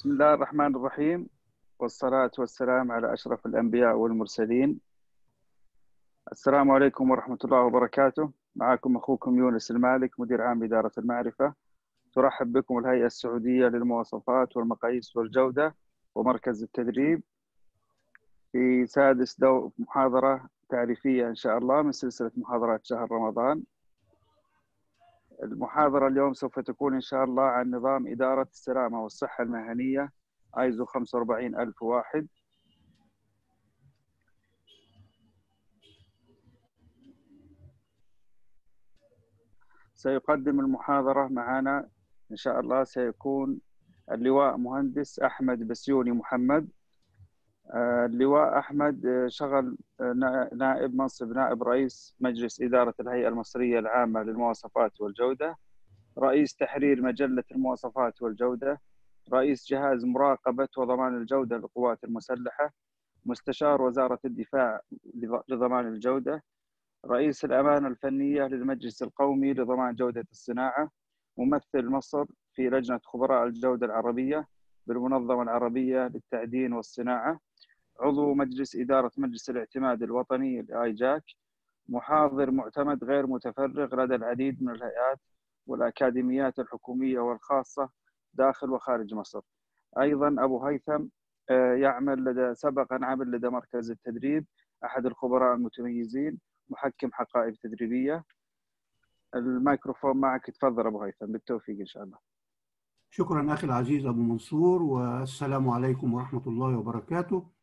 بسم الله الرحمن الرحيم والصلاة والسلام على أشرف الأنبياء والمرسلين. السلام عليكم ورحمة الله وبركاته. معكم أخوكم يونس المالك مدير عام إدارة المعرفة. ترحب بكم الهيئة السعودية للمواصفات والمقاييس والجودة ومركز التدريب. في سادس دو محاضرة تعريفية إن شاء الله من سلسلة محاضرات شهر رمضان. المحاضرة اليوم سوف تكون إن شاء الله عن نظام إدارة السلامة والصحة المهنية آيزو 45001 سيقدم المحاضرة معنا إن شاء الله سيكون اللواء مهندس أحمد بسيوني محمد. اللواء أحمد شغل نائب منصب نائب رئيس مجلس إدارة الهيئة المصرية العامة للمواصفات والجودة رئيس تحرير مجلة المواصفات والجودة رئيس جهاز مراقبة وضمان الجودة للقوات المسلحة مستشار وزارة الدفاع لضمان الجودة رئيس الأمانة الفنية للمجلس القومي لضمان جودة الصناعة ممثل مصر في لجنة خبراء الجودة العربية بالمنظمة العربية للتعدين والصناعة. عضو مجلس إدارة مجلس الاعتماد الوطني الآي جاك محاضر معتمد غير متفرغ لدى العديد من الهيئات والأكاديميات الحكومية والخاصة داخل وخارج مصر. أيضا أبو هيثم يعمل لدى سبق أن عمل لدى مركز التدريب أحد الخبراء المتميزين محكم حقائب تدريبية. الميكروفون معك تفضل أبو هيثم بالتوفيق إن شاء الله. شكرا أخي العزيز أبو منصور والسلام عليكم ورحمة الله وبركاته.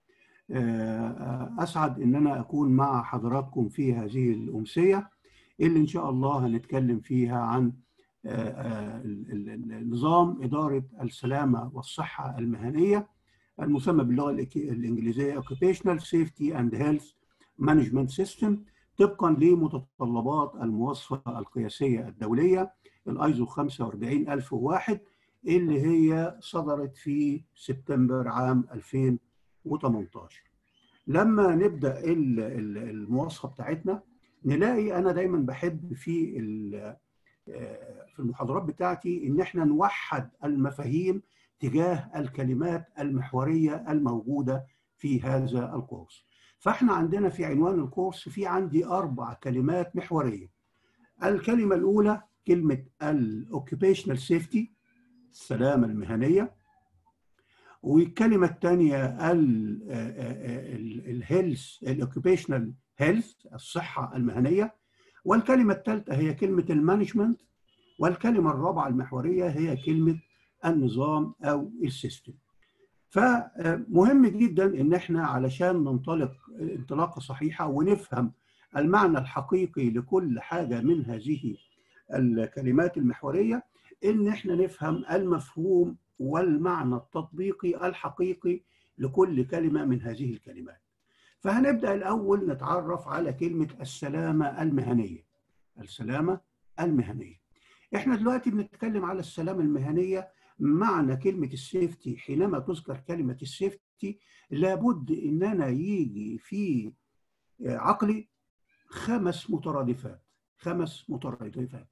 أسعد أن أنا أكون مع حضراتكم في هذه الأمسية اللي إن شاء الله هنتكلم فيها عن نظام إدارة السلامة والصحة المهنية المسمى باللغة الإنجليزية Occupational Safety and Health Management System طبقا لمتطلبات المواصفة القياسية الدولية الآيزو 45001 اللي هي صدرت في سبتمبر عام 2018 لما نبدأ المواصفه بتاعتنا نلاقي أنا دايما بحب في في المحاضرات بتاعتي إن إحنا نوحد المفاهيم تجاه الكلمات المحورية الموجودة في هذا الكورس. فإحنا عندنا في عنوان الكورس في عندي أربع كلمات محورية. الكلمة الأولى كلمة ال occupational safety السلامة المهنية. والكلمة الثانية ال health ال occupational health الصحة المهنية. والكلمة الثالثه هي كلمة ال management. والكلمة الرابعة المحورية هي كلمة النظام أو ال system. فمهم جدا إن إحنا علشان ننطلق انطلاقة صحيحة ونفهم المعنى الحقيقي لكل حاجة من هذه الكلمات المحورية إن إحنا نفهم المفهوم والمعنى التطبيقي الحقيقي لكل كلمة من هذه الكلمات. فهنبدأ الأول نتعرف على كلمة السلامة المهنية. السلامة المهنية. إحنا دلوقتي بنتكلم على السلامة المهنية معنى كلمة السيفتي حينما تذكر كلمة السيفتي لابد ان أنا يجي في عقلي خمس مترادفات خمس مترادفات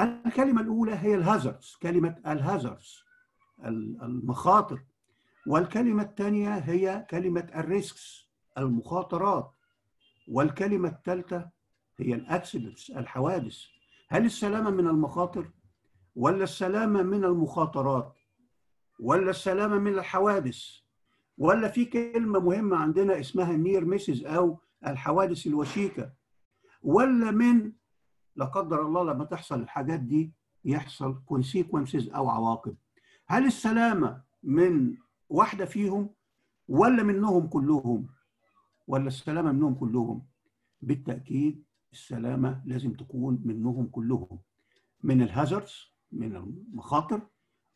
الكلمة الأولى هي ال hazards كلمة ال hazards المخاطر. والكلمة الثانية هي كلمة ال risks المخاطرات. والكلمة الثالثة هي ال accidents الحوادث. هل السلامة من المخاطر ولا السلامة من المخاطرات ولا السلامة من الحوادث؟ ولا في كلمة مهمة عندنا اسمها النير ميسز أو الحوادث الوشيكة؟ ولا من لا قدر الله لما تحصل الحاجات دي يحصل consequences أو عواقب. هل السلامة من واحدة فيهم ولا منهم كلهم؟ ولا السلامة منهم كلهم؟ بالتأكيد السلامة لازم تكون منهم كلهم. من ال hazards من المخاطر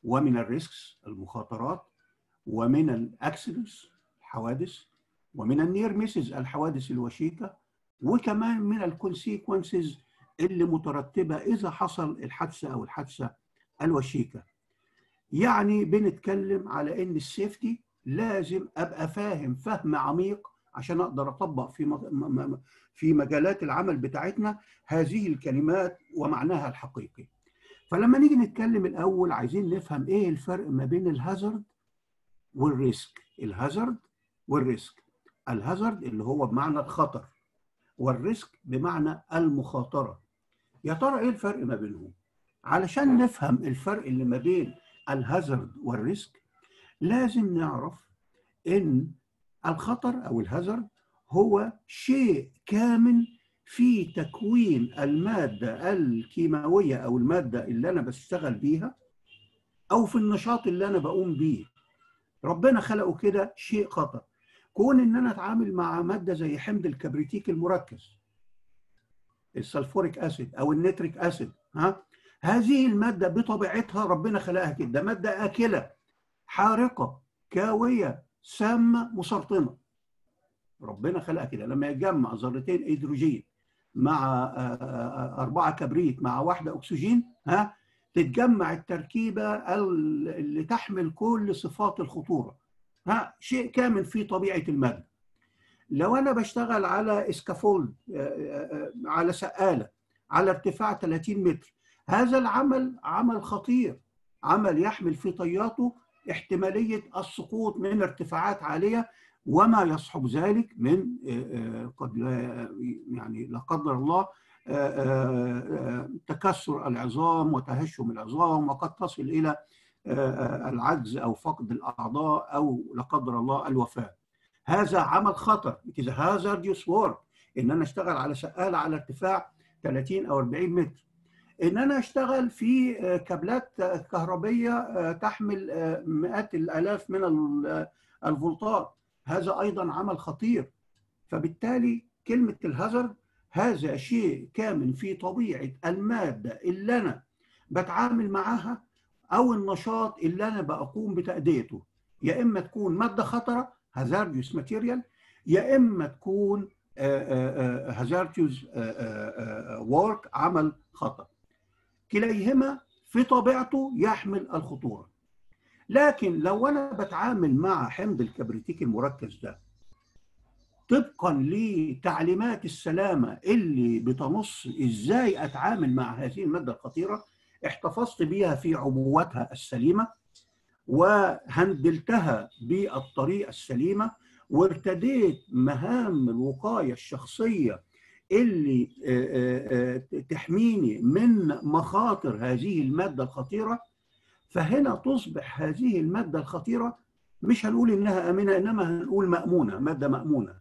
ومن ال risks المخاطرات ومن ال accidents الحوادث ومن ال near misses الحوادث الوشيكه وكمان من ال consequences اللي مترتبة إذا حصل الحادثة أو الحادثة الوشيكة يعني بنتكلم على إن ال safety لازم أبقى فاهم فهم عميق عشان أقدر أطبق في في مجالات العمل بتاعتنا هذه الكلمات ومعناها الحقيقي. فلما نيجي نتكلم الأول عايزين نفهم إيه الفرق ما بين الهازارد والريسك الهازارد والريسك الهازارد اللي هو بمعنى الخطر وال risk بمعنى المخاطرة. يا ترى إيه الفرق ما بينهم؟ علشان نفهم الفرق اللي ما بين ال hazard وال risk لازم نعرف إن الخطر أو ال hazard هو شيء كامن في تكوين المادة الكيماوية أو المادة اللي أنا بشتغل بيها أو في النشاط اللي أنا بقوم بيه. ربنا خلقه كده شيء خطر. كون إن أنا أتعامل مع مادة زي حمض الكبريتيك المركز ال sulfuric acid أو ال nitric acid ها؟ هذه المادة بطبيعتها ربنا خلقها كده. ده مادة آكلة حارقة كاوية سامة مسرطنة. ربنا خلقها كده. لما يتجمع ذرتين هيدروجين مع أربعة كبريت مع واحدة أكسجين ها تتجمع التركيبة اللي تحمل كل صفات الخطورة. ها شيء كامل في طبيعة المادة. لو أنا بشتغل على إسكافولد على سقالة على ارتفاع 30 متر هذا العمل عمل خطير عمل يحمل في طياته احتمالية السقوط من ارتفاعات عالية وما يصحب ذلك من قد لا يعني لا قدر الله تكسر العظام وتهشم العظام وقد تصل إلى العجز أو فقد الأعضاء أو لا قدر الله الوفاة. هذا عمل خطر is hazardous work إن أنا أشتغل على سقاله على ارتفاع 30 أو 40 متر. إن أنا أشتغل في كابلات كهربية تحمل مئات الآلاف من الفولتات. هذا أيضا عمل خطير. فبالتالي كلمة ال hazard هذا شيء كامن في طبيعة المادة اللي أنا بتعامل معاها أو النشاط اللي أنا بقوم بتأديته. يا إما تكون مادة خطرة hazardous material يا إما تكون هازارديوس وورك عمل خطر. كليهما في طبيعته يحمل الخطورة. لكن لو أنا بتعامل مع حمض الكبريتيك المركز ده طبقا لتعليمات السلامة اللي بتنص إزاي أتعامل مع هذه المادة الخطيرة احتفظت بيها في عبواتها السليمة وهندلتها بالطريقة السليمة وارتديت مهام الوقاية الشخصية اللي تحميني من مخاطر هذه المادة الخطيرة فهنا تصبح هذه المادة الخطيرة مش هنقول إنها آمنة إنما هنقول مأمونة مادة مأمونة.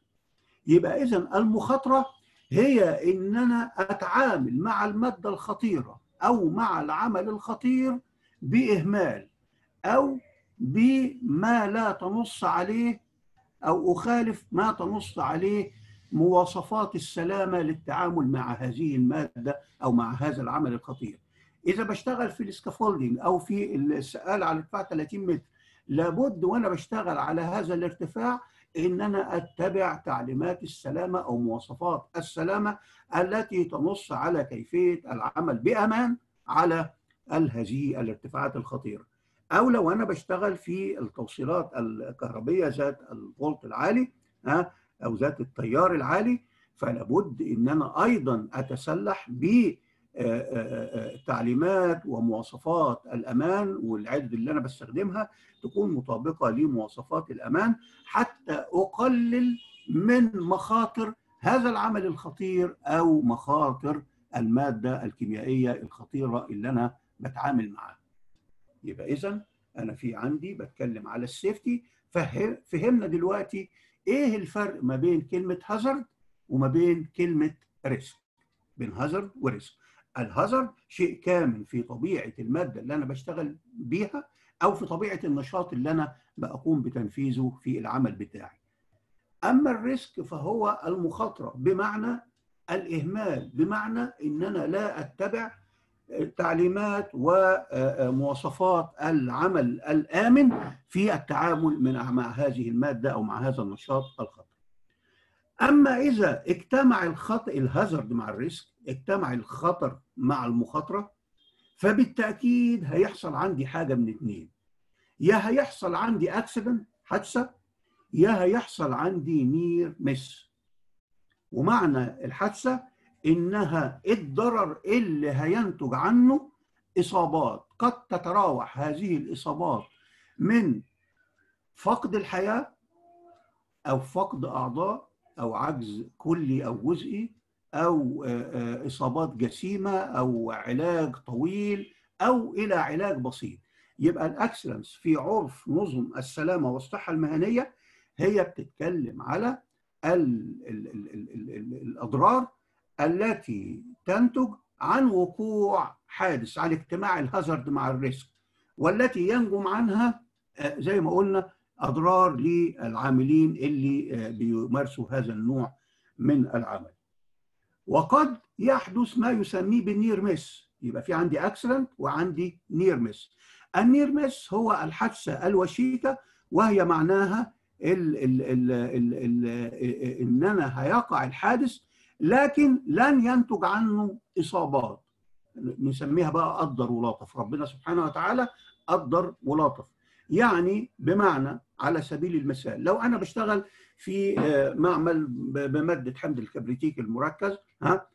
يبقى إذا المخاطرة هي إن أنا أتعامل مع المادة الخطيرة أو مع العمل الخطير بإهمال أو بما لا تنص عليه أو أخالف ما تنص عليه مواصفات السلامة للتعامل مع هذه المادة أو مع هذا العمل الخطير. إذا بشتغل في السكافولدنج أو في السقاله على ارتفاع 30 متر لابد وأنا بشتغل على هذا الارتفاع إن أنا أتبع تعليمات السلامة أو مواصفات السلامة التي تنص على كيفية العمل بأمان على هذه الارتفاعات الخطيرة. أو لو أنا بشتغل في التوصيلات الكهربية ذات الفولت العالي ها أو ذات التيار العالي فلابد إن أنا أيضا أتسلح ب تعليمات ومواصفات الأمان والعدد اللي أنا بستخدمها تكون مطابقة لمواصفات الأمان حتى أقلل من مخاطر هذا العمل الخطير أو مخاطر المادة الكيميائية الخطيرة اللي أنا بتعامل معاها. يبقى اذا أنا في عندي بتكلم على ال safety فهمنا دلوقتي إيه الفرق ما بين كلمة hazard وما بين كلمة risk. بين hazard و risk. ال hazard شيء كامن في طبيعة المادة اللي أنا بشتغل بيها أو في طبيعة النشاط اللي أنا بقوم بتنفيذه في العمل بتاعي. أما ال risk فهو المخاطرة بمعنى الإهمال بمعنى إن أنا لا أتبع تعليمات ومواصفات العمل الآمن في التعامل مع هذه المادة أو مع هذا النشاط الخطر. أما إذا اجتمع الخطأ ال hazard مع ال risk اجتمع الخطر مع المخاطرة فبالتأكيد هيحصل عندي حاجة من اتنين يا هيحصل عندي accident حادثة يا هيحصل عندي near miss ومعنى الحادثة إنها الضرر اللي هينتج عنه إصابات. قد تتراوح هذه الإصابات من فقد الحياة أو فقد أعضاء أو عجز كلي أو جزئي أو إصابات جسيمة أو علاج طويل أو إلى علاج بسيط. يبقى ال accidents في عرف نظم السلامة والصحة المهنية هي بتتكلم على ال ال ال ال ال الأضرار التي تنتج عن وقوع حادث عن اجتماع ال hazard مع ال risk والتي ينجم عنها زي ما قلنا أضرار للعاملين اللي بيمارسوا هذا النوع من العمل. وقد يحدث ما يسميه بال near miss. يبقى في عندي accident وعندي near miss. ال near miss هو الحادثة الوشيكة وهي معناها ال ال ال إن أنا هيقع الحادث لكن لن ينتج عنه إصابات. نسميها بقى قدر ولطف ربنا سبحانه وتعالى قدر ولطف يعني بمعنى على سبيل المثال لو أنا بشتغل في معمل بمادة حمض الكبريتيك المركز ها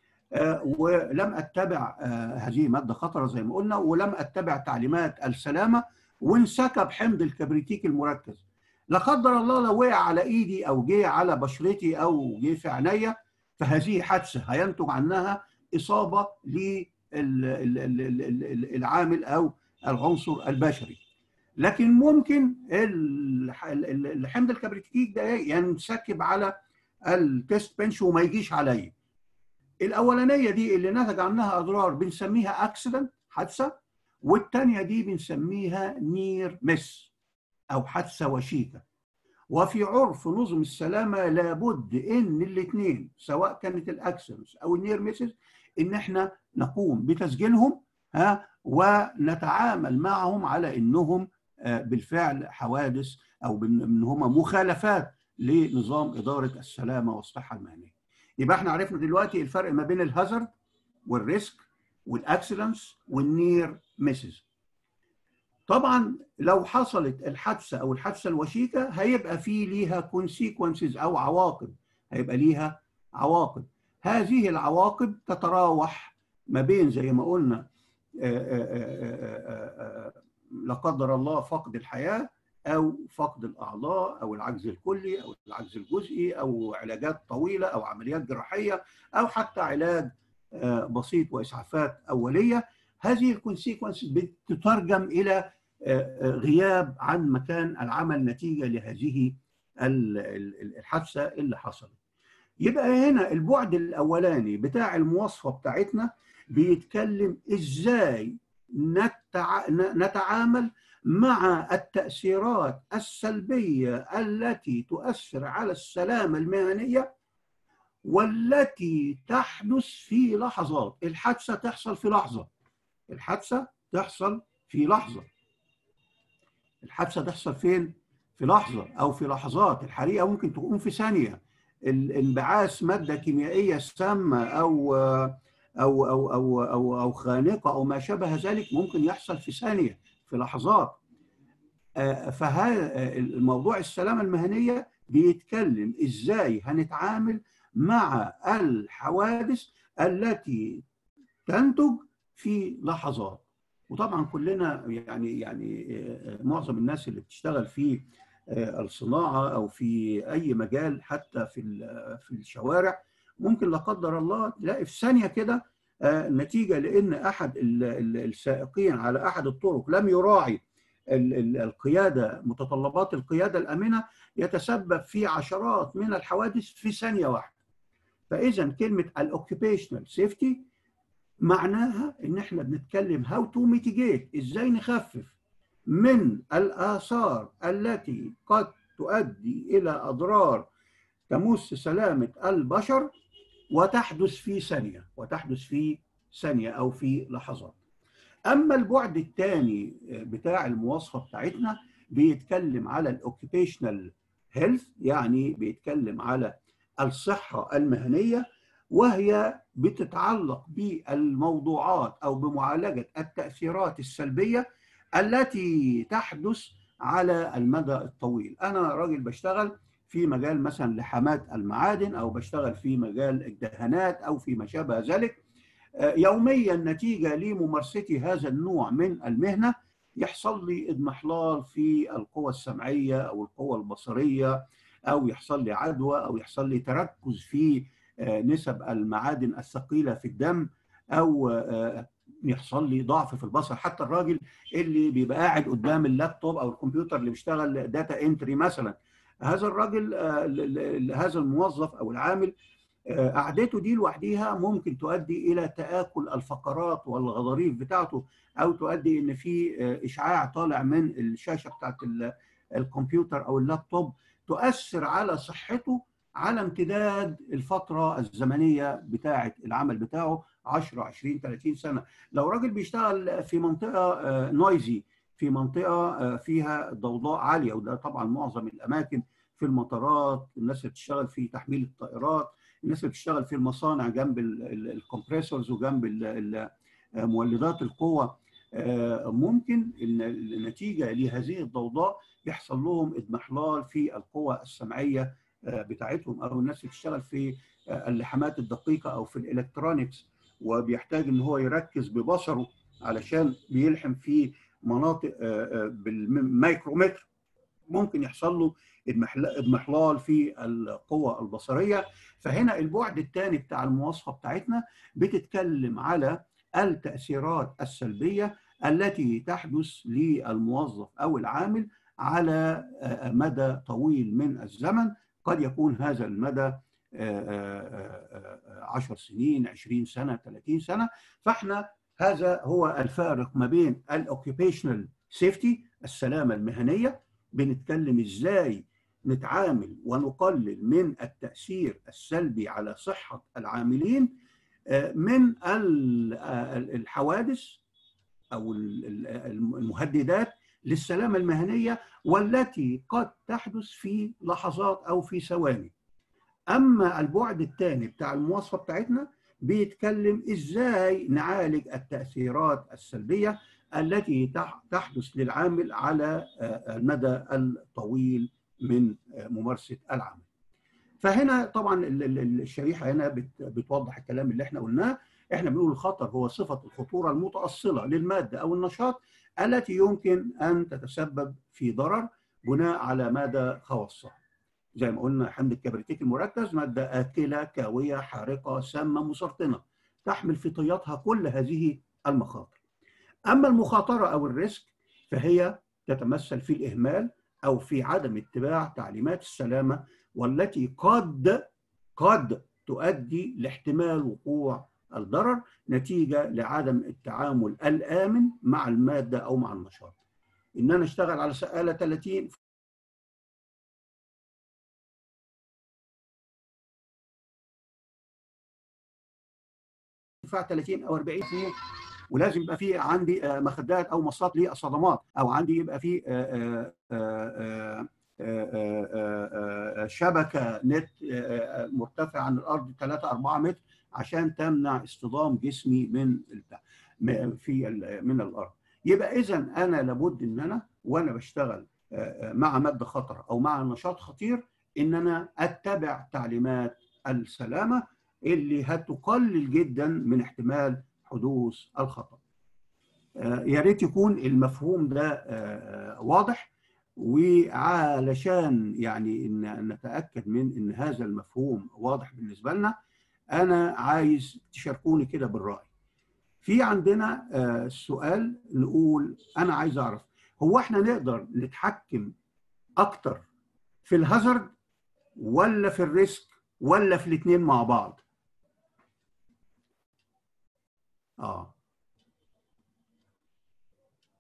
ولم أتبع هذه مادة خطرة زي ما قلنا ولم أتبع تعليمات السلامة وانسكب حمض الكبريتيك المركز. لا قدر الله لو وقع على إيدي أو جه على بشرتي أو جه في عينيا فهذه حادثة هينتج عنها إصابة للعامل أو العنصر البشري. لكن ممكن الحمض الكبريتيك ده ينسكب على ال test bench وما يجيش عليا الأولانية دي اللي نتج عنها أضرار بنسميها accident حادثة والثانيه دي بنسميها near miss أو حادثة وشيكة. وفي عرف نظم السلامة لابد إن الاثنين سواء كانت ال accidents أو ال near misses إن إحنا نقوم بتسجيلهم ها ونتعامل معهم على إنهم بالفعل حوادث أو إن هم مخالفات لنظام إدارة السلامة والصحة المهنية. يبقى إحنا عرفنا دلوقتي الفرق ما بين الهازارد والريسك والاكسلنس والنير ميسز. طبعا لو حصلت الحادثة أو الحادثة الوشيكه هيبقى في ليها consequences أو عواقب هيبقى ليها عواقب. هذه العواقب تتراوح ما بين زي ما قلنا لا قدر الله فقد الحياة أو فقد الأعضاء أو العجز الكلي أو العجز الجزئي أو علاجات طويلة أو عمليات جراحية أو حتى علاج بسيط وإسعافات أولية. هذه الكونسيكونس بتترجم إلى غياب عن مكان العمل نتيجة لهذه الحادثة اللي حصلت. يبقى هنا البعد الأولاني بتاع المواصفة بتاعتنا بيتكلم إزاي نتعامل مع التأثيرات السلبية التي تؤثر على السلامه المهنية والتي تحدث في لحظات، الحادثة تحصل في لحظة. الحادثة تحصل في لحظة. الحادثة تحصل فين؟ في لحظة أو في لحظات، الحريقة ممكن تقوم في ثانية. انبعاث مادة كيميائية سامة أو أو أو أو أو, أو خانقة أو ما شابه ذلك ممكن يحصل في ثانية في لحظات. فهذا الموضوع السلامة المهنية بيتكلم إزاي هنتعامل مع الحوادث التي تنتج في لحظات وطبعا كلنا يعني يعني معظم الناس اللي بتشتغل في الصناعة أو في أي مجال حتى في في الشوارع ممكن لا قدر الله تلاقي في ثانية كده نتيجة لأن أحد السائقين على أحد الطرق لم يراعي القيادة متطلبات القيادة الأمنة يتسبب في عشرات من الحوادث في ثانية واحدة. فإذا كلمة ال occupational safety معناها إن إحنا بنتكلم how to mitigate إزاي نخفف من الآثار التي قد تؤدي إلى أضرار تمس سلامة البشر وتحدث في ثانية وتحدث في ثانية أو في لحظات. أما البعد الثاني بتاع المواصفة بتاعتنا بيتكلم على ال occupational هيلث يعني بيتكلم على الصحة المهنية وهي بتتعلق بالموضوعات أو بمعالجة التأثيرات السلبية التي تحدث على المدى الطويل. أنا راجل بشتغل في مجال مثلا لحماة المعادن أو بشتغل في مجال الدهانات أو في ما شابه ذلك. يوميا نتيجة لممارستي هذا النوع من المهنة يحصل لي إضمحلال في القوى السمعية أو القوى البصرية أو يحصل لي عدوى أو يحصل لي تركز في نسب المعادن الثقيلة في الدم أو يحصل لي ضعف في البصر. حتى الراجل اللي بيبقى قاعد قدام اللابتوب أو الكمبيوتر اللي بيشتغل data entry مثلا هذا الراجل هذا الموظف أو العامل قعدته دي لوحديها ممكن تؤدي إلى تآكل الفقرات والغضاريف بتاعته أو تؤدي إن في إشعاع طالع من الشاشة بتاعت الكمبيوتر أو اللابتوب تؤثر على صحته على امتداد الفترة الزمنية بتاعه العمل بتاعه 10 20 30 سنة. لو راجل بيشتغل في منطقة نويزي في منطقة فيها ضوضاء عالية وده طبعا معظم الأماكن في المطارات الناس اللي بتشتغل في تحميل الطائرات الناس اللي بتشتغل في المصانع جنب الكمبريسورز وجنب مولدات القوة ممكن النتيجة لهذه الضوضاء يحصل لهم إضمحلال في القوى السمعية بتاعتهم أو الناس اللي بتشتغل في اللحامات الدقيقة أو في الإلكترونيكس وبيحتاج إن هو يركز ببصره علشان بيلحم في مناطق بالميكرومتر. ممكن يحصل له اضمحلال في القوة البصرية. فهنا البعد الثاني بتاع المواصفة بتاعتنا بتتكلم على التأثيرات السلبية التي تحدث للموظف أو العامل على مدى طويل من الزمن. قد يكون هذا المدى 10 سنين 20 سنة 30 سنة. فاحنا هذا هو الفارق ما بين ال occupational safety السلامة المهنية. بنتكلم إزاي نتعامل ونقلل من التأثير السلبي على صحة العاملين من الحوادث أو المهددات للسلامة المهنية والتي قد تحدث في لحظات أو في ثواني. أما البعد الثاني بتاع المواصفة بتاعتنا بيتكلم إزاي نعالج التأثيرات السلبية التي تحدث للعامل على المدى الطويل من ممارسة العمل. فهنا طبعا الشريحة هنا بتوضح الكلام اللي إحنا قلناه. إحنا بنقول الخطر هو صفة الخطورة المتأصلة للمادة أو النشاط التي يمكن أن تتسبب في ضرر بناء على مدى خواصها زي ما قلنا حمض الكبريتيك المركز مادة آكلة كاوية حارقة سامة مسرطنة تحمل في طياتها كل هذه المخاطر. أما المخاطرة أو الريسك فهي تتمثل في الإهمال أو في عدم اتباع تعليمات السلامة والتي قد قد تؤدي لاحتمال وقوع الضرر نتيجة لعدم التعامل الآمن مع المادة أو مع النشاط. إن أنا أشتغل على سقالة 30 ارتفاع 30 أو 40 سنين ولازم يبقى في عندي مخدات أو مصات للصدمات أو عندي يبقى في شبكة نت مرتفعة عن الأرض 3 4 متر عشان تمنع اصطدام جسمي من في من الأرض يبقى اذا أنا لابد إن أنا وأنا بشتغل مع مادة خطرة أو مع نشاط خطير إن أنا أتبع تعليمات السلامة اللي هتقلل جدا من احتمال حدوث الخطا. يا ريت يكون المفهوم ده واضح وعلشان يعني إن نتأكد من إن هذا المفهوم واضح بالنسبة لنا أنا عايز تشاركوني كده بالرأي. في عندنا سؤال نقول أنا عايز أعرف هو إحنا نقدر نتحكم أكتر في ال hazard ولا في ال risk ولا في الاثنين مع بعض؟ آه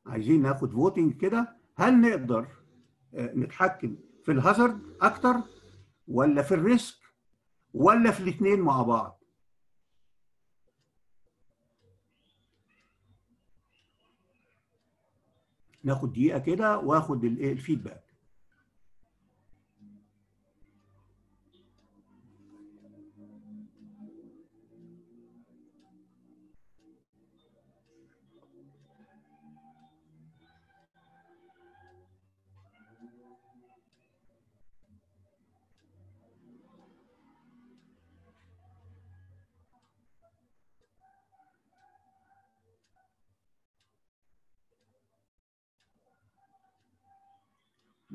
عايزين ناخد voting كده هل نقدر نتحكم في ال hazard أكتر ولا في ال risk ولا في الاثنين مع بعض؟ ناخد دقيقة كده وآخد الفيدباك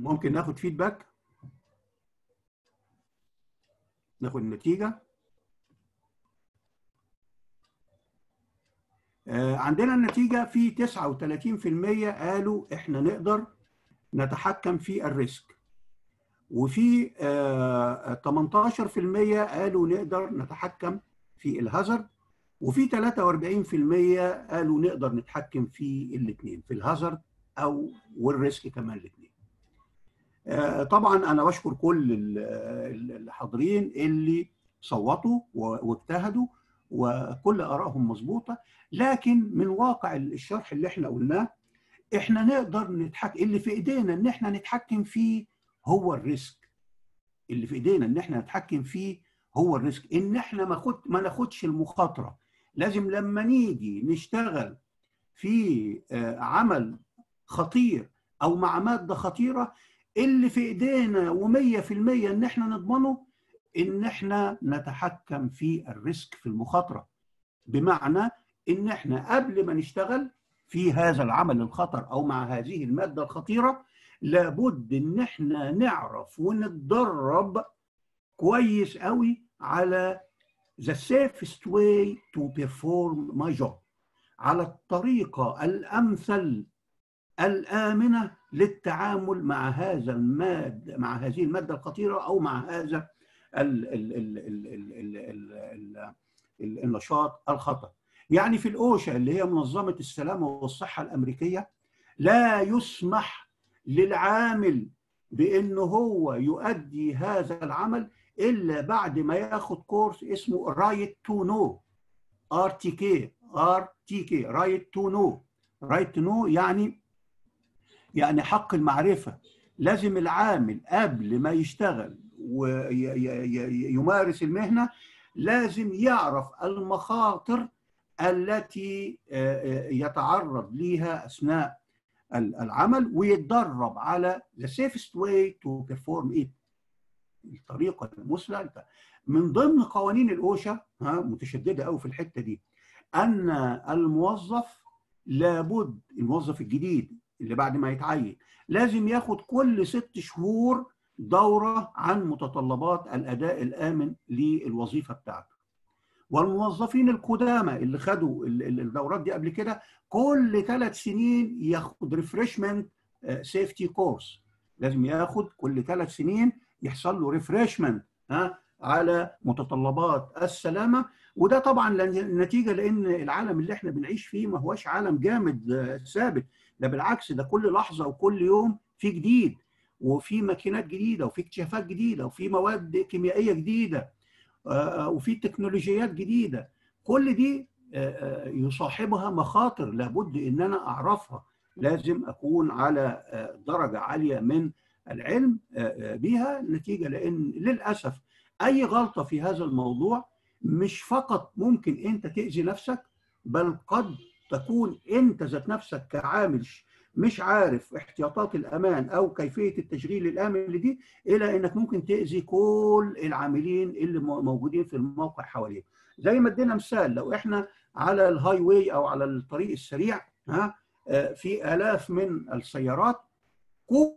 ممكن ناخد فيدباك ناخد النتيجة. عندنا النتيجة في 39% قالوا إحنا نقدر نتحكم في الريسك. وفي 18% قالوا نقدر نتحكم في الهازارد. وفي 43% قالوا نقدر نتحكم في الاثنين في الهازارد أو وال risk كمان الاثنين طبعا أنا بشكر كل الحاضرين اللي صوتوا واجتهدوا وكل آرائهم مظبوطة لكن من واقع الشرح اللي إحنا قلناه إحنا نقدر نتحكم اللي في إيدينا إن إحنا نتحكم فيه هو ال risk. اللي في إيدينا إن إحنا نتحكم فيه هو ال risk. إن إحنا ما خد ما ناخدش المخاطرة. لازم لما نيجي نشتغل في عمل خطير أو مع ماده خطيرة اللي في إيدينا و100% إن إحنا نضمنه إن إحنا نتحكم في الريسك في المخاطرة. بمعنى إن إحنا قبل ما نشتغل في هذا العمل الخطر أو مع هذه المادة الخطيرة لابد إن إحنا نعرف ونتدرب كويس قوي على the safest way to perform my job على الطريقة الأمثل الآمنة للتعامل مع هذا الماده مع هذه الماده الخطيره أو مع هذا ال ال ال ال ال ال ال ال النشاط الخطر يعني في الأوشا اللي هي منظمة السلامة والصحة الأمريكية لا يسمح للعامل بأنه هو يؤدي هذا العمل إلا بعد ما ياخد كورس اسمه right to know RTK RTK right to know right to know يعني يعني حق المعرفة. لازم العامل قبل ما يشتغل ويمارس المهنة لازم يعرف المخاطر التي يتعرض ليها أثناء العمل ويتدرب على the safest way to perform it. الطريقة المثلى من ضمن قوانين الأوشا ها متشددة قوي في الحتة دي أن الموظف لابد الموظف الجديد اللي بعد ما يتعين. لازم ياخد كل ست شهور دورة عن متطلبات الأداء الآمن للوظيفة بتاعته. والموظفين القدامى اللي خدوا الدورات دي قبل كده كل ثلاث سنين ياخد refreshment safety course لازم ياخد كل ثلاث سنين يحصل له refreshment ها على متطلبات السلامة. وده طبعا نتيجة لأن العالم اللي إحنا بنعيش فيه ما هوش عالم جامد ثابت. ده بالعكس ده كل لحظة وكل يوم في جديد وفي ماكينات جديدة وفي اكتشافات جديدة وفي مواد كيميائية جديدة وفي تكنولوجيات جديدة. كل دي يصاحبها مخاطر لابد إن أنا أعرفها. لازم أكون على درجة عالية من العلم بها نتيجة لأن للأسف أي غلطة في هذا الموضوع مش فقط ممكن أنت تأذي نفسك بل قد تكون انت ذات نفسك كعامل مش عارف احتياطات الأمان أو كيفية التشغيل الآمن لدي إلى إنك ممكن تأذي كل العاملين اللي موجودين في الموقع حواليك. زي ما ادينا مثال لو إحنا على ال highway أو على الطريق السريع ها في آلاف من السيارات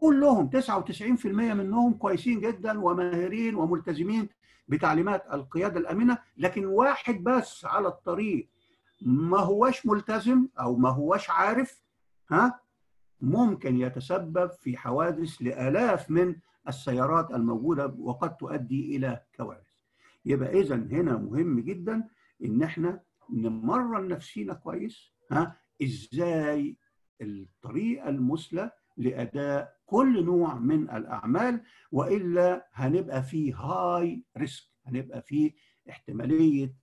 كلهم 99% منهم كويسين جدا وماهرين وملتزمين بتعليمات القيادة الأمنة لكن واحد بس على الطريق ما هوش ملتزم أو ما هوش عارف ها ممكن يتسبب في حوادث لآلاف من السيارات الموجودة وقد تؤدي إلى كوارث. يبقى اذا هنا مهم جدا إن إحنا نمرن نفسينا كويس ها إزاي الطريقة المثلى لأداء كل نوع من الأعمال وإلا هنبقى في هاي ريسك هنبقى في احتمالية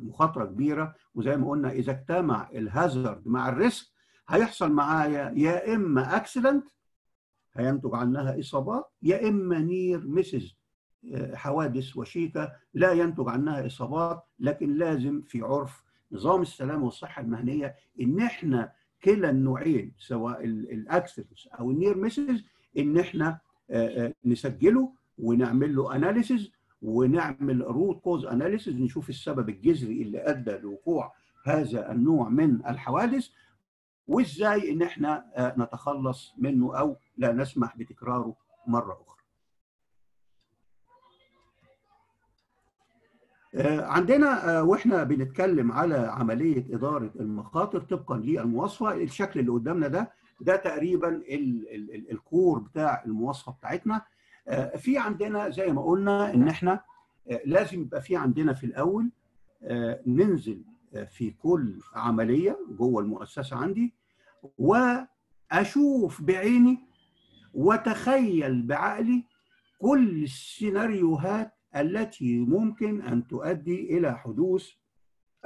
مخاطرة كبيرة وزي ما قلنا إذا اجتمع ال hazard مع ال risk هيحصل معايا يا إما accident هينتج عنها إصابات يا إما near misses حوادث وشيكة لا ينتج عنها إصابات لكن لازم في عرف نظام السلامة والصحة المهنية إن إحنا كلا النوعين سواء ال accidents أو ال near misses إن إحنا نسجله ونعمل له analysis ونعمل root cause analysis نشوف السبب الجذري اللي أدى لوقوع هذا النوع من الحوادث وإزاي إن إحنا نتخلص منه أو لا نسمح بتكراره مرة أخرى. عندنا وإحنا بنتكلم على عملية إدارة المخاطر طبقا للمواصفة الشكل اللي قدامنا ده ده تقريبا ال ال ال الكور بتاع المواصفة بتاعتنا في عندنا زي ما قلنا إن إحنا لازم يبقى في عندنا في الأول ننزل في كل عملية جوه المؤسسة عندي وأشوف بعيني وتخيل بعقلي كل السيناريوهات التي ممكن أن تؤدي إلى حدوث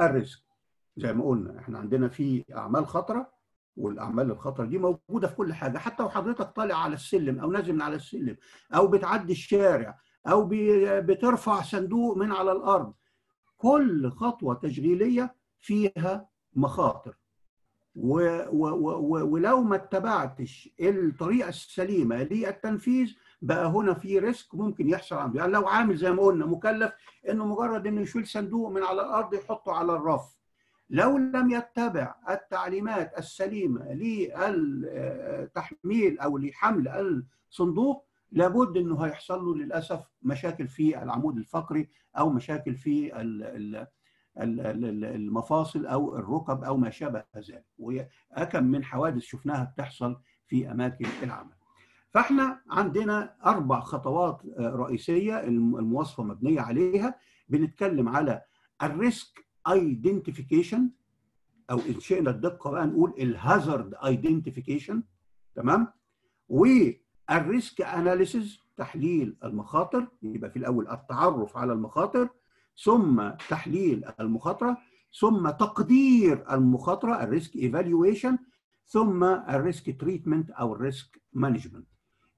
الرزق. زي ما قلنا إحنا عندنا في أعمال خطرة والأعمال الخطره دي موجودة في كل حاجة. حتى وحضرتك طالع على السلم أو نازل من على السلم أو بتعدي الشارع أو بترفع صندوق من على الأرض. كل خطوة تشغيلية فيها مخاطر. و و و ولو ما اتبعتش الطريقة السليمة للتنفيذ بقى هنا في ريسك ممكن يحصل عنده يعني لو عامل زي ما قلنا مكلف إنه مجرد إنه يشيل صندوق من على الأرض يحطه على الرف. لو لم يتبع التعليمات السليمة للتحميل أو لحمل الصندوق لابد إنه هيحصل له للأسف مشاكل في العمود الفقري أو مشاكل في المفاصل أو الركب أو ما شابه ذلك. واكم من حوادث شفناها بتحصل في أماكن العمل. فإحنا عندنا أربع خطوات رئيسية المواصفة مبنية عليها. بنتكلم على ال risk identification أو إن شئنا الدقه بقى نقول ال hazard identification تمام؟ وال risk analysis تحليل المخاطر يبقى في الأول التعرف على المخاطر ثم تحليل المخاطرة ثم تقدير المخاطرة ال risk evaluation ثم ال risk treatment أو ال risk management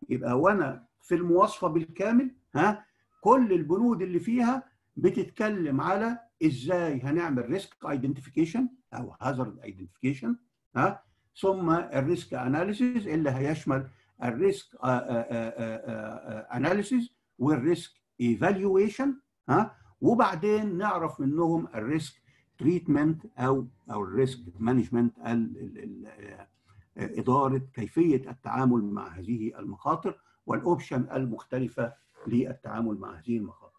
يبقى وأنا في المواصفة بالكامل ها؟ كل البنود اللي فيها بتتكلم على إزاي هنعمل risk identification أو hazard identification ها ثم ال risk analysis اللي هيشمل ال risk analysis وال risk evaluation ها وبعدين نعرف منهم ال risk treatment أو أو ال risk management إدارة كيفية التعامل مع هذه المخاطر وال option المختلفة للتعامل مع هذه المخاطر.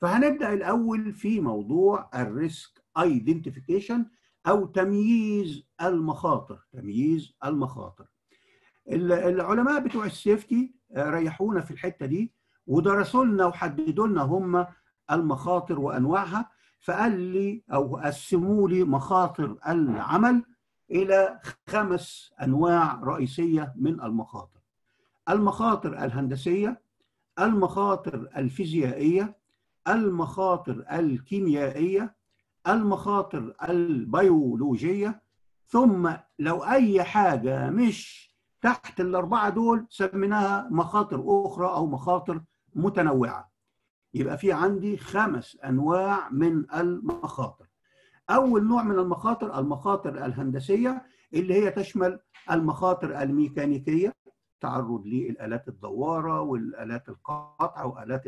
فهنبدأ الأول في موضوع ال risk identification أو تمييز المخاطر، تمييز المخاطر. العلماء بتوع ال safety ريحونا في الحتة دي ودرسوا لنا وحددوا لنا هم المخاطر وأنواعها فقال لي أو قسموا لي مخاطر العمل إلى خمس أنواع رئيسية من المخاطر. المخاطر الهندسية، المخاطر الفيزيائية، المخاطر الكيميائية، المخاطر البيولوجية، ثم لو أي حاجة مش تحت الأربعة دول سميناها مخاطر أخرى أو مخاطر متنوعة. يبقى في عندي خمس أنواع من المخاطر. أول نوع من المخاطر المخاطر الهندسية اللي هي تشمل المخاطر الميكانيكية تعرض للآلات الدوارة والآلات القطع وآلات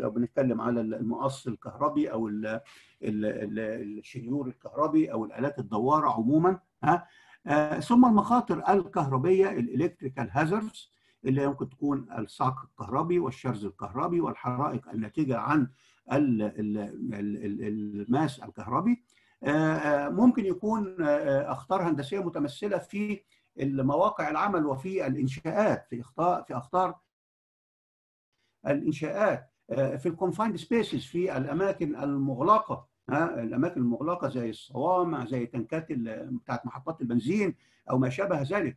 لو بنتكلم على المقص الكهربي أو الشنيور الكهربي أو الآلات الدوارة عموما ها؟ ثم المخاطر الكهربية الالكتريكال هازاردز اللي ممكن تكون الصعق الكهربي والشرز الكهربي والحرائق الناتجة عن الماس الكهربي. ممكن يكون أخطار هندسية متمثلة في مواقع العمل وفي الإنشاءات في اخطار في أخطار الإنشاءات في ال confined spaces في الأماكن المغلقة الأماكن المغلقة زي الصوامع زي تنكات بتاعت محطات البنزين أو ما شابه ذلك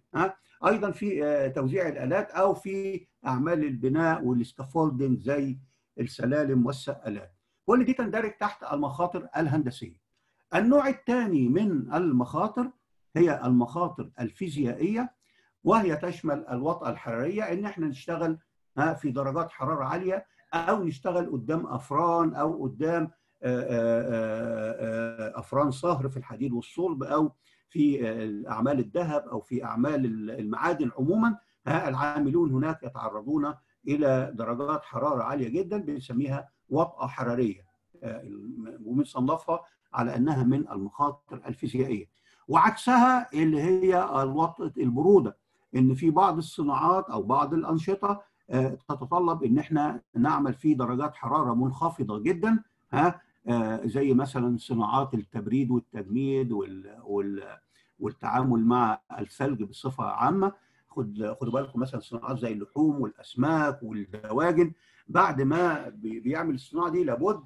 أيضا في توزيع الآلات أو في أعمال البناء وال scaffolding زي السلالم والسقالات. كل دي تندرج تحت المخاطر الهندسية. النوع الثاني من المخاطر هي المخاطر الفيزيائية وهي تشمل الوطأة الحرارية إن إحنا نشتغل في درجات حرارة عالية أو نشتغل قدام أفران أو قدام أفران صهر في الحديد والصلب أو في اعمال الذهب أو في أعمال المعادن عموما العاملون هناك يتعرضون إلى درجات حرارة عالية جدا بنسميها وطأة حرارية وبنصنفها على أنها من المخاطر الفيزيائية. وعكسها اللي هي الوطأة البروده إن في بعض الصناعات أو بعض الأنشطة تتطلب إن إحنا نعمل في درجات حرارة منخفضة جدا ها زي مثلا صناعات التبريد والتجميد والتعامل مع الثلج بصفة عامة. خد خدوا بالكم مثلا صناعات زي اللحوم والأسماك والدواجن بعد ما بيعمل الصناعة دي لابد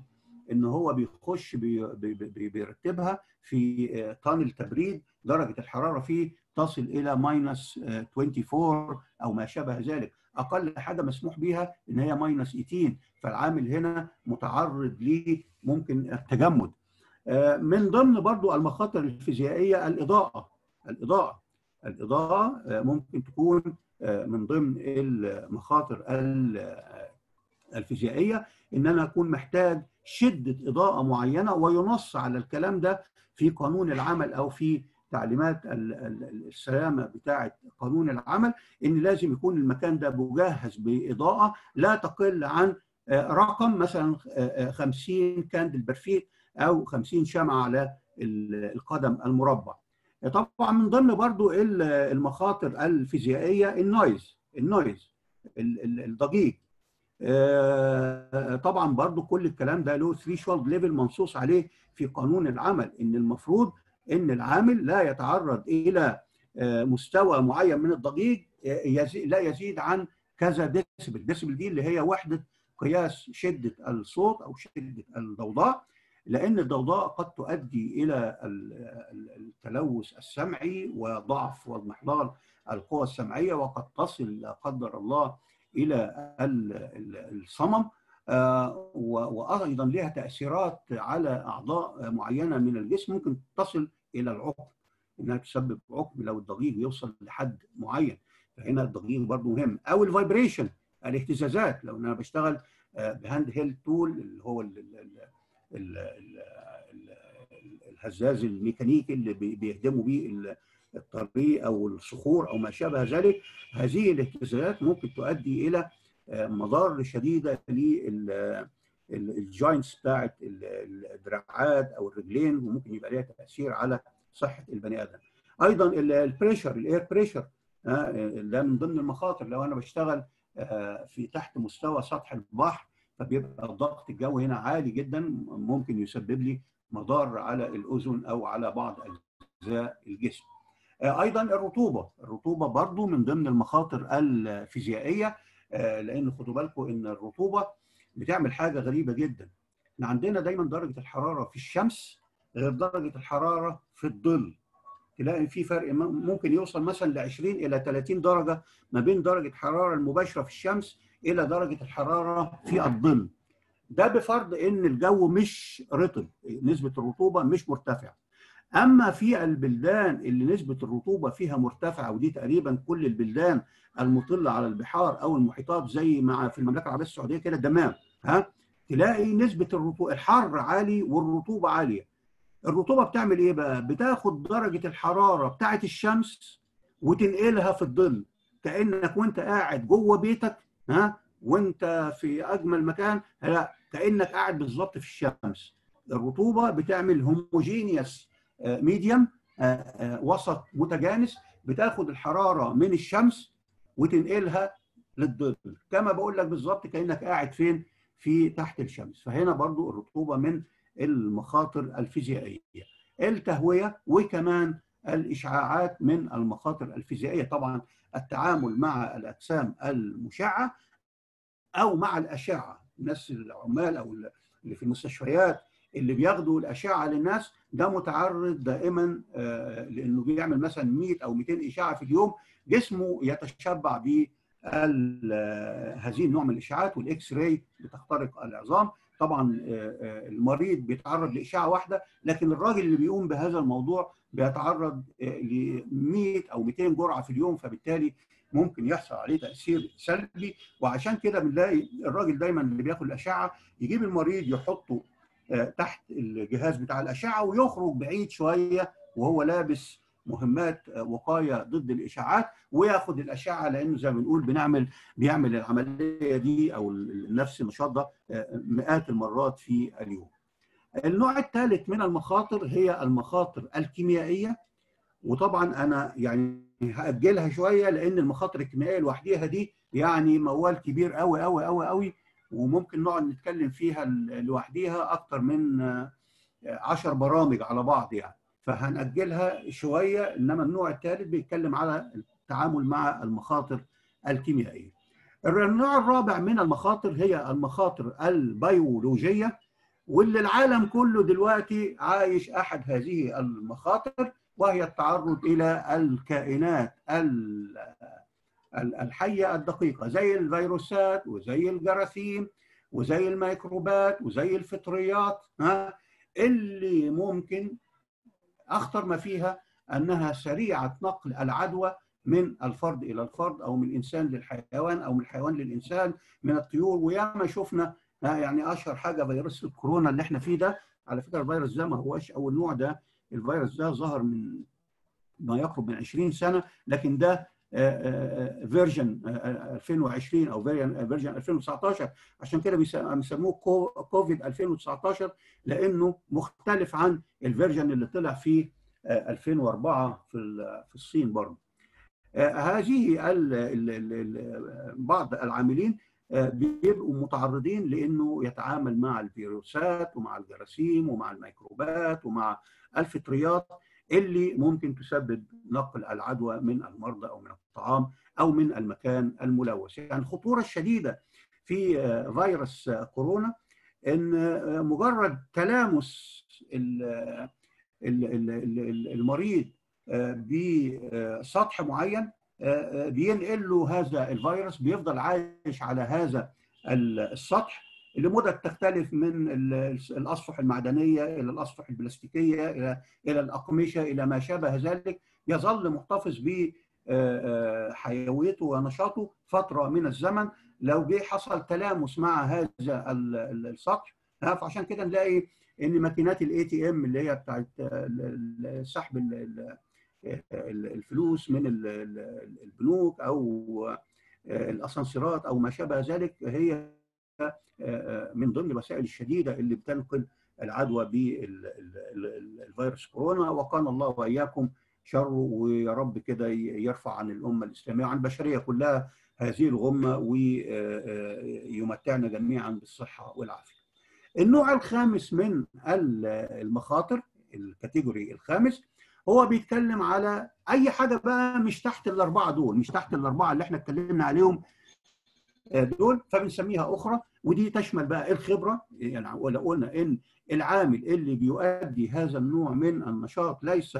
إن هو بيخش بي بي بيرتبها في طن التبريد درجة الحرارة فيه تصل إلى minus 24 أو ما شابه ذلك. أقل حاجة مسموح بها إن هي minus 18 فالعامل هنا متعرض ل ممكن التجمد. من ضمن برضو المخاطر الفيزيائية الإضاءة. الإضاءة. الإضاءة ممكن تكون من ضمن المخاطر الفيزيائية إن أنا أكون محتاج شدة إضاءة معينة وينص على الكلام ده في قانون العمل أو في تعليمات السلامة بتاعة قانون العمل إن لازم يكون المكان ده مجهز بإضاءة لا تقل عن رقم مثلا 50 candle per feet أو 50 شمعة على القدم المربع. طبعا من ضمن برضو المخاطر الفيزيائية ال noise ال noise الضجيج طبعا برضو كل الكلام ده له threshold level منصوص عليه في قانون العمل إن المفروض إن العامل لا يتعرض إلى مستوى معين من الضجيج لا يزيد عن كذا decibel decibel دي اللي هي وحدة قياس شدة الصوت أو شدة الضوضاء لأن الضوضاء قد تؤدي إلى التلوث السمعي وضعف واضمحلال القوى السمعية وقد تصل لا قدر الله إلى الصمم. وأيضا لها تأثيرات على أعضاء معينة من الجسم ممكن تصل إلى العقم إنها تسبب عقم لو الضغيط يوصل لحد معين. فهنا الضغيط برضه مهم. أو ال vibration الاهتزازات. لو أنا بشتغل ب hand held tool اللي هو ال ال ال الهزاز الميكانيكي اللي بيهدموا بيه الطريق أو الصخور أو ما شابه ذلك هذه الاهتزازات ممكن تؤدي إلى مضار شديده لل joints بتاعت الدراعات أو الرجلين وممكن يبقى لها تأثير على صحة البني آدم. أيضا ال pressure ال air pressure ده من ضمن المخاطر لو أنا بشتغل في تحت مستوى سطح البحر فبيبقى ضغط الجو هنا عالي جدا ممكن يسبب لي مضار على الأذن أو على بعض أجزاء الجسم. أيضا الرطوبة، الرطوبة برضو من ضمن المخاطر الفيزيائية لأن خدوا بالكم إن الرطوبة بتعمل حاجة غريبة جدا. إحنا عندنا دايما درجة الحرارة في الشمس غير درجة الحرارة في الظل. تلاقي في فرق ممكن يوصل مثلا ل 20 إلى 30 درجة ما بين درجة الحراره المباشرة في الشمس إلى درجة الحرارة في الظل. ده بفرض إن الجو مش رطب، نسبة الرطوبة مش مرتفعة. أما في البلدان اللي نسبة الرطوبة فيها مرتفعة ودي تقريبا كل البلدان المطلة على البحار أو المحيطات زي مع في المملكة العربية السعودية كده دمام ها؟ تلاقي نسبة الرطوبه الحر عالي والرطوبة عالية. الرطوبة بتعمل إيه بقى؟ بتاخد درجة الحرارة بتاعه الشمس وتنقلها في الظل. كأنك وأنت قاعد جوه بيتك ها؟ وأنت في أجمل مكان لا كأنك قاعد بالظبط في الشمس. الرطوبة بتعمل هوموجينيوس ميديم وسط متجانس بتاخد الحرارة من الشمس وتنقلها للظل. كما بقول لك بالظبط كأنك قاعد فين؟ في تحت الشمس. فهنا برضو الرطوبة من المخاطر الفيزيائية. التهوية وكمان الإشعاعات من المخاطر الفيزيائية. طبعا التعامل مع الأجسام المشعة أو مع الأشعة. الناس العمال أو اللي في المستشفيات اللي بياخدوا الأشعة للناس ده متعرض دائما لأنه بيعمل مثلا 100 أو 200 إشعة في اليوم جسمه يتشبع ب هذه النوع من الإشعاعات والاكس راي بتخترق العظام. طبعا المريض بيتعرض لإشعة واحدة لكن الراجل اللي بيقوم بهذا الموضوع بيتعرض ل 100 أو 200 جرعة في اليوم فبالتالي ممكن يحصل عليه تأثير سلبي. وعشان كده بنلاقي الراجل دايما اللي بياخد الأشعة يجيب المريض يحطه تحت الجهاز بتاع الأشعة ويخرج بعيد شوية وهو لابس مهمات وقاية ضد الاشاعات وياخد الأشعة لأنه زي ما بنقول بنعمل بيعمل العملية دي أو نفس النشاط ده مئات المرات في اليوم. النوع الثالث من المخاطر هي المخاطر الكيميائية وطبعا أنا يعني هأجلها شوية لأن المخاطر الكيميائية لوحديها دي يعني موال كبير قوي قوي قوي قوي وممكن نقعد نتكلم فيها لوحديها أكتر من 10 برامج على بعض يعني فهنأجلها شوية إنما النوع الثالث بيتكلم على التعامل مع المخاطر الكيميائية. النوع الرابع من المخاطر هي المخاطر البيولوجية واللي العالم كله دلوقتي عايش أحد هذه المخاطر وهي التعرض إلى الكائنات الحية الدقيقة زي الفيروسات وزي الجراثيم وزي الميكروبات وزي الفطريات ها؟ اللي ممكن أخطر ما فيها أنها سريعة نقل العدوى من الفرد إلى الفرد أو من الإنسان للحيوان أو من الحيوان للإنسان من الطيور. وياما شفنا يعني أشهر حاجة فيروس الكورونا اللي إحنا فيه ده على فكرة الفيروس ده ما هوش أول نوع ده الفيروس ده ظهر من ما يقرب من 20 سنة لكن ده version 2020 أو version 2019 عشان كده بيسموه كوفيد 2019 لأنه مختلف عن ال version اللي طلع فيه 2004 في في الصين برضه. هذه بعض العاملين بيبقوا متعرضين لأنه يتعامل مع الفيروسات ومع الجراثيم ومع الميكروبات ومع الفطريات اللي ممكن تسبب نقل العدوى من المرضى أو من الطعام أو من المكان الملوث. يعني الخطورة الشديدة في فيروس كورونا إن مجرد تلامس المريض بسطح معين بينقل له هذا الفيروس بيفضل عايش على هذا السطح لمدة تختلف من الأسطح المعدنية إلى الأسطح البلاستيكية إلى إلى الأقمشة إلى ما شابه ذلك. يظل محتفظ بحيويته ونشاطه فترة من الزمن. لو جه حصل تلامس مع هذا السطح فعشان كده نلاقي إن ماكينات ال ATM اللي هي بتاعت سحب الفلوس من البنوك أو الأسانسيرات أو ما شابه ذلك هي من ضمن الوسائل الشديدة اللي بتنقل العدوى بالفيروس كورونا وكان الله وإياكم شره ويا رب كده يرفع عن الأمة الإسلامية وعن البشرية كلها هذه الغمة ويمتعنا جميعا بالصحة والعافية. النوع الخامس من المخاطر الكاتيجوري الخامس هو بيتكلم على أي حاجة بقى مش تحت الأربعة دول مش تحت الأربعة اللي إحنا اتكلمنا عليهم دول فبنسميها أخرى ودي تشمل بقى الخبرة؟ يعني ولا قلنا إن العامل اللي بيؤدي هذا النوع من النشاط ليس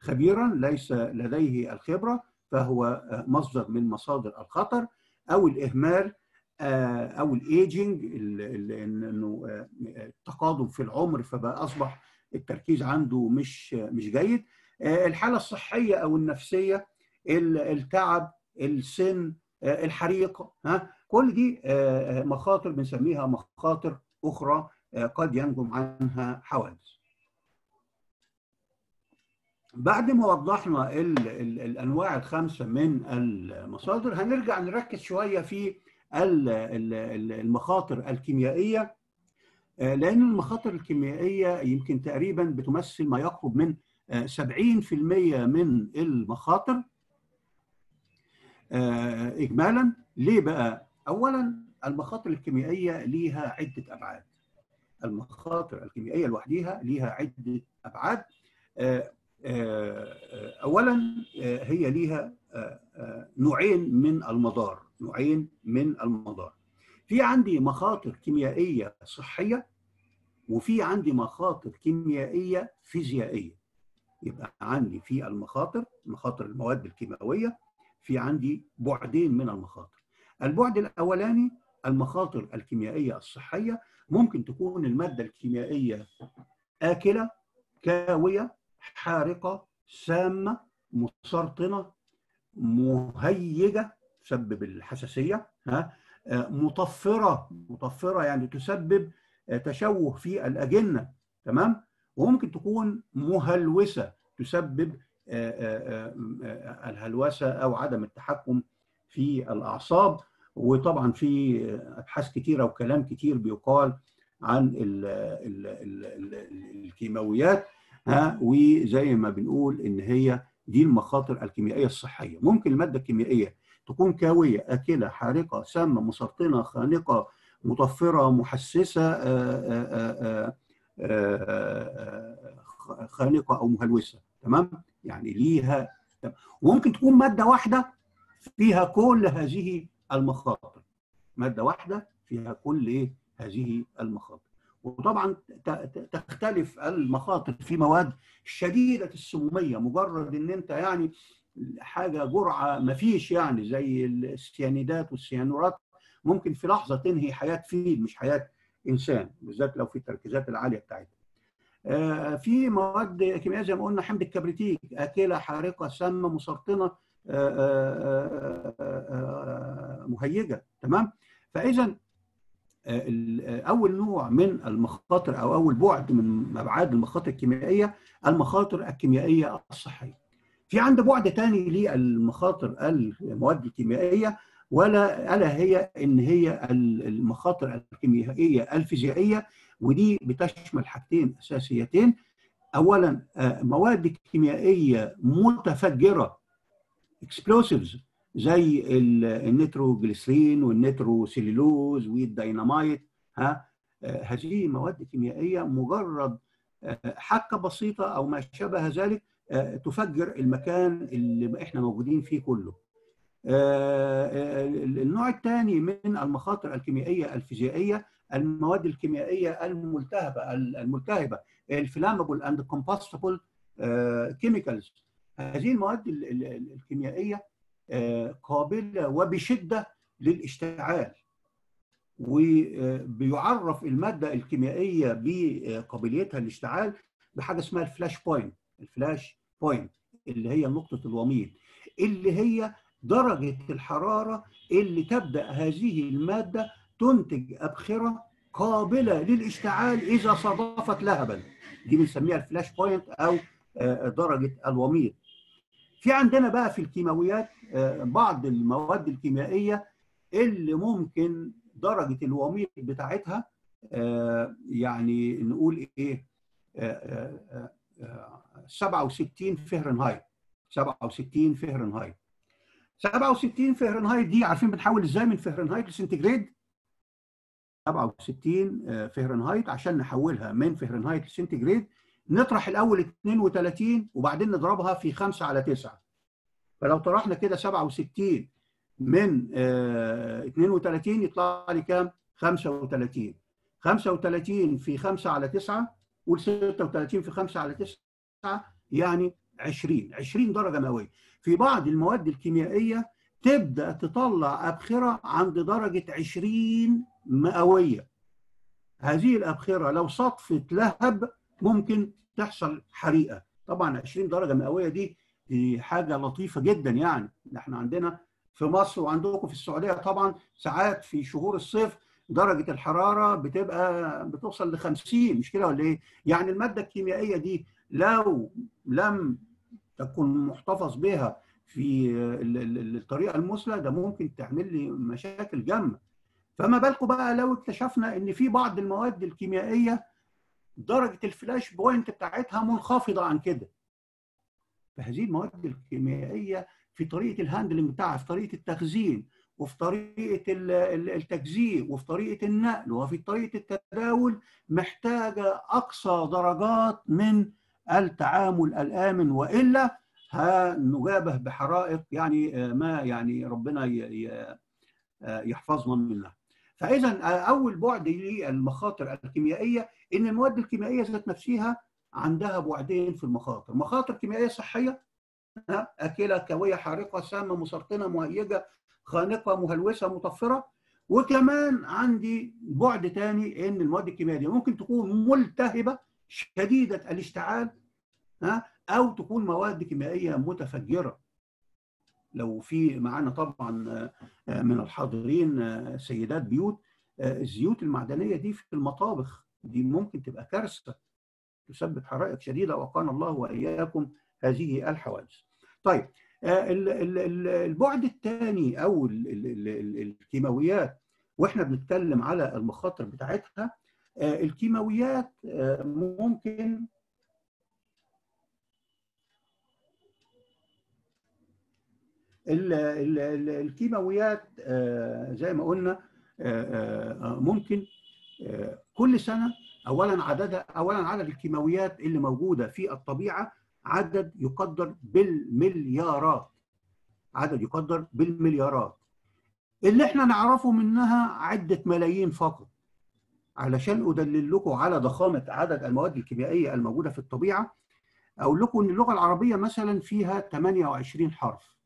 خبيرا ليس لديه الخبرة فهو مصدر من مصادر الخطر أو الإهمال أو الايجنج إنه التقادم في العمر فبقى أصبح التركيز عنده مش مش جيد. الحالة الصحية أو النفسية التعب السن الحريق ها؟ كل دي مخاطر بنسميها مخاطر أخرى قد ينجم عنها حوادث. بعد ما وضحنا ال ال الأنواع الخمسه من المصادر هنرجع نركز شوية في المخاطر الكيميائية. لأن المخاطر الكيميائية يمكن تقريبا بتمثل ما يقرب من 70% من المخاطر. اجمالا ليه بقى اولا المخاطر الكيميائية ليها عدة أبعاد. المخاطر الكيميائية لوحديها ليها عدة أبعاد. اولا هي ليها نوعين من المضار. نوعين من المضار. في عندي مخاطر كيميائية صحية وفي عندي مخاطر كيميائية فيزيائية. يبقى عندي في المخاطر مخاطر المواد الكيماوية في عندي بعدين من المخاطر. البعد الأولاني المخاطر الكيميائية الصحية ممكن تكون المادة الكيميائية آكلة كاوية حارقة سامة مسرطنة مهيجة تسبب الحساسية ها مطفره مطفره يعني تسبب تشوه في الأجنة تمام؟ وممكن تكون مهلوسة تسبب الهلوسة أو عدم التحكم في الأعصاب. وطبعا في أبحاث كثيره وكلام كثير بيقال عن ال ال ال ال الكيماويات ها وزي ما بنقول إن هي دي المخاطر الكيميائية الصحية. ممكن المادة الكيميائية تكون كاوية أكلة حارقة سامه مسرطنة خانقة مطفره محسسة خانقة أو مهلوسة تمام؟ يعني ليها وممكن تكون مادة واحدة فيها كل هذه المخاطر. مادة واحدة فيها كل إيه؟ هذه المخاطر. وطبعا تختلف المخاطر في مواد شديدة السمومية مجرد إن أنت يعني حاجة جرعة ما فيش يعني زي السيانيدات والسيانورات ممكن في لحظة تنهي حياة فيل مش حياة إنسان بالذات لو في التركيزات العالية بتاعتها. في مواد كيميائية زي ما قلنا حمض الكبريتيك أكلة حارقة سامه مسرطنة مهيجة تمام؟ فإذا أول نوع من المخاطر أو أول بعد من أبعاد المخاطر الكيميائية المخاطر الكيميائية الصحية. في عند بعد ثاني للمخاطر المواد الكيميائية ولا ألا هي إن هي المخاطر الكيميائية الفيزيائية ودي بتشمل حاجتين أساسيتين اولا مواد كيميائية متفجرة explosives زي النيتروجليسرين والنيتروسيلولوز والديناميت ها هذه مواد كيميائية مجرد حكه بسيطة أو ما شابه ذلك تفجر المكان اللي إحنا موجودين فيه كله. النوع الثاني من المخاطر الكيميائية الفيزيائية المواد الكيميائية الملتهبة الملتهبة ال flammable and combustible chemicals هذه المواد الكيميائية قابلة وبشدة للاشتعال. وبيعرف المادة الكيميائية بقابليتها للاشتعال بحاجة اسمها ال flash point. ال flash point اللي هي نقطة الوميض اللي هي درجة الحرارة اللي تبدأ هذه المادة تنتج أبخرة قابلة للاشتعال إذا صادفت لهبا. دي بنسميها ال flash point أو درجة الوميض في عندنا بقى في الكيماويات بعض المواد الكيميائية اللي ممكن درجة الوميض بتاعتها يعني نقول إيه 67 فهرنهايت 67 فهرنهايت. 67 فهرنهايت دي عارفين بنحول إزاي من فهرنهايت لسنتيجريد؟ 67 فهرنهايت عشان نحولها من فهرنهايت لسنتيجريد. نطرح الأول 32 وبعدين نضربها في 5 على 9 فلو طرحنا كده 67 من 32 يطلع لي كام؟ 35 35 في 5 على 9 قول 36 في 5 على 9 يعني 20 20 درجة مئوية. في بعض المواد الكيميائية تبدأ تطلع أبخرة عند درجة 20 مئوية. هذه الأبخرة لو صدفت لهب ممكن تحصل حريقة. طبعا 20 درجة مئوية دي حاجة لطيفة جدا يعني. إحنا عندنا في مصر وعندكم في السعودية طبعا ساعات في شهور الصيف درجة الحرارة بتبقى بتوصل ل 50 مش كده ولا إيه؟ يعني المادة الكيميائية دي لو لم تكن محتفظ بها في الطريقة المثلى ده ممكن تعمل لي مشاكل جامة. فما بالكم بقى لو اكتشفنا إن في بعض المواد الكيميائية درجة ال flash point بتاعتها منخفضة عن كده فهذه المواد الكيميائية في طريقة ال handling بتاعها في طريقة التخزين وفي طريقة التجزئة وفي طريقة النقل وفي طريقة التداول محتاجة أقصى درجات من التعامل الآمن وإلا هنجابه بحرائق يعني ما يعني ربنا يحفظنا منها. فاذا أول بعد للمخاطر الكيميائية إن المواد الكيميائية ذات نفسها عندها بعدين في المخاطر، مخاطر كيميائية صحية أكلة كوية حارقة سامة مسرطنة مهيجة خانقة مهلوسة مطفرة. وكمان عندي بعد ثاني إن المواد الكيميائية ممكن تكون ملتهبة شديدة الاشتعال ها أو تكون مواد كيميائية متفجرة. لو في معانا طبعا من الحاضرين سيدات بيوت الزيوت المعدنية دي في المطابخ دي ممكن تبقى كارثة تسبب حرائق شديدة وقانا الله وإياكم هذه الحوادث. طيب البعد الثاني أو الكيماويات وإحنا بنتكلم على المخاطر بتاعتها الكيماويات ممكن الكيماويات زي ما قلنا ممكن كل سنة اولا عددها اولا عدد الكيماويات اللي موجودة في الطبيعة عدد يقدر بالمليارات. عدد يقدر بالمليارات. اللي إحنا نعرفه منها عدة ملايين فقط. علشان أدلل لكم على ضخامة عدد المواد الكيميائية الموجودة في الطبيعة أقول لكم إن اللغة العربية مثلا فيها 28 حرف.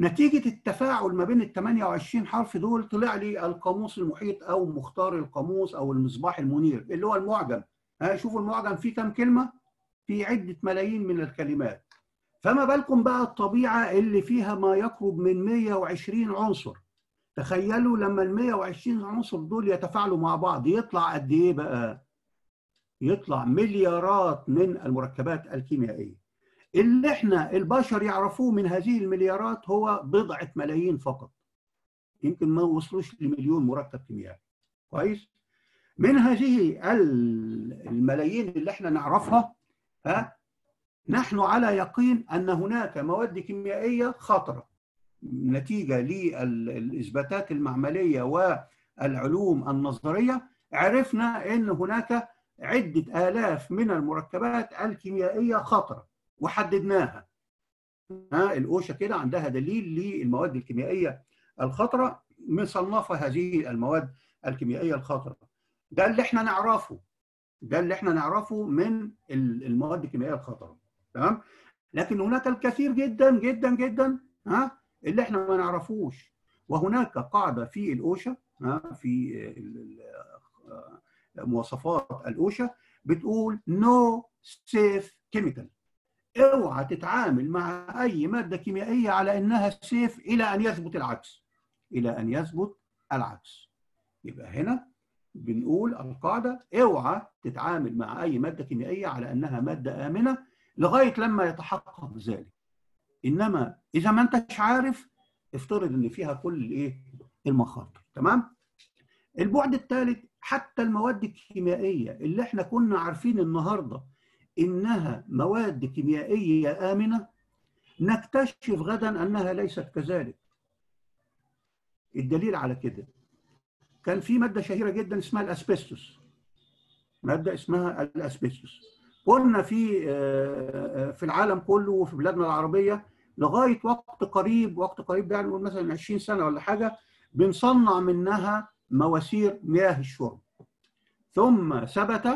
نتيجة التفاعل ما بين ال 28 حرف دول طلع لي القاموس المحيط أو مختار القاموس أو المصباح المنير اللي هو المعجم ها شوفوا المعجم فيه كم كلمة؟ في عدة ملايين من الكلمات فما بالكم بقى الطبيعة اللي فيها ما يقرب من 120 عنصر تخيلوا لما ال 120 عنصر دول يتفاعلوا مع بعض يطلع قد إيه بقى؟ يطلع مليارات من المركبات الكيميائية اللي إحنا البشر يعرفوه من هذه المليارات هو بضعة ملايين فقط. يمكن ما وصلوش لمليون مركب كيميائي. كويس؟ من هذه الملايين اللي إحنا نعرفها ها نحن على يقين أن هناك مواد كيميائية خطرة. نتيجة للإثباتات المعملية والعلوم النظرية عرفنا إن هناك عدة آلاف من المركبات الكيميائية خطرة. وحددناها. ها الاوشا كده عندها دليل للمواد الكيميائية الخطرة مصنفه هذه المواد الكيميائية الخطرة. ده اللي إحنا نعرفه. ده اللي إحنا نعرفه من المواد الكيميائية الخطرة. تمام؟ لكن هناك الكثير جدا جدا جدا ها اللي إحنا ما نعرفوش. وهناك قاعدة في ال OSHA ها في مواصفات ال OSHA بتقول no safe chemical اوعى تتعامل مع أي مادة كيميائية على إنها safe إلى أن يثبت العكس. إلى أن يثبت العكس. يبقى هنا بنقول القاعدة اوعى تتعامل مع أي مادة كيميائية على إنها مادة آمنة لغاية لما يتحقق ذلك. إنما إذا ما أنتش عارف افترض إن فيها كل الايه المخاطر. تمام؟ البعد الثالث حتى المواد الكيميائية اللي إحنا كنا عارفين النهارده إنها مواد كيميائية آمنة نكتشف غدا أنها ليست كذلك. الدليل على كده. كان في مادة شهيرة جدا اسمها الأسبستوس. مادة اسمها الأسبستوس. قلنا في في العالم كله وفي بلادنا العربية لغاية وقت قريب وقت قريب يعني نقول مثلا 20 سنة ولا حاجة بنصنع منها مواسير مياه الشرب. ثم ثبت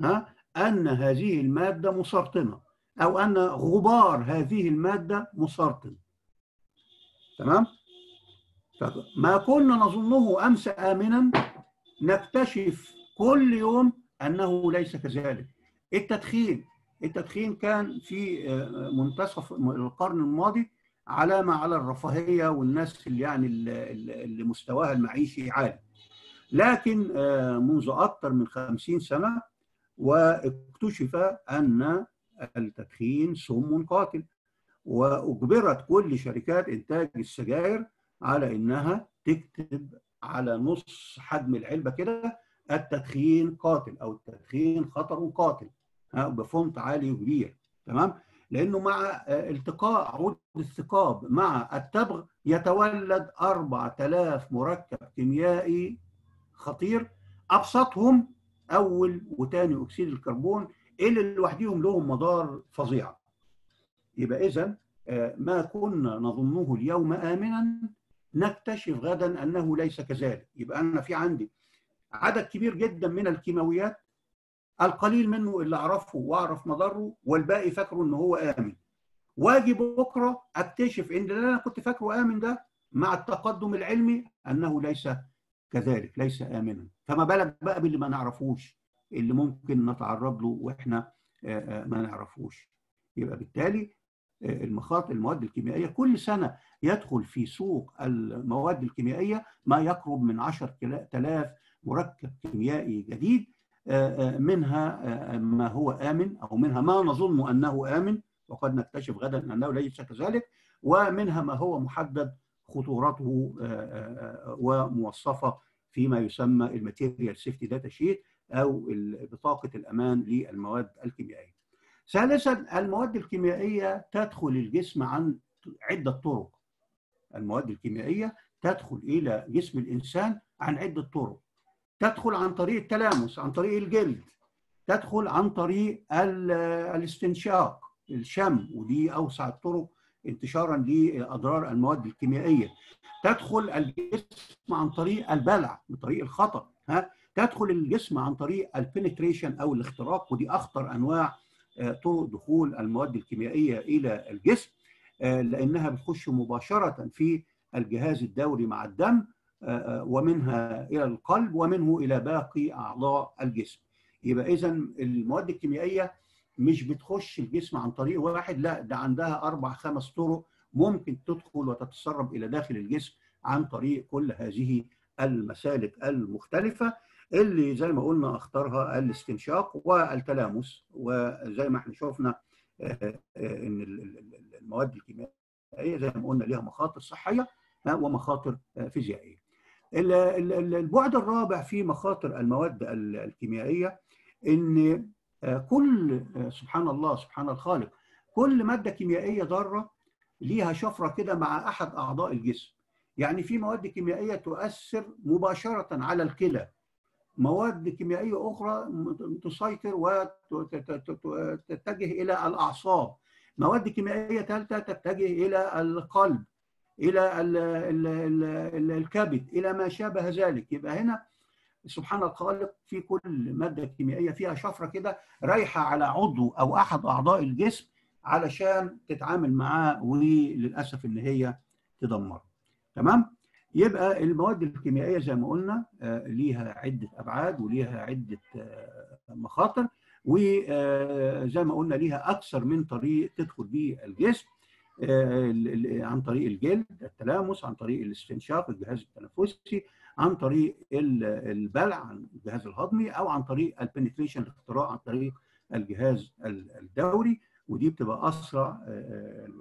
ها أن هذه المادة مسرطنة أو أن غبار هذه المادة مسرطن. تمام؟ ما كنا نظنه أمس آمنا نكتشف كل يوم أنه ليس كذلك. التدخين التدخين كان في منتصف القرن الماضي علامه على الرفاهية والناس اللي يعني اللي مستواها المعيشي عالي. لكن منذ أكثر من خمسين سنة واكتشف أن التدخين سم قاتل وأجبرت كل شركات إنتاج السجائر على إنها تكتب على نص حجم العلبة كده التدخين قاتل أو التدخين خطر قاتل بفونت عالي وكبير تمام؟ لأنه مع التقاء عود الثقاب مع التبغ يتولد 4000 مركب كيميائي خطير أبسطهم أول وثاني أكسيد الكربون اللي لوحدهم لهم مضار فظيعه يبقى إذا ما كنا نظنه اليوم امنا نكتشف غدا أنه ليس كذلك. يبقى أنا في عندي عدد كبير جدا من الكيماويات القليل منه اللي أعرفه وأعرف مضره والباقي فاكره ان هو آمن. وآجي بكرة أكتشف إن اللي أنا كنت فاكره آمن ده مع التقدم العلمي أنه ليس كذلك ليس امنا. فما بالك بقى باللي ما نعرفوش؟ اللي ممكن نتعرض له وإحنا ما نعرفوش. يبقى بالتالي المخاطر المواد الكيميائية كل سنة يدخل في سوق المواد الكيميائية ما يقرب من 10000 مركب كيميائي جديد منها ما هو آمن أو منها ما نظن أنه آمن وقد نكتشف غدا أنه ليس كذلك ومنها ما هو محدد خطورته وموصفة فيما يسمى ال material safety data sheet أو بطاقة الأمان للمواد الكيميائية. ثالثا المواد الكيميائية تدخل الجسم عن عدة طرق. المواد الكيميائية تدخل إلى جسم الإنسان عن عدة طرق. تدخل عن طريق التلامس عن طريق الجلد. تدخل عن طريق الاستنشاق الشم ودي أوسع الطرق انتشارا لأضرار المواد الكيميائية. تدخل الجسم عن طريق البلع من طريق الخطا ها؟ تدخل الجسم عن طريق البنتريشن أو الاختراق ودي أخطر أنواع طرق دخول المواد الكيميائية إلى الجسم لأنها بتخش مباشرة في الجهاز الدوري مع الدم ومنها إلى القلب ومنه إلى باقي أعضاء الجسم. يبقى اذا المواد الكيميائية مش بتخش الجسم عن طريق واحد لا ده عندها أربع خمس طرق ممكن تدخل وتتسرب إلى داخل الجسم عن طريق كل هذه المسالك المختلفة اللي زي ما قلنا اختارها الاستنشاق والتلامس وزي ما إحنا شفنا إن المواد الكيميائية زي ما قلنا ليها مخاطر صحية ومخاطر فيزيائية. البعد الرابع في مخاطر المواد الكيميائية إن كل سبحان الله سبحان الخالق كل مادة كيميائية ضارة ليها شفرة كده مع أحد أعضاء الجسم. يعني في مواد كيميائية تؤثر مباشرة على الكلى. مواد كيميائية أخرى تسيطر وتتجه إلى الأعصاب. مواد كيميائية ثالثه تتجه إلى القلب ال الكبد إلى ما شابه ذلك. يبقى هنا سبحان الخالق في كل مادة كيميائية فيها شفرة كده رايحة على عضو أو أحد أعضاء الجسم علشان تتعامل معاه وللأسف إن هي تدمره تمام؟ يبقى المواد الكيميائية زي ما قلنا ليها عدة أبعاد وليها عدة مخاطر وزي ما قلنا ليها أكثر من طريق تدخل به الجسم عن طريق الجلد التلامس عن طريق الاستنشاق الجهاز التنفسي عن طريق البلع عن الجهاز الهضمي أو عن طريق البنتريشن الاختراق عن طريق الجهاز الدوري ودي بتبقى أسرع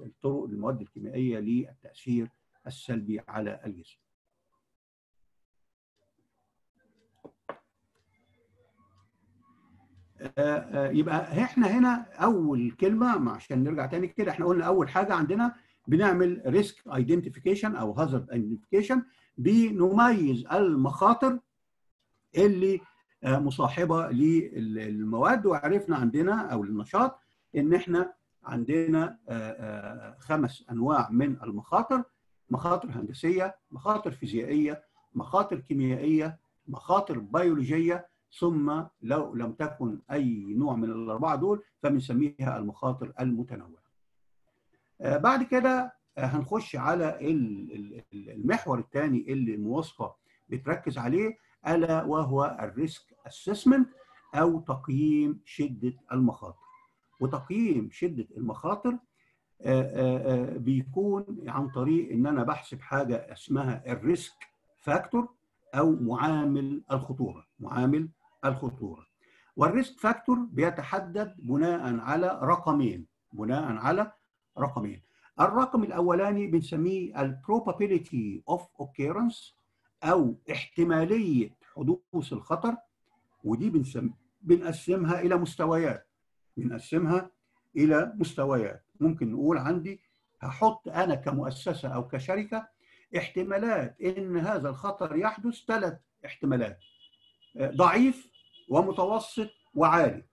الطرق المواد الكيميائية للتأثير السلبي على الجسم. يبقى إحنا هنا أول كلمة عشان نرجع تاني كده إحنا قلنا أول حاجة عندنا بنعمل risk identification أو hazard identification بنميز المخاطر اللي مصاحبة للمواد. وعرفنا عندنا أو النشاط إن إحنا عندنا خمس أنواع من المخاطر مخاطر هندسية مخاطر فيزيائية مخاطر كيميائية مخاطر بيولوجية. ثم لو لم تكن أي نوع من الأربعة دول فبنسميها المخاطر المتنوعة. بعد كده هنخش على المحور الثاني اللي المواصفة بتركز عليه ألا وهو ال risk assessment أو تقييم شدة المخاطر. وتقييم شدة المخاطر بيكون عن طريق إن أنا بحسب حاجة اسمها ال risk factor أو معامل الخطورة معامل الخطورة. وال risk factor بيتحدد بناء على رقمين بناء على رقمين. الرقم الأولاني بنسميه ال probability of occurrence أو احتمالية حدوث الخطر ودي بنسم بنقسمها إلى مستويات. بنقسمها إلى مستويات. ممكن نقول عندي هحط أنا كمؤسسة أو كشركة احتمالات إن هذا الخطر يحدث ثلاث احتمالات ضعيف ومتوسط وعالي.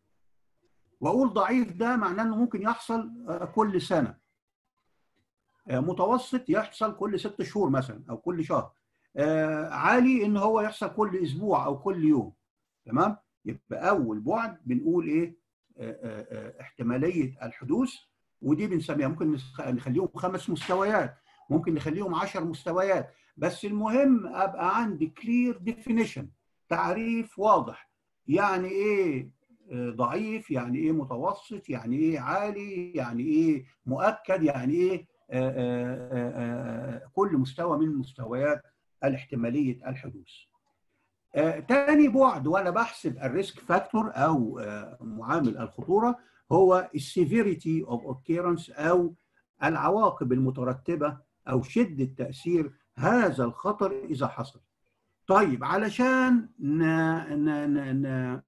وأقول ضعيف ده معناه إنه ممكن يحصل كل سنة. متوسط يحصل كل ست شهور مثلا أو كل شهر. عالي إن هو يحصل كل أسبوع أو كل يوم. تمام؟ يبقى أول بعد بنقول إيه؟ احتمالية الحدوث ودي بنسميها. ممكن نخليهم خمس مستويات ممكن نخليهم عشر مستويات. بس المهم أبقى عندي clear definition تعريف واضح. يعني إيه؟ ضعيف يعني إيه متوسط يعني إيه عالي يعني إيه مؤكد يعني إيه كل مستوى من مستويات الاحتمالية الحدوث تاني بعد وأنا بحسب ال risk factor أو معامل الخطورة هو ال severity of occurrence أو العواقب المترتبة أو شدة تأثير هذا الخطر إذا حصل. طيب علشان ن... ن... ن... ن...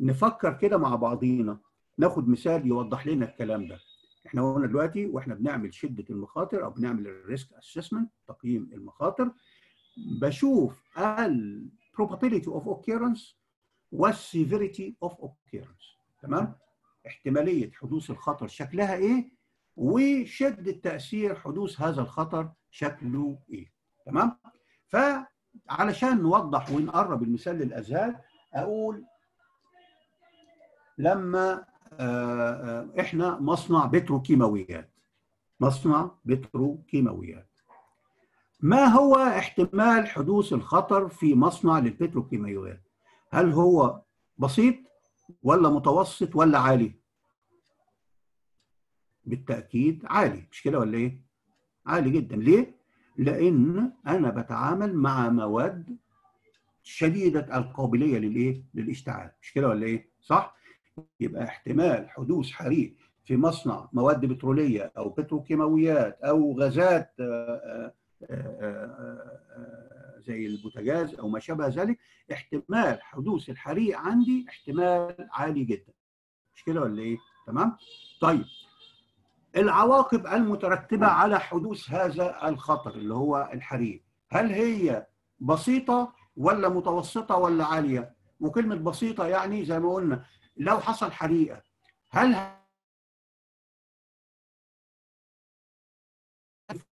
نفكر كده مع بعضينا ناخد مثال يوضح لنا الكلام ده. إحنا قلنا دلوقتي وإحنا بنعمل شدة المخاطر أو بنعمل ال risk assessment تقييم المخاطر. بشوف ال probability of occurrence وال severity of occurrence. تمام؟ احتمالية حدوث الخطر شكلها إيه؟ وشدة تأثير حدوث هذا الخطر شكله إيه. تمام؟ فعلشان نوضح ونقرب المثال للاذهان أقول لما إحنا مصنع بتروكيماويات. مصنع بتروكيماويات. ما هو احتمال حدوث الخطر في مصنع للبتروكيماويات؟ هل هو بسيط ولا متوسط ولا عالي؟ بالتأكيد عالي. مش كده ولا إيه؟ عالي جدا. ليه؟ لأن أنا بتعامل مع مواد شديدة القابلية للإيه؟ للإشتعال. مش كده ولا إيه؟ صح؟ يبقى احتمال حدوث حريق في مصنع مواد بترولية أو بتروكيماويات أو غازات زي البوتاجاز أو ما شابه ذلك احتمال حدوث الحريق عندي احتمال عالي جدا. مش كده ولا إيه؟ تمام؟ طيب. العواقب المترتبة على حدوث هذا الخطر اللي هو الحريق هل هي بسيطة ولا متوسطة ولا عالية؟ وكلمة بسيطة يعني زي ما قلنا لو حصل حريقة هل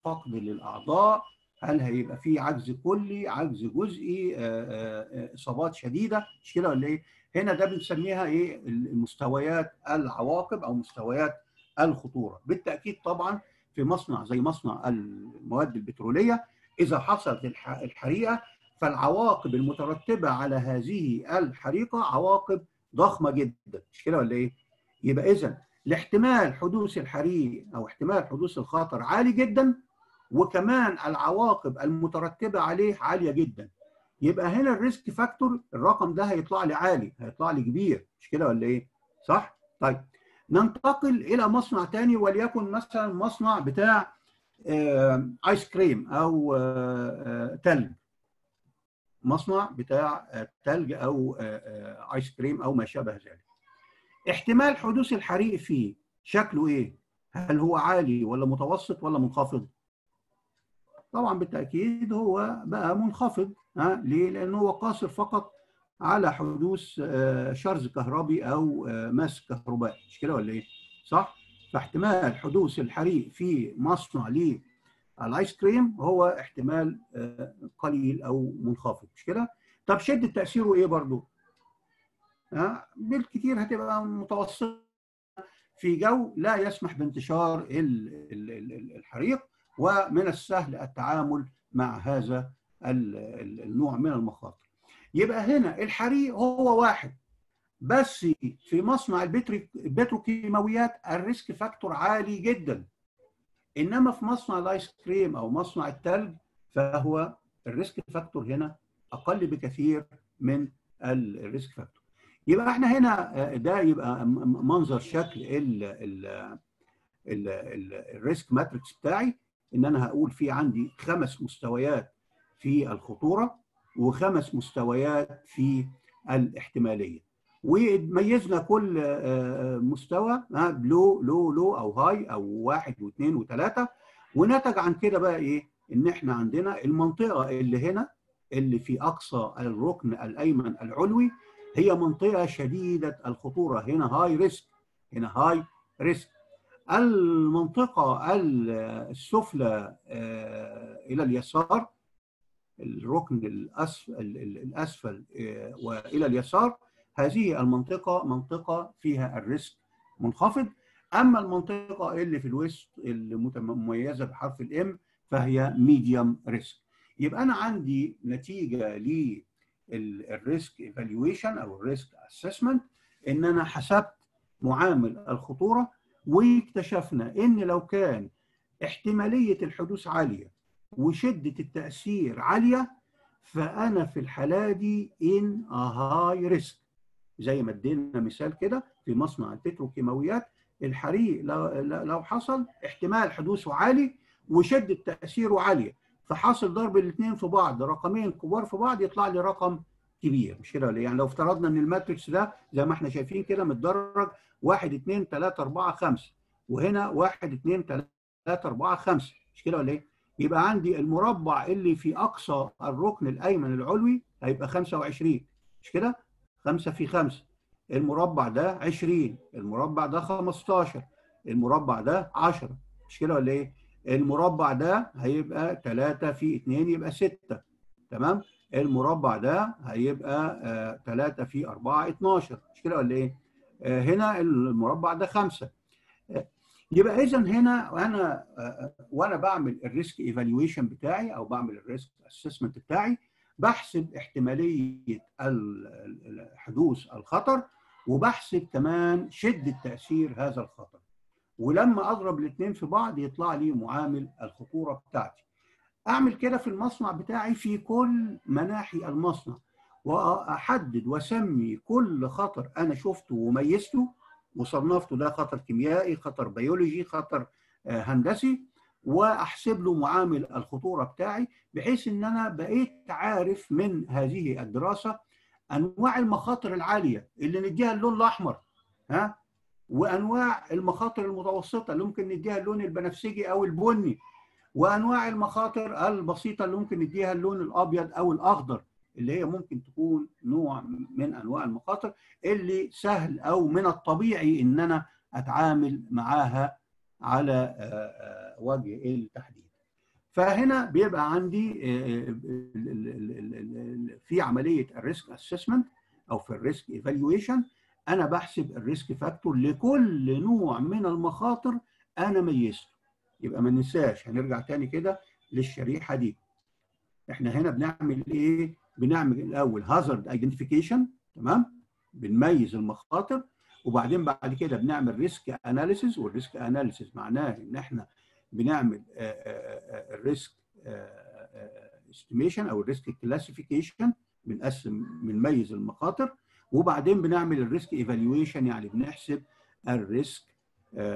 فقد للأعضاء؟ هل هيبقى في عجز كلي عجز جزئي إصابات شديدة؟ مش كده ولا إيه؟ هنا ده بنسميها إيه؟ المستويات العواقب أو مستويات الخطورة. بالتأكيد طبعا في مصنع زي مصنع المواد البترولية إذا حصلت الحريقة فالعواقب المترتبة على هذه الحريقة عواقب ضخمة جدا. مش كده ولا إيه؟ يبقى اذا لاحتمال حدوث الحريق أو احتمال حدوث الخطر عالي جدا وكمان العواقب المترتبة عليه عالية جدا. يبقى هنا ال risk factor الرقم ده هيطلع لي عالي هيطلع لي كبير. مش كده ولا إيه؟ صح؟ طيب ننتقل إلى مصنع تاني وليكن مثلا مصنع بتاع آيس كريم أو تلج. مصنع بتاع تلج أو آيس كريم أو ما شابه ذلك. احتمال حدوث الحريق فيه شكله إيه؟ هل هو عالي ولا متوسط ولا منخفض؟ طبعا بالتأكيد هو بقى منخفض ها؟ ليه؟ لأنه هو قاصر فقط على حدوث شرز كهربي أو ماس كهربائي. مش كده ولا إيه؟ صح؟ فاحتمال حدوث الحريق في مصنع للآيس كريم هو احتمال قليل أو منخفض مش كده؟ طب شدة تأثيره إيه برضو؟ ها بالكثير هتبقى متوسطة. في جو لا يسمح بانتشار الحريق ومن السهل التعامل مع هذا النوع من المخاطر. يبقى هنا الحريق هو واحد بس في مصنع البتروكيماويات ال risk factor عالي جدا. إنما في مصنع الآيس كريم أو مصنع الثلج فهو ال risk factor هنا أقل بكثير من ال risk factor. يبقى إحنا هنا ده يبقى منظر شكل ال ال ال risk matrix بتاعي. إن أنا هقول في عندي خمس مستويات في الخطورة وخمس مستويات في الاحتمالية. وميزنا كل مستوى low low low أو high أو واحد واثنين وثلاثة. ونتج عن كده بقى إيه؟ إن إحنا عندنا المنطقة اللي هنا اللي في أقصى الركن الأيمن العلوي هي منطقة شديدة الخطورة. هنا high risk هنا high risk. المنطقة السفلى إلى اليسار الركن الأسفل الاسفل وإلى اليسار هذه المنطقة منطقة فيها ال risk منخفض. أما المنطقة اللي في الوسط اللي مميزه بحرف ال M فهي medium risk يبقى أنا عندي نتيجة لل risk evaluation أو ال risk assessment إن أنا حسبت معامل الخطورة واكتشفنا إن لو كان احتمالية الحدوث عالية وشدة التأثير عالية فأنا في الحالة دي ان هاي ريسك زي ما ادينا مثال كده في مصنع البتروكيماويات الحريق لو حصل احتمال حدوثه عالي وشده تأثيره عالية فحاصل ضرب الاثنين في بعض رقمين كبار في بعض يطلع لي رقم كبير مش كده يعني لو افترضنا إن الماتريكس ده زي ما إحنا شايفين كده متدرج 1 2 3 4 5 وهنا 1 2 3 4 5 مش كده ولا إيه؟ يبقى عندي المربع اللي في أقصى الركن الأيمن العلوي هيبقى 25 مش كده؟ 5 في 5 المربع ده 20 المربع ده 15 المربع ده 10 مش كده ولا إيه؟ المربع ده هيبقى 3 في 2 يبقى 6 تمام؟ المربع ده هيبقى آه 3 في 4 12 مش كده ولا إيه؟ آه هنا المربع ده 5 آه يبقى اذا هنا وأنا وأنا بعمل ال risk evaluation بتاعي أو بعمل ال risk assessment بتاعي بحسب احتمالية حدوث الخطر وبحسب كمان شدة تأثير هذا الخطر. ولما أضرب الاثنين في بعض يطلع لي معامل الخطورة بتاعتي. أعمل كده في المصنع بتاعي في كل مناحي المصنع وأحدد وأسمي كل خطر أنا شفته وميزته وصنفته ده خطر كيميائي خطر بيولوجي خطر هندسي. وأحسب له معامل الخطورة بتاعي بحيث إن أنا بقيت عارف من هذه الدراسة أنواع المخاطر العالية اللي نديها اللون الأحمر ها؟ وأنواع المخاطر المتوسطة اللي ممكن نديها اللون البنفسجي أو البني وأنواع المخاطر البسيطة اللي ممكن نديها اللون الأبيض أو الأخضر اللي هي ممكن تكون نوع من أنواع المخاطر اللي سهل أو من الطبيعي إن أنا أتعامل معاها على وجه التحديد. فهنا بيبقى عندي في عملية ال risk assessment أو في ال risk evaluation أنا بحسب ال risk factor لكل نوع من المخاطر أنا ميزته. يبقى ما ننساش هنرجع تاني كده للشريحة دي. إحنا هنا بنعمل إيه؟ بنعمل الأول hazard identification تمام بنميز المخاطر وبعدين بعد كده بنعمل risk analysis وال risk analysis معناه إن إحنا بنعمل ال risk estimation أو ال risk classification بنقسم بنميز المخاطر وبعدين بنعمل ال risk evaluation يعني بنحسب ال risk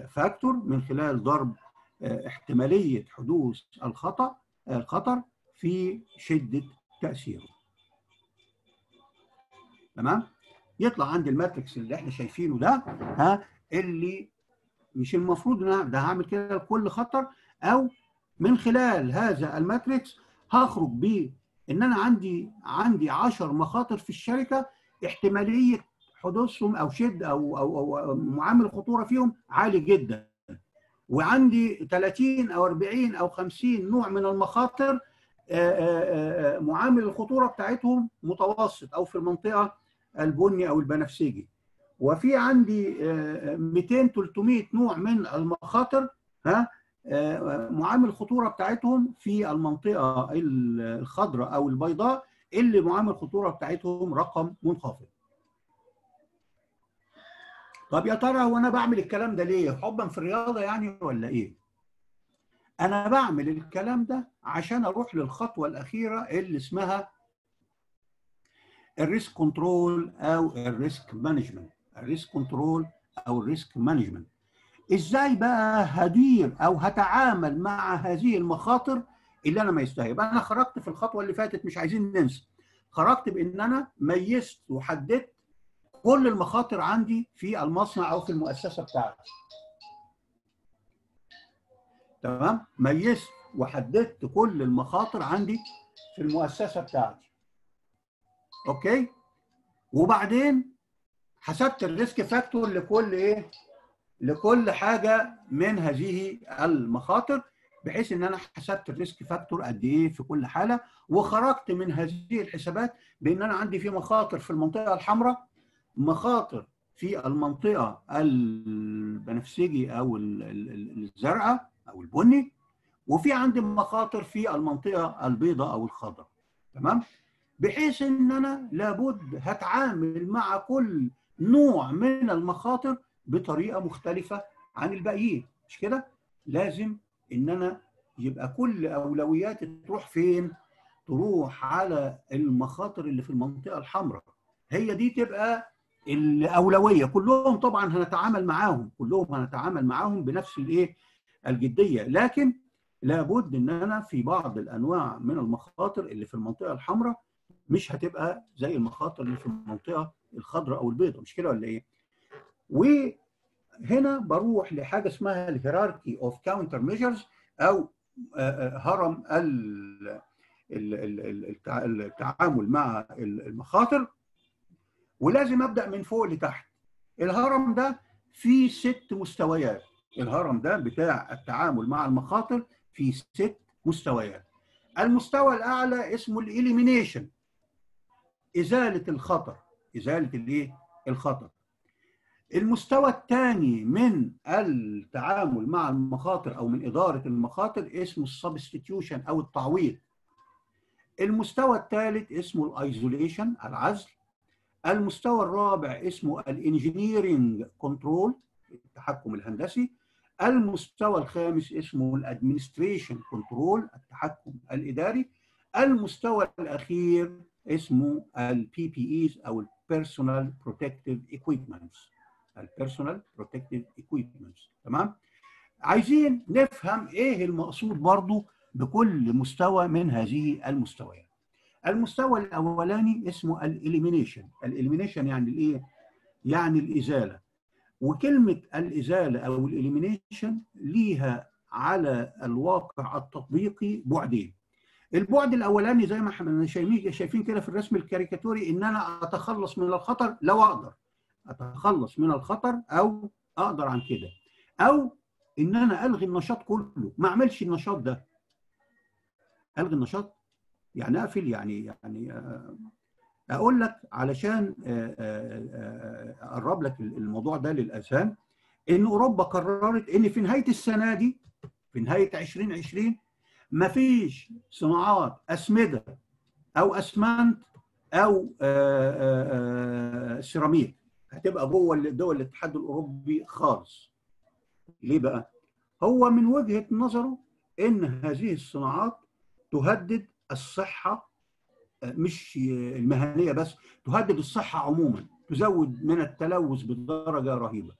factor من خلال ضرب احتمالية حدوث الخطأ الخطر في شدة تأثيره. تمام؟ يطلع عندي ال matrix اللي إحنا شايفينه ده ها اللي مش المفروض إن ده هعمل كده لكل خطر أو من خلال هذا ال matrix هخرج ب إن أنا عندي عندي 10 مخاطر في الشركة احتمالية حدوثهم أو شد أو أو أو معامل الخطوره فيهم عالي جدا. وعندي 30 أو 40 أو 50 نوع من المخاطر معامل الخطورة بتاعتهم متوسط أو في المنطقة البني أو البنفسجي وفي عندي 200 300 نوع من المخاطر ها معامل الخطورة بتاعتهم في المنطقة الخضراء أو البيضاء اللي معامل الخطورة بتاعتهم رقم منخفض. طب يا ترى هو أنا بعمل الكلام ده ليه؟ حبا في الرياضة يعني ولا إيه؟ أنا بعمل الكلام ده عشان أروح للخطوة الأخيرة اللي اسمها الريسك كنترول أو الريسك مانجمنت. الريسك كنترول أو الريسك مانجمنت. إزاي بقى هدير أو هتعامل مع هذه المخاطر اللي أنا ميزتها؟ يبقى أنا خرجت في الخطوة اللي فاتت مش عايزين ننسى. خرجت بإن أنا ميزت وحددت كل المخاطر عندي في المصنع أو في المؤسسة بتاعتي. تمام؟ ميزت وحددت كل المخاطر عندي في المؤسسة بتاعتي. أوكي؟ وبعدين حسبت ال risk factor لكل إيه؟ لكل حاجة من هذه المخاطر بحيث إن أنا حسبت ال risk factor قد إيه في كل حالة وخرجت من هذه الحسابات بإن أنا عندي في مخاطر في المنطقة الحمراء مخاطر في المنطقة البنفسجي أو الزرقاء أو البني وفي عندي مخاطر في المنطقة البيضاء أو الخضراء. تمام؟ بحيث ان أنا لابد هتعامل مع كل نوع من المخاطر بطريقة مختلفة عن الباقيين مش كده؟ لازم ان أنا يبقى كل اولوياتي تروح فين؟ تروح على المخاطر اللي في المنطقة الحمراء. هي دي تبقى الأولوية. كلهم طبعا هنتعامل معاهم كلهم هنتعامل معاهم بنفس الإيه؟ الجدية. لكن لابد ان أنا في بعض الأنواع من المخاطر اللي في المنطقة الحمراء مش هتبقى زي المخاطر اللي في المنطقة الخضراء أو البيضاء مش كده ولا إيه؟ هنا بروح لحاجة اسمها ال hierarchy of countermeasures أو هرم التعامل مع المخاطر. ولازم أبدأ من فوق لتحت. الهرم ده فيه ست مستويات. الهرم ده بتاع التعامل مع المخاطر فيه ست مستويات. المستوى الأعلى اسمه ال elimination إزالة الخطر. إزالة الإيه؟ الخطر. المستوى الثاني من التعامل مع المخاطر أو من إدارة المخاطر اسمه ال substitution أو التعويض. المستوى الثالث اسمه ال isolation العزل. المستوى الرابع اسمه ال engineering control التحكم الهندسي. المستوى الخامس اسمه ال administration control التحكم الإداري. المستوى الأخير اسمه ال PPEs أو ال personal protective equipments ال personal protective equipments تمام؟ عايزين نفهم إيه المقصود برضو بكل مستوى من هذه المستويات. المستوى الأولاني اسمه ال elimination ال elimination يعني الايه يعني الإزالة. وكلمة الازاله أو ال elimination ليها على الواقع التطبيقي بعدين. البعد الأولاني زي ما إحنا شايفين كده في الرسم الكاريكاتوري إن أنا أتخلص من الخطر لو أقدر. أتخلص من الخطر أو أقدر عن كده. أو إن أنا ألغي النشاط كله. ما أعملش النشاط ده. ألغي النشاط. يعني أقفل يعني يعني أقول لك علشان أقرب لك الموضوع ده للاذهان إن أوروبا قررت إن في نهاية السنة دي في نهاية 2020 مفيش صناعات أسمدة أو أسمنت أو سيراميك. هتبقى جوه دول الاتحاد الأوروبي خالص. ليه بقى؟ هو من وجهة نظره إن هذه الصناعات تهدد الصحة مش المهنية بس تهدد الصحة عموما تزود من التلوث بدرجة رهيبة.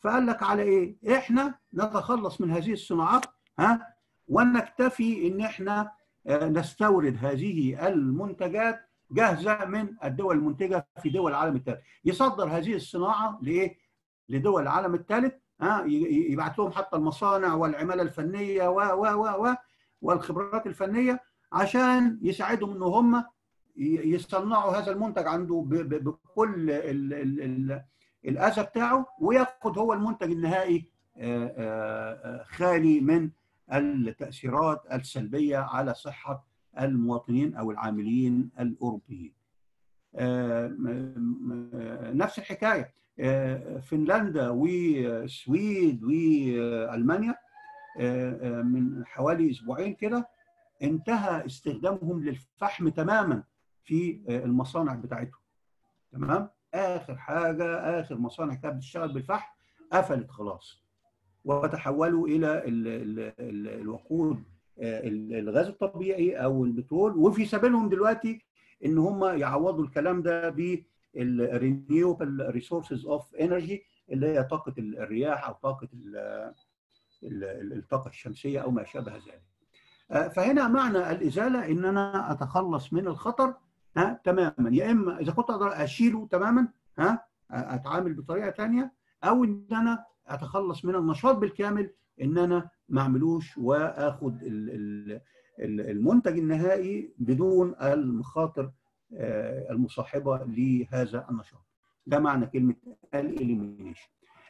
فقال لك على إيه؟ إحنا نتخلص من هذه الصناعات ها؟ ونكتفي إن إحنا نستورد هذه المنتجات جاهزة من الدول المنتجة في دول العالم الثالث يصدر هذه الصناعة لإيه؟ لدول العالم الثالث ها يبعت لهم حتى المصانع والعمالة الفنية و و و و والخبرات الفنية عشان يساعدهم إن هم يصنعوا هذا المنتج عنده بكل الأذى بتاعه وياخد هو المنتج النهائي خالي من التأثيرات السلبية على صحة المواطنين أو العاملين الأوروبيين. نفس الحكاية. فنلندا والسويد والمانيا من حوالي أسبوعين كده انتهى استخدامهم للفحم تماما في المصانع بتاعتهم. تمام؟ آخر حاجة آخر مصانع كانت بتشتغل بالفحم قفلت خلاص. وتحولوا إلى ال ال ال الوقود الغاز الطبيعي أو البترول وفي سبيلهم دلوقتي إن هم يعوضوا الكلام ده بال renewable resources of energy اللي هي طاقة الرياح أو طاقة الطاقة الشمسية أو ما شابه ذلك. فهنا معنى الإزالة إن أنا أتخلص من الخطر ها تماما يا إما إذا كنت أقدر أشيله تماما ها أتعامل بطريقة ثانية أو إن أنا أتخلص من النشاط بالكامل إن أنا ما أعملوش وآخد المنتج النهائي بدون المخاطر المصاحبة لهذا النشاط. ده معنى كلمة الإليمينيشن.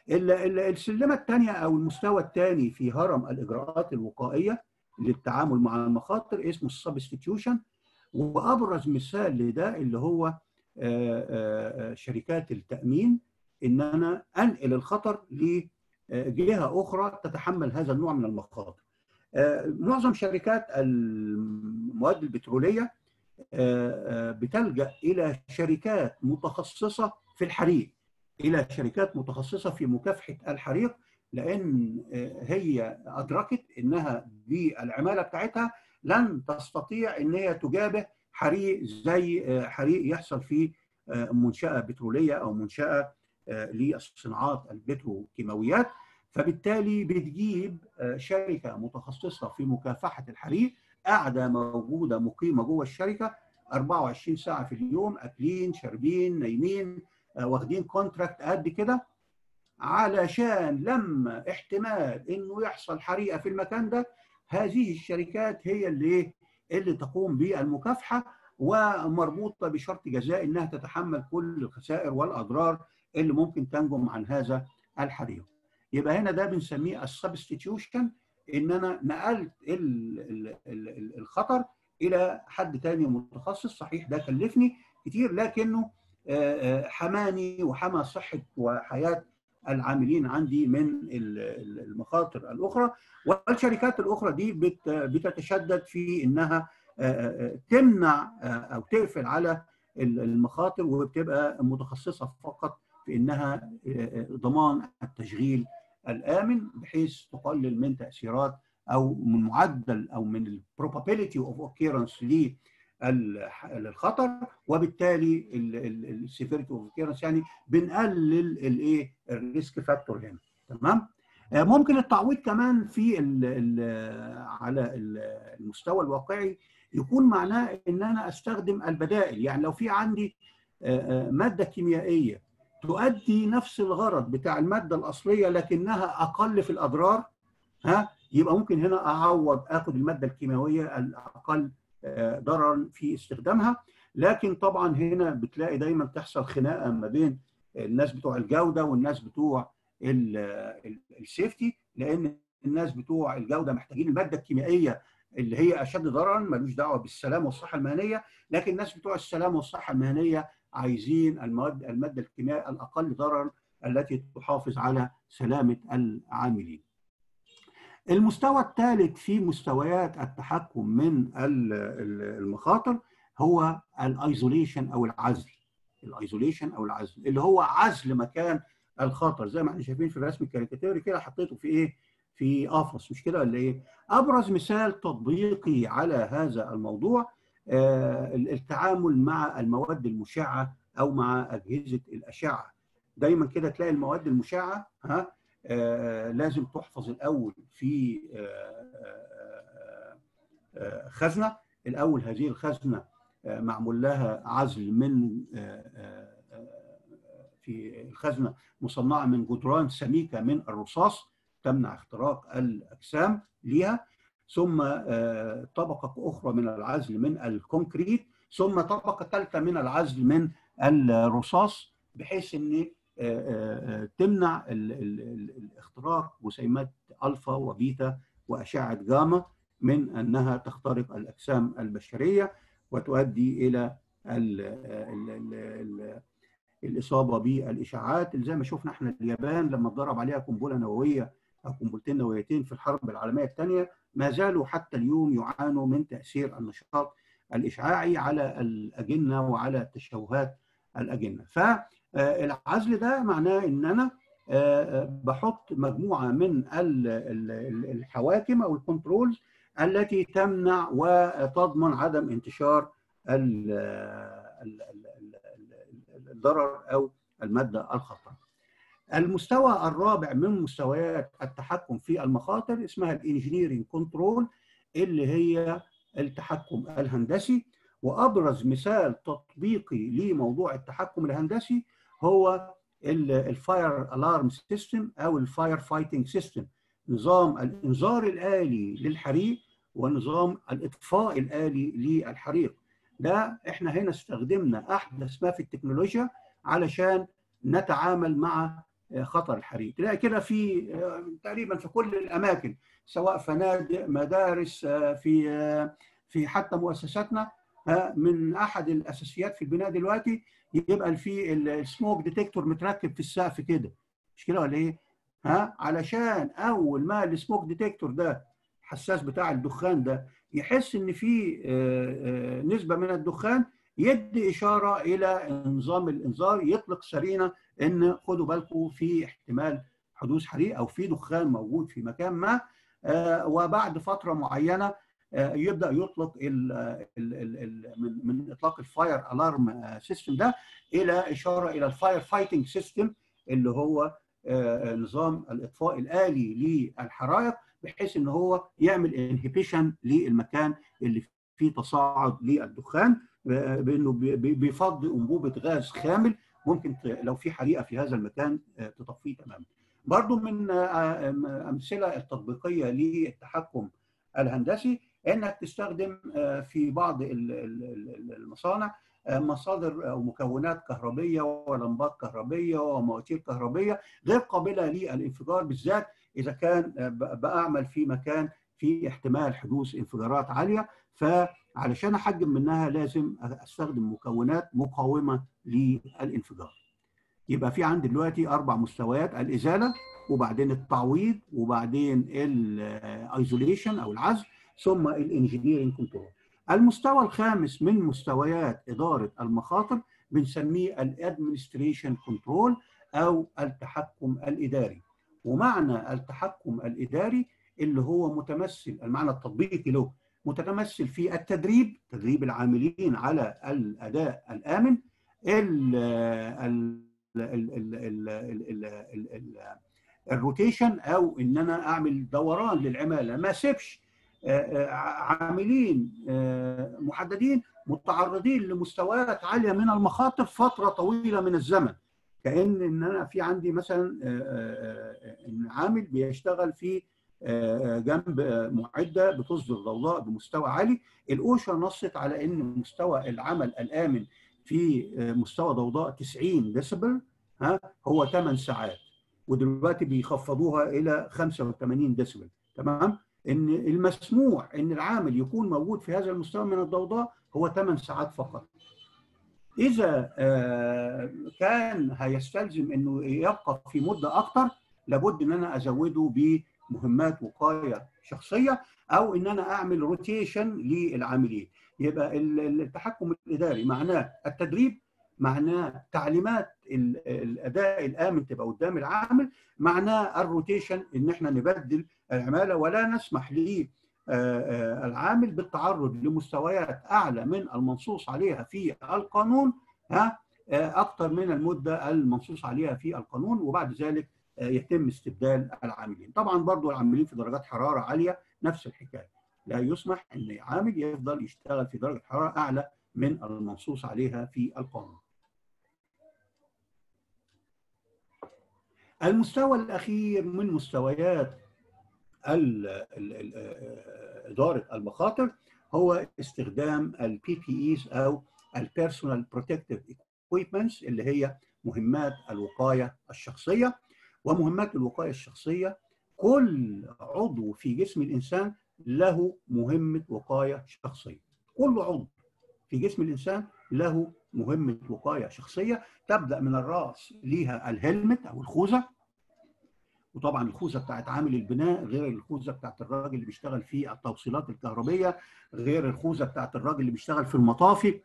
السلمة الثانية أو المستوى الثاني في هرم الإجراءات الوقائية للتعامل مع المخاطر اسمه السبستيتيوشن. وأبرز مثال لده اللي هو شركات التأمين إن أنا أنقل الخطر لجهة أخرى تتحمل هذا النوع من المخاطر. معظم شركات المواد البترولية بتلجأ إلى شركات متخصصة في الحريق إلى شركات متخصصة في مكافحة الحريق لأن هي أدركت إنها بالعمالة بتاعتها لن تستطيع إن هي تجابه حريق زي حريق يحصل في منشأة بترولية أو منشأة للصناعات البتروكيماويات فبالتالي بتجيب شركة متخصصة في مكافحة الحريق قاعدة موجودة مقيمة جوه الشركة 24 ساعة في اليوم أكلين شاربين نايمين واخدين contract قد كده علشان لما احتمال إنه يحصل حريقة في المكان ده هذه الشركات هي اللي اللي تقوم بالمكافحة ومربوطة بشرط جزاء إنها تتحمل كل الخسائر والأضرار اللي ممكن تنجم عن هذا الحريق. يبقى هنا ده بنسميه ال substitution إن أنا نقلت الخطر إلى حد تاني متخصص صحيح ده كلفني كتير لكنه حماني وحمى صحة وحياة العاملين عندي من المخاطر الأخرى والشركات الأخرى دي بتتشدد في إنها تمنع أو تقفل على المخاطر وبتبقى متخصصة فقط انها ضمان التشغيل الآمن بحيث تقلل من تأثيرات أو من معدل أو من ال probability of occurrence للخطر وبالتالي ال severity of occurrence يعني بنقلل الإيه؟ ال risk factor هنا تمام؟ ممكن التعويض كمان في ال ال على المستوى الواقعي يكون معناه إن أنا أستخدم البدائل. يعني لو في عندي مادة كيميائية تؤدي نفس الغرض بتاع المادة الأصلية لكنها أقل في الأضرار ها؟ يبقى ممكن هنا أعوض آخد المادة الكيميائيه الأقل ضررا في استخدامها. لكن طبعا هنا بتلاقي دايما تحصل خناقة ما بين الناس بتوع الجودة والناس بتوع السيفتي لأن الناس بتوع الجودة محتاجين المادة الكيميائيه اللي هي أشد ضررا ملوش دعوة بالسلامة والصحة المهنية لكن الناس بتوع السلامة والصحة المهنية عايزين المواد المادة الكيميائية الأقل ضررا التي تحافظ على سلامة العاملين. المستوى الثالث في مستويات التحكم من المخاطر هو ال isolation أو العزل. ال isolation أو العزل اللي هو عزل مكان الخطر زي ما إحنا شايفين في الرسم الكاريكاتيري كده حطيته في إيه؟ في قفص مش كده ولا إيه؟ أبرز مثال تطبيقي على هذا الموضوع التعامل مع المواد المشعة أو مع أجهزة الأشعة. دايما كده تلاقي المواد المشعة ها آه لازم تحفظ الأول في آه خزنة، الأول هذه الخزنة معمول لها عزل من في الخزنة مصنعة من جدران سميكة من الرصاص تمنع اختراق الأجسام ليها ثم طبقة أخرى من العزل من الكونكريت ثم طبقة ثالثه من العزل من الرصاص بحيث إن تمنع الاختراق جسيمات ألفا وبيتا وأشعة جاما من أنها تخترق الأجسام البشرية وتؤدي إلى ال ال ال ال الإصابة بالإشعاعات. اللي زي ما شفنا إحنا اليابان لما اتضرب عليها قنبلة نووية أو قنبلتين نوويتين في الحرب العالمية الثانية ما زالوا حتى اليوم يعانوا من تأثير النشاط الإشعاعي على الأجنة وعلى تشوهات الأجنة فالعزل ده معناه ان أنا بحط مجموعة من الحواكم أو ال controls التي تمنع وتضمن عدم انتشار الضرر أو المادة الخطرة. المستوى الرابع من مستويات التحكم في المخاطر اسمها ال engineering control اللي هي التحكم الهندسي. وأبرز مثال تطبيقي لموضوع التحكم الهندسي هو ال fire alarm system أو ال fire fighting system نظام الإنذار الآلي للحريق ونظام الإطفاء الآلي للحريق. ده إحنا هنا استخدمنا أحدث ما في التكنولوجيا علشان نتعامل مع خطر الحريق كده في تقريبا في كل الأماكن سواء فنادق مدارس في في حتى مؤسساتنا من أحد الأساسيات في البناء دلوقتي يبقى في ال smoke detector متركب في السقف كده. مش كده ولا إيه؟ ها؟ علشان أول ما ال smoke detector ده الحساس بتاع الدخان ده يحس إن في نسبة من الدخان يدي إشارة إلى نظام الإنذار يطلق سرينة إن خدوا بالكم في احتمال حدوث حريق أو في دخان موجود في مكان ما. وبعد فترة معينة يبدأ يطلق ال ال ال من من إطلاق ال fire alarm system ده إلى إشارة إلى ال fire fighting system اللي هو نظام الإطفاء الآلي للحرائق بحيث إن هو يعمل inhibition للمكان اللي فيه تصاعد للدخان. بانه بيفضي انبوبه غاز خامل ممكن لو في حريقة في هذا المكان تطفيه تماما. برضو من أمثلة التطبيقية للتحكم الهندسي إنك تستخدم في بعض المصانع مصادر أو مكونات كهربية ولمبات كهربية ومواتير كهربية غير قابلة للانفجار بالذات إذا كان بعمل في مكان في احتمال حدوث انفجارات عالية فعلشان أحجم منها لازم أستخدم مكونات مقاومة للانفجار. يبقى في عندي دلوقتي أربع مستويات الإزالة وبعدين التعويض وبعدين ال isolation أو العزل ثم ال engineering control. المستوى الخامس من مستويات إدارة المخاطر بنسميه ال administration control أو التحكم الإداري. ومعنى التحكم الإداري اللي هو متمثل المعنى التطبيقي له متمثل في التدريب تدريب العاملين على الأداء الآمن ال ال الروتيشن أو إن أنا أعمل دوران للعمالة. ما أسيبش عاملين محددين متعرضين لمستويات عالية من المخاطر فترة طويلة من الزمن. كأن إن أنا في عندي مثلا عامل بيشتغل في جنب معدة بتصدر ضوضاء بمستوى عالي. ال OSHA نصت على إن مستوى العمل الآمن في مستوى ضوضاء 90 ديسبل ها هو 8 ساعات. ودلوقتي بيخفضوها إلى 85 ديسبل تمام؟ إن المسموح إن العامل يكون موجود في هذا المستوى من الضوضاء هو 8 ساعات فقط. إذا كان هيستلزم إنه يبقى في مدة أكثر لابد إن أنا أزوده بمهمات وقاية شخصية أو إن أنا أعمل rotation للعاملين. يبقى التحكم الإداري معناه التدريب معناه تعليمات الأداء الآمن تبقى قدام العامل معناه ال rotation إن إحنا نبدل العمالة ولا نسمح للعامل بالتعرض لمستويات أعلى من المنصوص عليها في القانون ها أكثر من المدة المنصوص عليها في القانون وبعد ذلك يتم استبدال العاملين. طبعا برضو العاملين في درجات حرارة عالية نفس الحكاية. لا يسمح إن عامل يفضل يشتغل في درجة حرارة أعلى من المنصوص عليها في القانون. المستوى الأخير من مستويات إدارة المخاطر هو استخدام ال PPEs أو ال personal protective equipments اللي هي مهمات الوقاية الشخصية. ومهمات الوقاية الشخصية كل عضو في جسم الإنسان له مهمة وقاية شخصية. كل عضو في جسم الإنسان له مهمة وقاية شخصية. تبدأ من الرأس ليها ال helmet أو الخوذة. وطبعا الخوذة بتاعت عامل البناء غير الخوذة بتاعت الراجل اللي بيشتغل في التوصيلات الكهربية غير الخوذة بتاعت الراجل اللي بيشتغل في المطافي.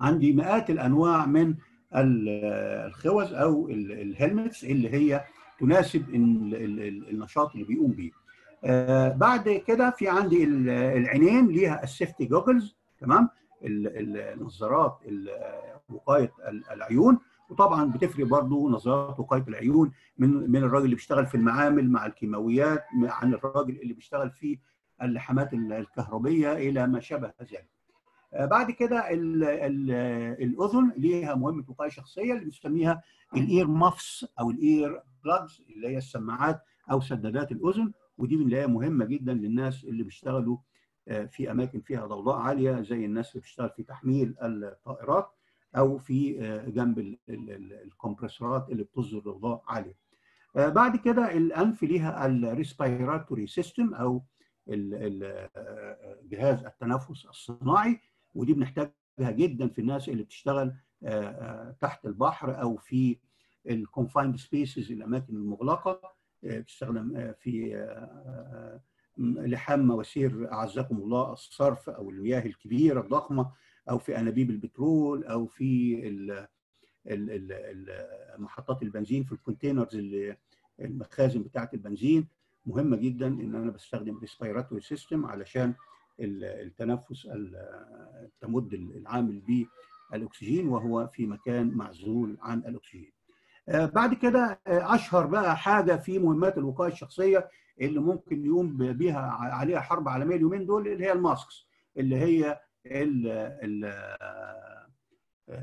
عندي مئات الأنواع من الخوذ أو ال helmets اللي هي تناسب النشاط اللي بيقوم بيه بعد كده في عندي العينين ليها ال safety goggles تمام النظارات وقاية العيون وطبعا بتفرق برضه نظارات وقاية العيون من من الراجل اللي بيشتغل في المعامل مع الكيماويات عن الراجل اللي بيشتغل في اللحامات الكهربية إلى ما شابه ذلك. بعد كده ال ال الأذن ليها مهمه وقايه شخصية اللي بنسميها الإير مافس أو الإير بلاجز اللي هي السماعات أو سدادات الأذن ودي بنلاقيها مهمة جدا للناس اللي بيشتغلوا في أماكن فيها ضوضاء عالية زي الناس اللي بتشتغل في تحميل الطائرات أو في جنب الكمبرسورات اللي بتصدر ضوضاء عالية. بعد كده الأنف ليها ال respiratory system أو جهاز التنفس الصناعي ودي بنحتاجها جدا في الناس اللي بتشتغل تحت البحر أو في ال confined spaces الأماكن المغلقة بتستخدم في لحام مواسير أعزكم الله الصرف أو المياه الكبيرة الضخمة أو في أنابيب البترول أو في محطات البنزين في ال containers اللي المخازن بتاعة البنزين. مهمه جدا إن أنا بستخدم respiratory system علشان التنفس تمد العامل بالأكسجين وهو في مكان معزول عن الأكسجين. بعد كده أشهر بقى حاجة في مهمات الوقاية الشخصية اللي ممكن يقوم بها عليها حرب عالمية اليومين دول اللي هي ال masks اللي هي ال ال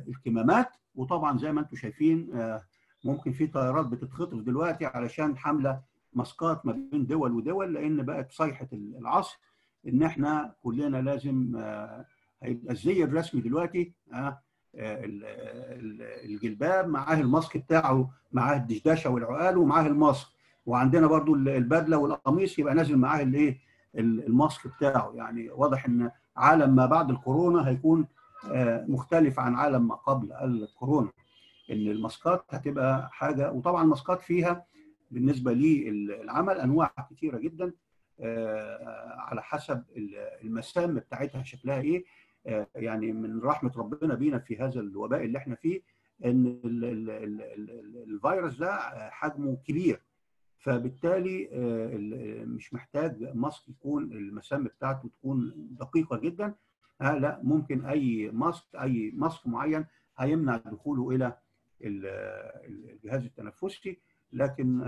الكمامات وطبعا زي ما أنتم شايفين ممكن في طيارات بتتخطف دلوقتي علشان حامله ماسكات ما بين دول ودول لأن بقت صيحة العصر إن إحنا كلنا لازم هيبقى الزي الرسمي دلوقتي الجلباب معاه الماسك بتاعه معاه الدشداشه والعقال ومعاه الماسك. وعندنا برضو البدلة والقميص يبقى نازل معاه الايه الماسك بتاعه. يعني واضح إن عالم ما بعد الكورونا هيكون مختلف عن عالم ما قبل الكورونا. إن الماسكات هتبقى حاجة وطبعا الماسكات فيها بالنسبة للعمل أنواع كثيره جدا. على حسب المسام بتاعتها شكلها إيه. يعني من رحمة ربنا بينا في هذا الوباء اللي إحنا فيه إن الفيروس ده حجمه كبير. فبالتالي مش محتاج ماسك يكون المسام بتاعته تكون دقيقة جدا. لا ممكن أي ماسك أي ماسك معين هيمنع دخوله إلى الجهاز التنفسي. لكن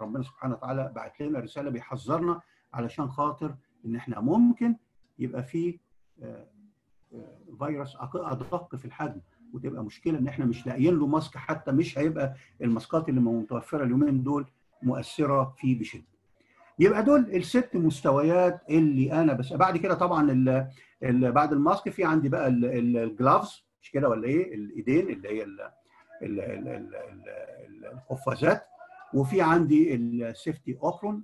ربنا سبحانه وتعالى بعت لنا رسالة بيحذرنا علشان خاطر إن إحنا ممكن يبقى في فيروس أدق في الحجم وتبقى مشكلة إن إحنا مش لاقيين له mask حتى مش هيبقى ال maskات اللي متوفرة اليومين دول مؤثرة فيه بشدة. يبقى دول الست مستويات اللي أنا بس بعد كده طبعا ال ال بعد ال mask في عندي بقى ال gloves مش كده ولا إيه؟ الإيدين اللي هي القفازات وفي عندي ال safety apron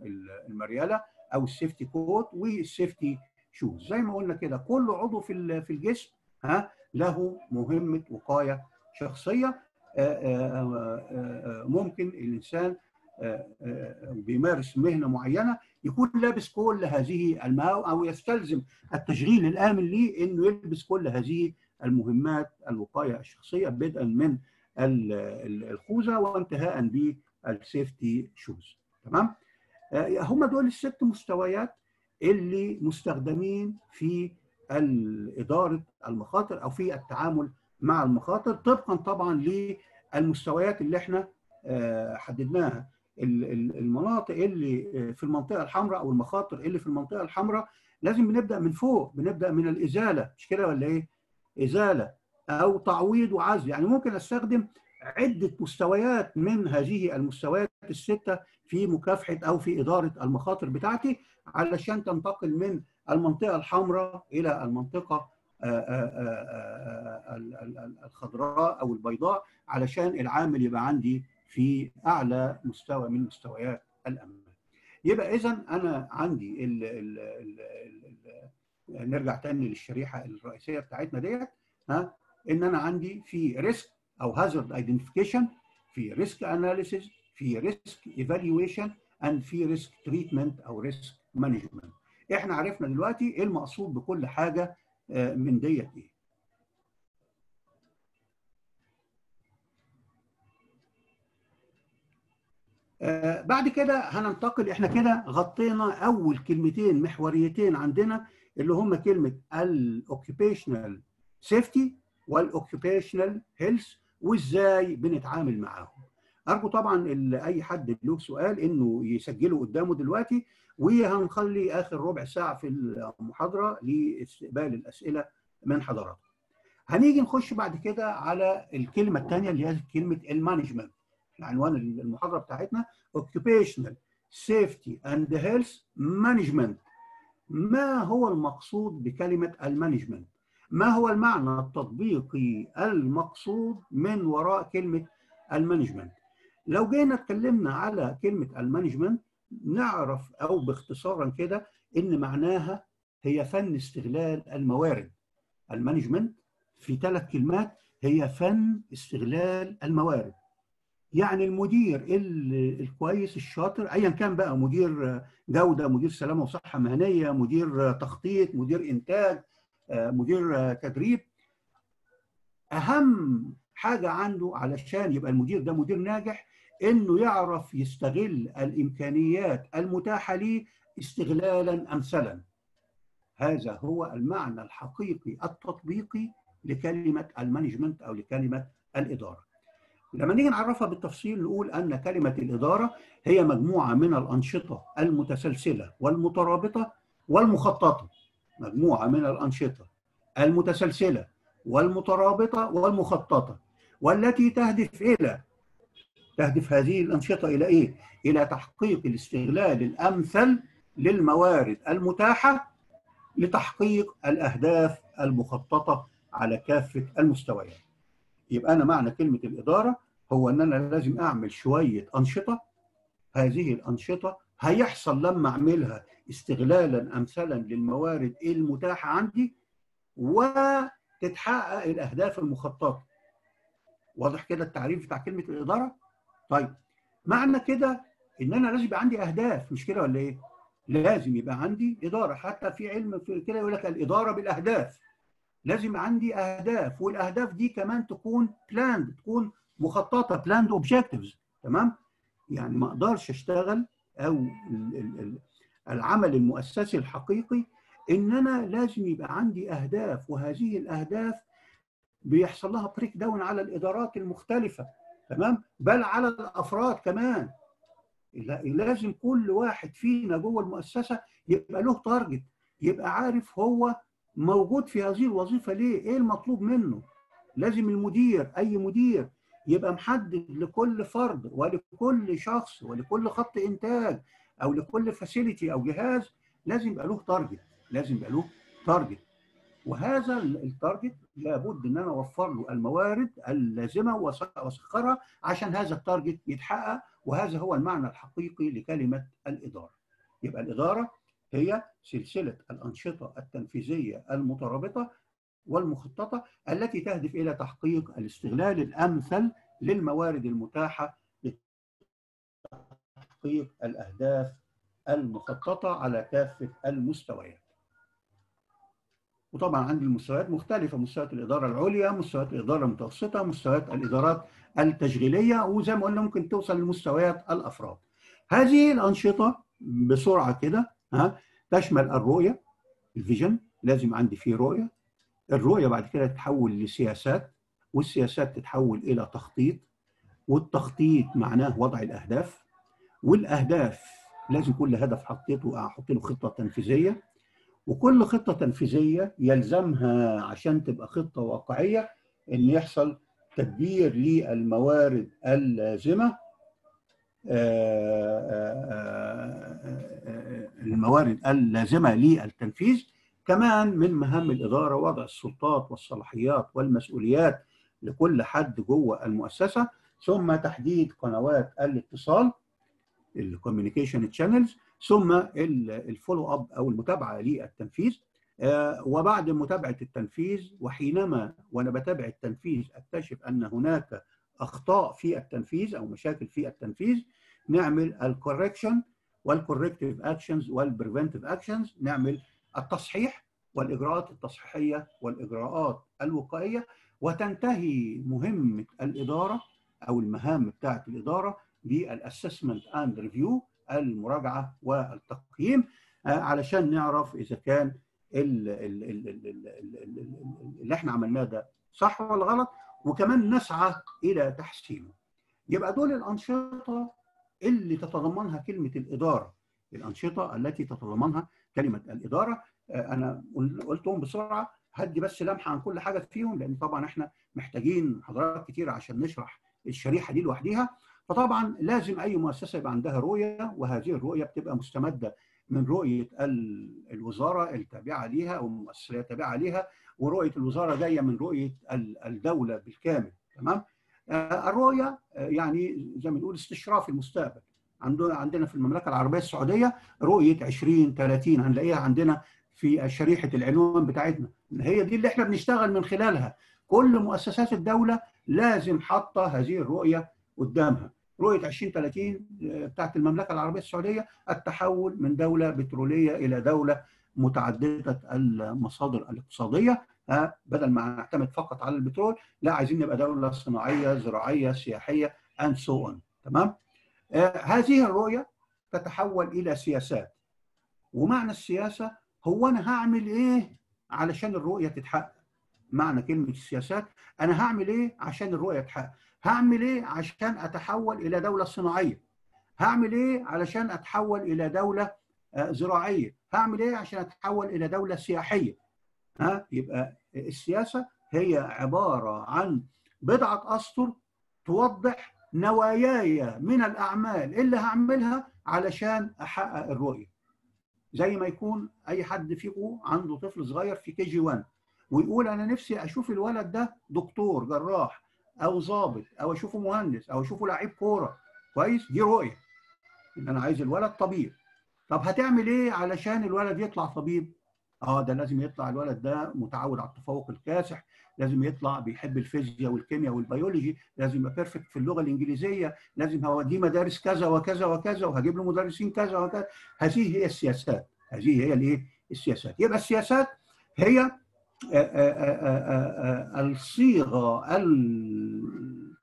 المريالة أو ال safety coat وال safety shoes زي ما قلنا كده كل عضو في في الجسم ها له مهمة وقاية شخصية ممكن الإنسان بيمارس مهنة معينة يكون لابس كل هذه المهام أو يستلزم التشغيل الآمن ليه إنه يلبس كل هذه المهمات الوقاية الشخصية بدءا من الخوذة وانتهاء بال safety shoes تمام؟ هم دول الست مستويات اللي مستخدمين في إدارة المخاطر أو في التعامل مع المخاطر طبقا طبعا للمستويات اللي إحنا حددناها. المناطق اللي في المنطقة الحمراء أو المخاطر اللي في المنطقة الحمراء لازم بنبدأ من فوق بنبدأ من الإزالة. مش كده ولا إيه؟ إزالة. أو تعويض وعزل يعني ممكن أستخدم عدة مستويات من هذه المستويات الستة في مكافحة أو في إدارة المخاطر بتاعتي علشان تنتقل من المنطقة الحمراء إلى المنطقة الخضراء أو البيضاء علشان العامل يبقى عندي في أعلى مستوى من مستويات الأمان يبقى إذا أنا عندي ال ال ال ال نرجع تاني للشريحة الرئيسية بتاعتنا ديت ها؟ إن أنا عندي في risk أو hazard identification في risk analysis في risk evaluation and في risk treatment أو risk management إحنا عرفنا دلوقتي إيه المقصود بكل حاجة من ديت إيه. آه بعد كده هننتقل إحنا كده غطينا أول كلمتين محوريتين عندنا اللي هم كلمة ال occupational safety وال occupational health وإزاي بنتعامل معاهم. أرجو طبعا أي حد له سؤال إنه يسجله قدامه دلوقتي وهنخلي آخر ربع ساعة في المحاضرة لاستقبال الأسئلة من حضراتكم. هنيجي نخش بعد كده على الكلمة الثانية اللي هي كلمة ال management. عنوان المحاضرة بتاعتنا occupational safety and health management. ما هو المقصود بكلمة ال management؟ ما هو المعنى التطبيقي المقصود من وراء كلمة ال management؟ لو جينا اتكلمنا على كلمة ال management نعرف أو باختصارا كده إن معناها هي فن استغلال الموارد. ال management في ثلاث كلمات هي فن استغلال الموارد. يعني المدير الكويس الشاطر ايا كان بقى مدير جودة مدير سلامة وصحة مهنية مدير تخطيط مدير إنتاج مدير تدريب أهم حاجة عنده علشان يبقى المدير ده مدير ناجح إنه يعرف يستغل الإمكانيات المتاحة ليه استغلالا امثلا. هذا هو المعنى الحقيقي التطبيقي لكلمة المانجمنت أو لكلمة الإدارة. لما نيجي نعرفها بالتفصيل نقول أن كلمة الإدارة هي مجموعة من الأنشطة المتسلسلة والمترابطة والمخططة. مجموعة من الأنشطة المتسلسلة والمترابطة والمخططة والتي تهدف إلى تهدف هذه الأنشطة إلى إيه؟ إلى تحقيق الاستغلال الأمثل للموارد المتاحة لتحقيق الأهداف المخططة على كافة المستويات. يبقى أنا معنى كلمة الإدارة هو إن أنا لازم أعمل شوية أنشطة هذه الأنشطة هيحصل لما أعملها استغلالا امثلا للموارد المتاحة عندي وتتحقق الأهداف المخططة. واضح كده التعريف بتاع كلمة الإدارة؟ طيب معنى كده إن أنا لازم يبقى عندي أهداف مش كده ولا إيه؟ لازم يبقى عندي إدارة حتى في علم في كده يقول لك الإدارة بالأهداف. لازم عندي أهداف والأهداف دي كمان تكون planned تكون مخططة planned objectives تمام؟ يعني ما أقدرش أشتغل أو العمل المؤسسي الحقيقي ان أنا لازم يبقى عندي أهداف وهذه الأهداف بيحصل لها breakdown على الإدارات المختلفة تمام؟ بل على الأفراد كمان. لازم كل واحد فينا جوه المؤسسة يبقى له target يبقى عارف هو موجود في هذه الوظيفة ليه إيه المطلوب منه. لازم المدير أي مدير يبقى محدد لكل فرد ولكل شخص ولكل خط إنتاج أو لكل facility أو جهاز لازم يبقى له target لازم يبقى له target وهذا ال target لابد إن أنا أوفر له الموارد اللازمة وأسخرها عشان هذا التارجت يتحقق وهذا هو المعنى الحقيقي لكلمة الإدارة. يبقى الإدارة هي سلسلة الأنشطة التنفيذية المترابطة والمخططة التي تهدف إلى تحقيق الاستغلال الأمثل للموارد المتاحة لتحقيق الأهداف المخططة على كافة المستويات. وطبعا عندي المستويات مختلفة مستويات الإدارة العليا مستويات الإدارة المتوسطة مستويات الإدارات التشغيلية وزي ما قلنا ممكن توصل لمستويات الأفراد. هذه الأنشطة بسرعة كده ها تشمل الرؤية الفيجن لازم عندي فيه رؤية. الرؤية بعد كده تتحول لسياسات والسياسات تتحول إلى تخطيط والتخطيط معناه وضع الأهداف. والأهداف لازم كل هدف حطيته أحط له خطة تنفيذية وكل خطة تنفيذية يلزمها عشان تبقى خطة واقعية إن يحصل تدبير للموارد اللازمة. الموارد اللازمة للتنفيذ. كمان من مهام الإدارة وضع السلطات والصلاحيات والمسؤوليات لكل حد جوه المؤسسة ثم تحديد قنوات الاتصال. ال communication channels ثم ال follow up أو المتابعة للتنفيذ. وبعد متابعة التنفيذ وحينما وأنا بتابع التنفيذ أكتشف أن هناك أخطاء في التنفيذ أو مشاكل في التنفيذ نعمل ال correction وال corrective actions وال preventive actions نعمل التصحيح والإجراءات التصحيحية والإجراءات الوقائية. وتنتهي مهمة الإدارة أو المهام بتاعة الإدارة بال assessment and review المراجعه والتقييم علشان نعرف اذا كان اللي إحنا عملناه ده صح ولا غلط وكمان نسعى إلى تحسينه. يبقى دول الانشطه اللي تتضمنها كلمه الاداره الانشطه التي تتضمنها كلمه الاداره أنا قلتهم بسرعة هدي بس لمحه عن كل حاجة فيهم لأن طبعا إحنا محتاجين محاضرات كتير عشان نشرح الشريحه دي لوحديها فطبعا لازم أي مؤسسة يبقى عندها رؤية وهذه الرؤية بتبقى مستمدة من رؤية الوزارة التابعه ليها أو المؤسسه التابعه ليها ورؤية الوزارة جاية من رؤية الدولة بالكامل تمام؟ الرؤية يعني زي ما بنقول استشراف المستقبل. عندنا في المملكة العربية السعودية رؤية 2030 هنلاقيها عندنا في شريحة العنوان بتاعتنا. هي دي اللي إحنا بنشتغل من خلالها. كل مؤسسات الدولة لازم حاطة هذه الرؤية قدامها. رؤية 2030 بتاعت المملكة العربية السعودية التحول من دولة بترولية إلى دولة متعددة المصادر الاقتصادية بدل ما نعتمد فقط على البترول لا عايزين نبقى دولة صناعية زراعية سياحية and so on تمام؟ آه هذه الرؤية تتحول إلى سياسات. ومعنى السياسة هو أنا هعمل إيه علشان الرؤية تتحقق؟ معنى كلمة السياسات أنا هعمل إيه عشان الرؤية تتحقق؟ هعمل إيه عشان أتحول إلى دولة صناعية؟ هعمل إيه علشان أتحول إلى دولة زراعية؟ هعمل إيه عشان أتحول إلى دولة سياحية؟ ها؟ يبقى السياسة هي عبارة عن بضعة أسطر توضح نواياي من الأعمال اللي هعملها علشان أحقق الرؤية. زي ما يكون أي حد فيكم عنده طفل صغير في KG 1 ويقول أنا نفسي أشوف الولد ده دكتور جراح أو ضابط أو أشوفه مهندس أو أشوفه لعيب كورة. كويس؟ دي رؤية. إن أنا عايز الولد طبيب. طب هتعمل إيه علشان الولد يطلع طبيب؟ آه ده لازم يطلع الولد ده متعود على التفوق الكاسح لازم يطلع بيحب الفيزياء والكيمياء والبيولوجي لازم يبقى perfect في اللغة الإنجليزية لازم هوديه مدارس كذا وكذا وكذا وهجيب له مدرسين كذا وكذا. هذه هي السياسات. هذه هي الإيه؟ السياسات. يبقى السياسات هي الصيغة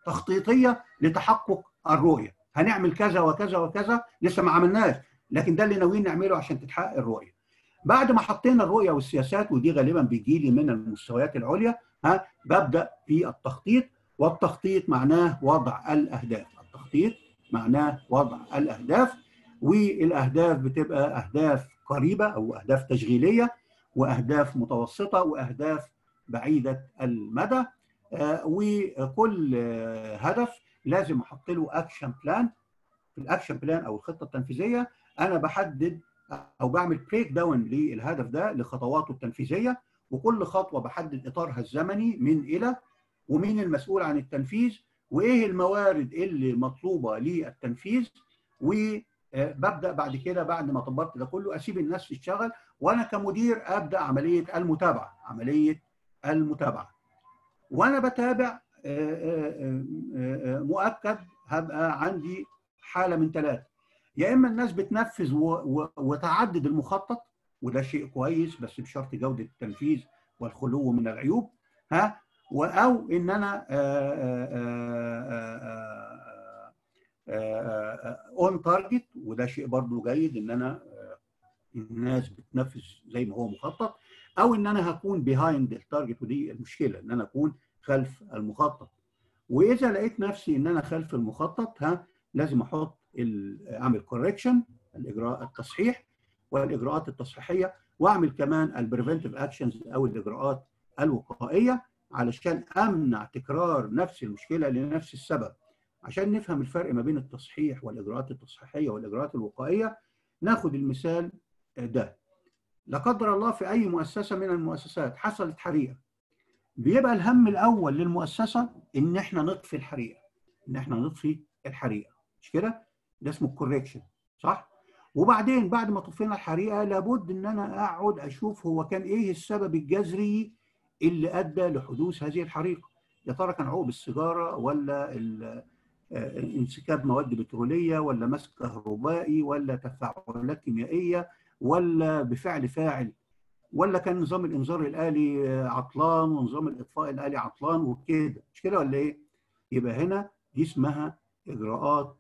التخطيطية لتحقق الرؤية. هنعمل كذا وكذا وكذا لسه ما عملناش. لكن ده اللي ناويين نعمله عشان تتحقق الرؤية. بعد ما حطينا الرؤية والسياسات ودي غالبا بيجي لي من المستويات العليا ها ببدأ في التخطيط. والتخطيط معناه وضع الأهداف. التخطيط معناه وضع الأهداف والأهداف بتبقى أهداف قريبة أو أهداف تشغيلية. وأهداف متوسطة وأهداف بعيدة المدى. آه وكل آه هدف لازم أحط له action plan في ال action plan أو الخطة التنفيذية أنا بحدد أو بعمل breakdown للهدف ده لخطواته التنفيذية وكل خطوة بحدد إطارها الزمني من إلى ومين المسؤول عن التنفيذ وإيه الموارد اللي مطلوبة للتنفيذ وببدا بعد كده بعد ما طبقت ده كله أسيب الناس تشتغل وأنا كمدير ابدا عمليه المتابعه عمليه المتابعه وأنا بتابع مؤكد هبقى عندي حاله من ثلاثة يا اما الناس بتنفذ وتعدد المخطط وده شيء كويس بس بشرط جوده التنفيذ والخلو من العيوب ها أو ان أنا on target وده شيء برضو جيد ان أنا الناس بتنفذ زي ما هو مخطط أو إن أنا هكون behind ال target ودي المشكلة إن أنا أكون خلف المخطط. وإذا لقيت نفسي إن أنا خلف المخطط ها لازم أحط أعمل correction الاجراء التصحيح والإجراءات التصحيحية وأعمل كمان ال preventive actions أو الإجراءات الوقائية علشان أمنع تكرار نفس المشكلة لنفس السبب. عشان نفهم الفرق ما بين التصحيح والإجراءات التصحيحية والإجراءات الوقائية ناخد المثال ده. لا قدر الله في أي مؤسسة من المؤسسات حصلت حريقه بيبقى الهم الأول للمؤسسة إن إحنا نطفي الحريقه إن إحنا نطفي الحريقه مش كده؟ ده اسمه الكوريكشن صح؟ وبعدين بعد ما طفينا الحريقه لابد إن أنا أقعد أشوف هو كان إيه السبب الجذري اللي أدى لحدوث هذه الحريقه يا ترى كان عقب السيجارة ولا انسكاب مواد بترولية ولا مس كهربائي ولا تفاعلات كيميائية؟ ولا بفعل فاعل ولا كان نظام الإنذار الآلي عطلان ونظام الإطفاء الآلي عطلان وكده. مش كده ولا إيه؟ يبقى هنا دي اسمها إجراءات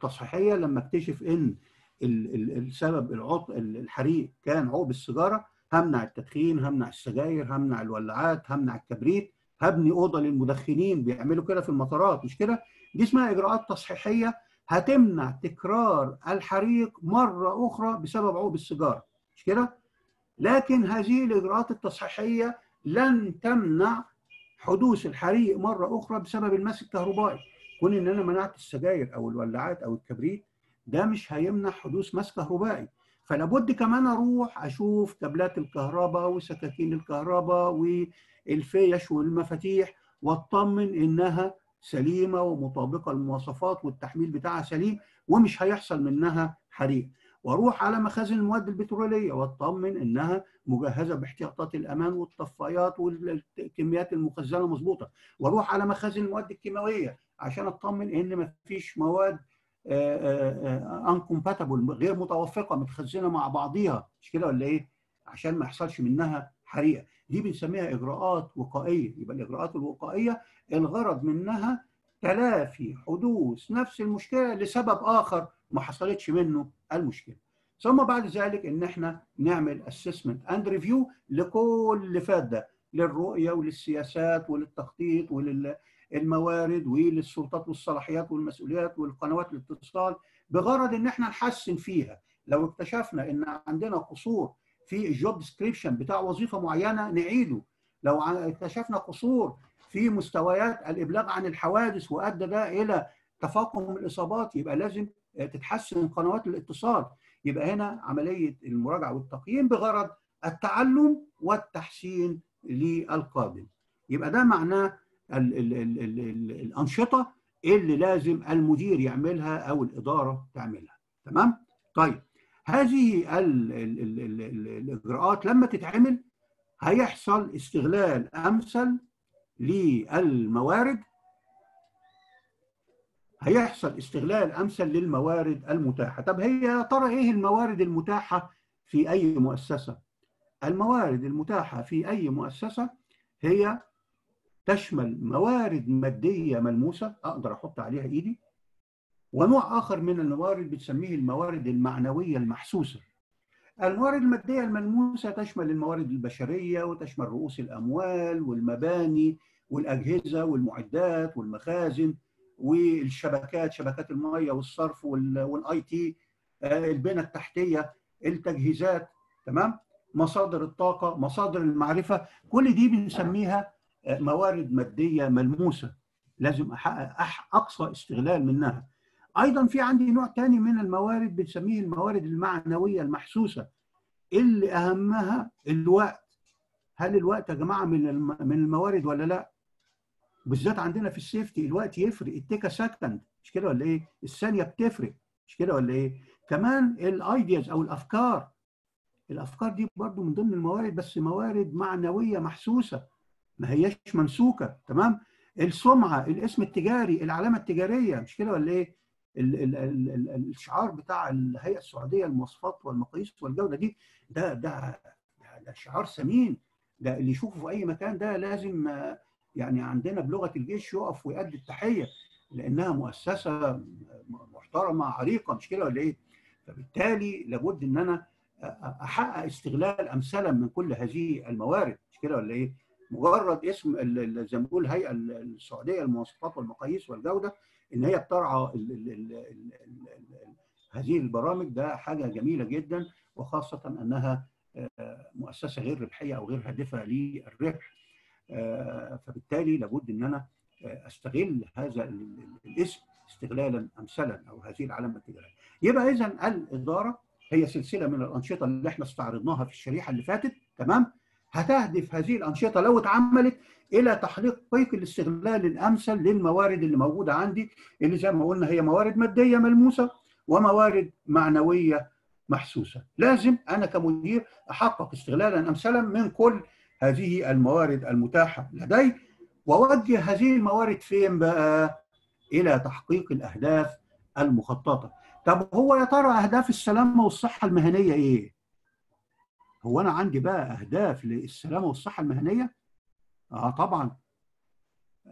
تصحيحية لما اكتشف إن السبب العطل الحريق كان عقب السيجارة همنع التدخين همنع السجاير همنع الولاعات همنع الكبريت هبني أوضة للمدخنين بيعملوا كده في المطارات. مش كده؟ دي اسمها إجراءات تصحيحية هتمنع تكرار الحريق مرة أخرى بسبب عقب السيجارة. مش كده؟ لكن هذه الإجراءات التصحيحية لن تمنع حدوث الحريق مرة أخرى بسبب المس الكهربائي. كون إن أنا منعت السجاير أو الولاعات أو الكبريت ده مش هيمنع حدوث مس كهربائي. فلا بد كمان أروح أشوف كابلات الكهرباء وسكاكين الكهرباء والفيش والمفاتيح وأطمن إنها سليمة ومطابقة للمواصفات والتحميل بتاعها سليم ومش هيحصل منها حريق. وأروح على مخازن المواد البترولية وأطمن إنها مجهزة باحتياطات الأمان والطفايات والكميات المخزنة مظبوطة. وأروح على مخازن المواد الكيماوية عشان أطمن إن ما فيش مواد incompatible غير متوافقة متخزنة مع بعضيها. مش كده ولا إيه؟ عشان ما يحصلش منها حريقه دي بنسميها إجراءات وقائية. يبقى الإجراءات الوقائية الغرض منها تلافي حدوث نفس المشكلة لسبب آخر ما حصلتش منه المشكلة. ثم بعد ذلك إن إحنا نعمل assessment and review لكل فات ده للرؤية وللسياسات وللتخطيط وللموارد وللسلطات والصلاحيات والمسؤوليات والقنوات الاتصال بغرض إن إحنا نحسن فيها. لو اكتشفنا إن عندنا قصور في الجوب ديسكريبشن بتاع وظيفة معينة نعيده. لو اكتشفنا قصور في مستويات الإبلاغ عن الحوادث وأدى ده إلى تفاقم الإصابات يبقى لازم تتحسن قنوات الاتصال. يبقى هنا عملية المراجعة والتقييم بغرض التعلم والتحسين للقادم. يبقى ده معناه ال ال ال ال ال الأنشطة اللي لازم المدير يعملها أو الإدارة تعملها. تمام؟ طيب هذه ال ال ال ال الإجراءات لما تتعمل هيحصل استغلال أمثل للموارد هيحصل استغلال أمثل للموارد المتاحة. طب هي يا ترى إيه الموارد المتاحة في أي مؤسسة؟ الموارد المتاحة في أي مؤسسة هي تشمل موارد مادية ملموسة أقدر أحط عليها إيدي ونوع آخر من الموارد بتسميه الموارد المعنوية المحسوسة. الموارد المادية الملموسة تشمل الموارد البشرية وتشمل رؤوس الأموال والمباني والأجهزة والمعدات والمخازن والشبكات شبكات المية والصرف والآي تي البنى التحتية التجهيزات تمام؟ مصادر الطاقة مصادر المعرفة كل دي بنسميها موارد مادية ملموسة. لازم أحقق أقصى استغلال منها. أيضا في عندي نوع تاني من الموارد بنسميه الموارد المعنوية المحسوسة. اللي أهمها الوقت. هل الوقت يا جماعة من من الموارد ولا لا؟ بالذات عندنا في السيفتي الوقت يفرق. التيكا سكند. مش كده ولا إيه؟ الثانية بتفرق. مش كده ولا إيه؟ كمان الأيدياز أو الأفكار. الأفكار دي برضو من ضمن الموارد بس موارد معنوية محسوسة. ما هياش ممسوكه تمام؟ السمعة الاسم التجاري العلامة التجارية. مش كده ولا إيه؟ الشعار بتاع الهيئة السعودية للمواصفات والمقاييس والجودة دي ده ده ده شعار ثمين ده اللي يشوفه في أي مكان ده لازم يعني عندنا بلغة الجيش يقف ويؤدي التحية لأنها مؤسسة محترمة عريقة مش كده ولا إيه؟ فبالتالي لابد إن أنا أحقق استغلال امثلا من كل هذه الموارد مش كده ولا إيه؟ مجرد اسم زي ما بنقول الهيئة السعودية للمواصفات والمقاييس والجودة إن هي بترعى ال ال ال ال ال ال هذه البرامج ده حاجة جميلة جدا وخاصة أنها مؤسسة غير ربحية أو غير هادفة للربح فبالتالي لابد إن أنا أستغل هذا الاسم استغلالا امثلا أو هذه العلامة التجاريه. يبقى اذا الإدارة هي سلسلة من الأنشطة اللي إحنا استعرضناها في الشريحة اللي فاتت تمام؟ هتهدف هذه الأنشطة لو اتعملت إلى تحقيق الاستغلال الأمثل للموارد اللي موجودة عندي اللي زي ما قلنا هي موارد مادية ملموسة وموارد معنوية محسوسة. لازم أنا كمدير أحقق استغلالا امثلا من كل هذه الموارد المتاحة لدي وأوجه هذه الموارد فين بقى؟ إلى تحقيق الأهداف المخططة. طب هو يا ترى أهداف السلامة والصحة المهنية إيه؟ هو أنا عندي بقى أهداف للسلامة والصحة المهنية؟ آه طبعا.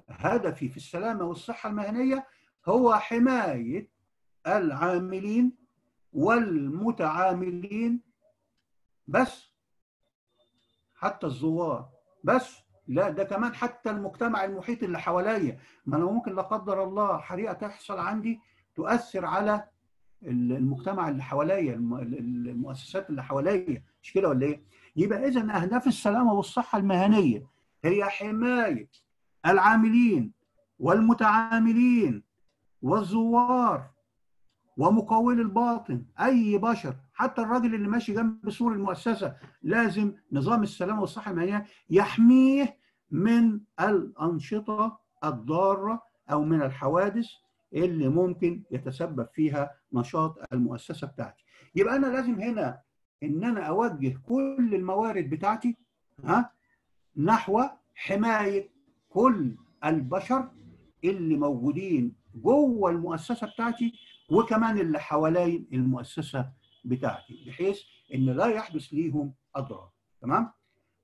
هدفي في السلامة والصحة المهنية هو حماية العاملين والمتعاملين بس. حتى الزوار بس. لا ده كمان حتى المجتمع المحيط اللي حواليا. ما أنا ممكن لا قدر الله حريقة تحصل عندي تؤثر على المجتمع اللي حواليا المؤسسات اللي حواليا مش كده ولا إيه؟ يبقى إذا أهداف السلامة والصحة المهنية هي حماية العاملين والمتعاملين والزوار ومقاول الباطن أي بشر حتى الراجل اللي ماشي جنب سور المؤسسة لازم نظام السلامة والصحة المهنية يحميه من الأنشطة الضارة أو من الحوادث اللي ممكن يتسبب فيها نشاط المؤسسة بتاعتي. يبقى أنا لازم هنا إن أنا أوجه كل الموارد بتاعتي ها نحو حماية كل البشر اللي موجودين جوه المؤسسة بتاعتي وكمان اللي حوالين المؤسسة بتاعتي بحيث إن لا يحدث ليهم أضرار. تمام؟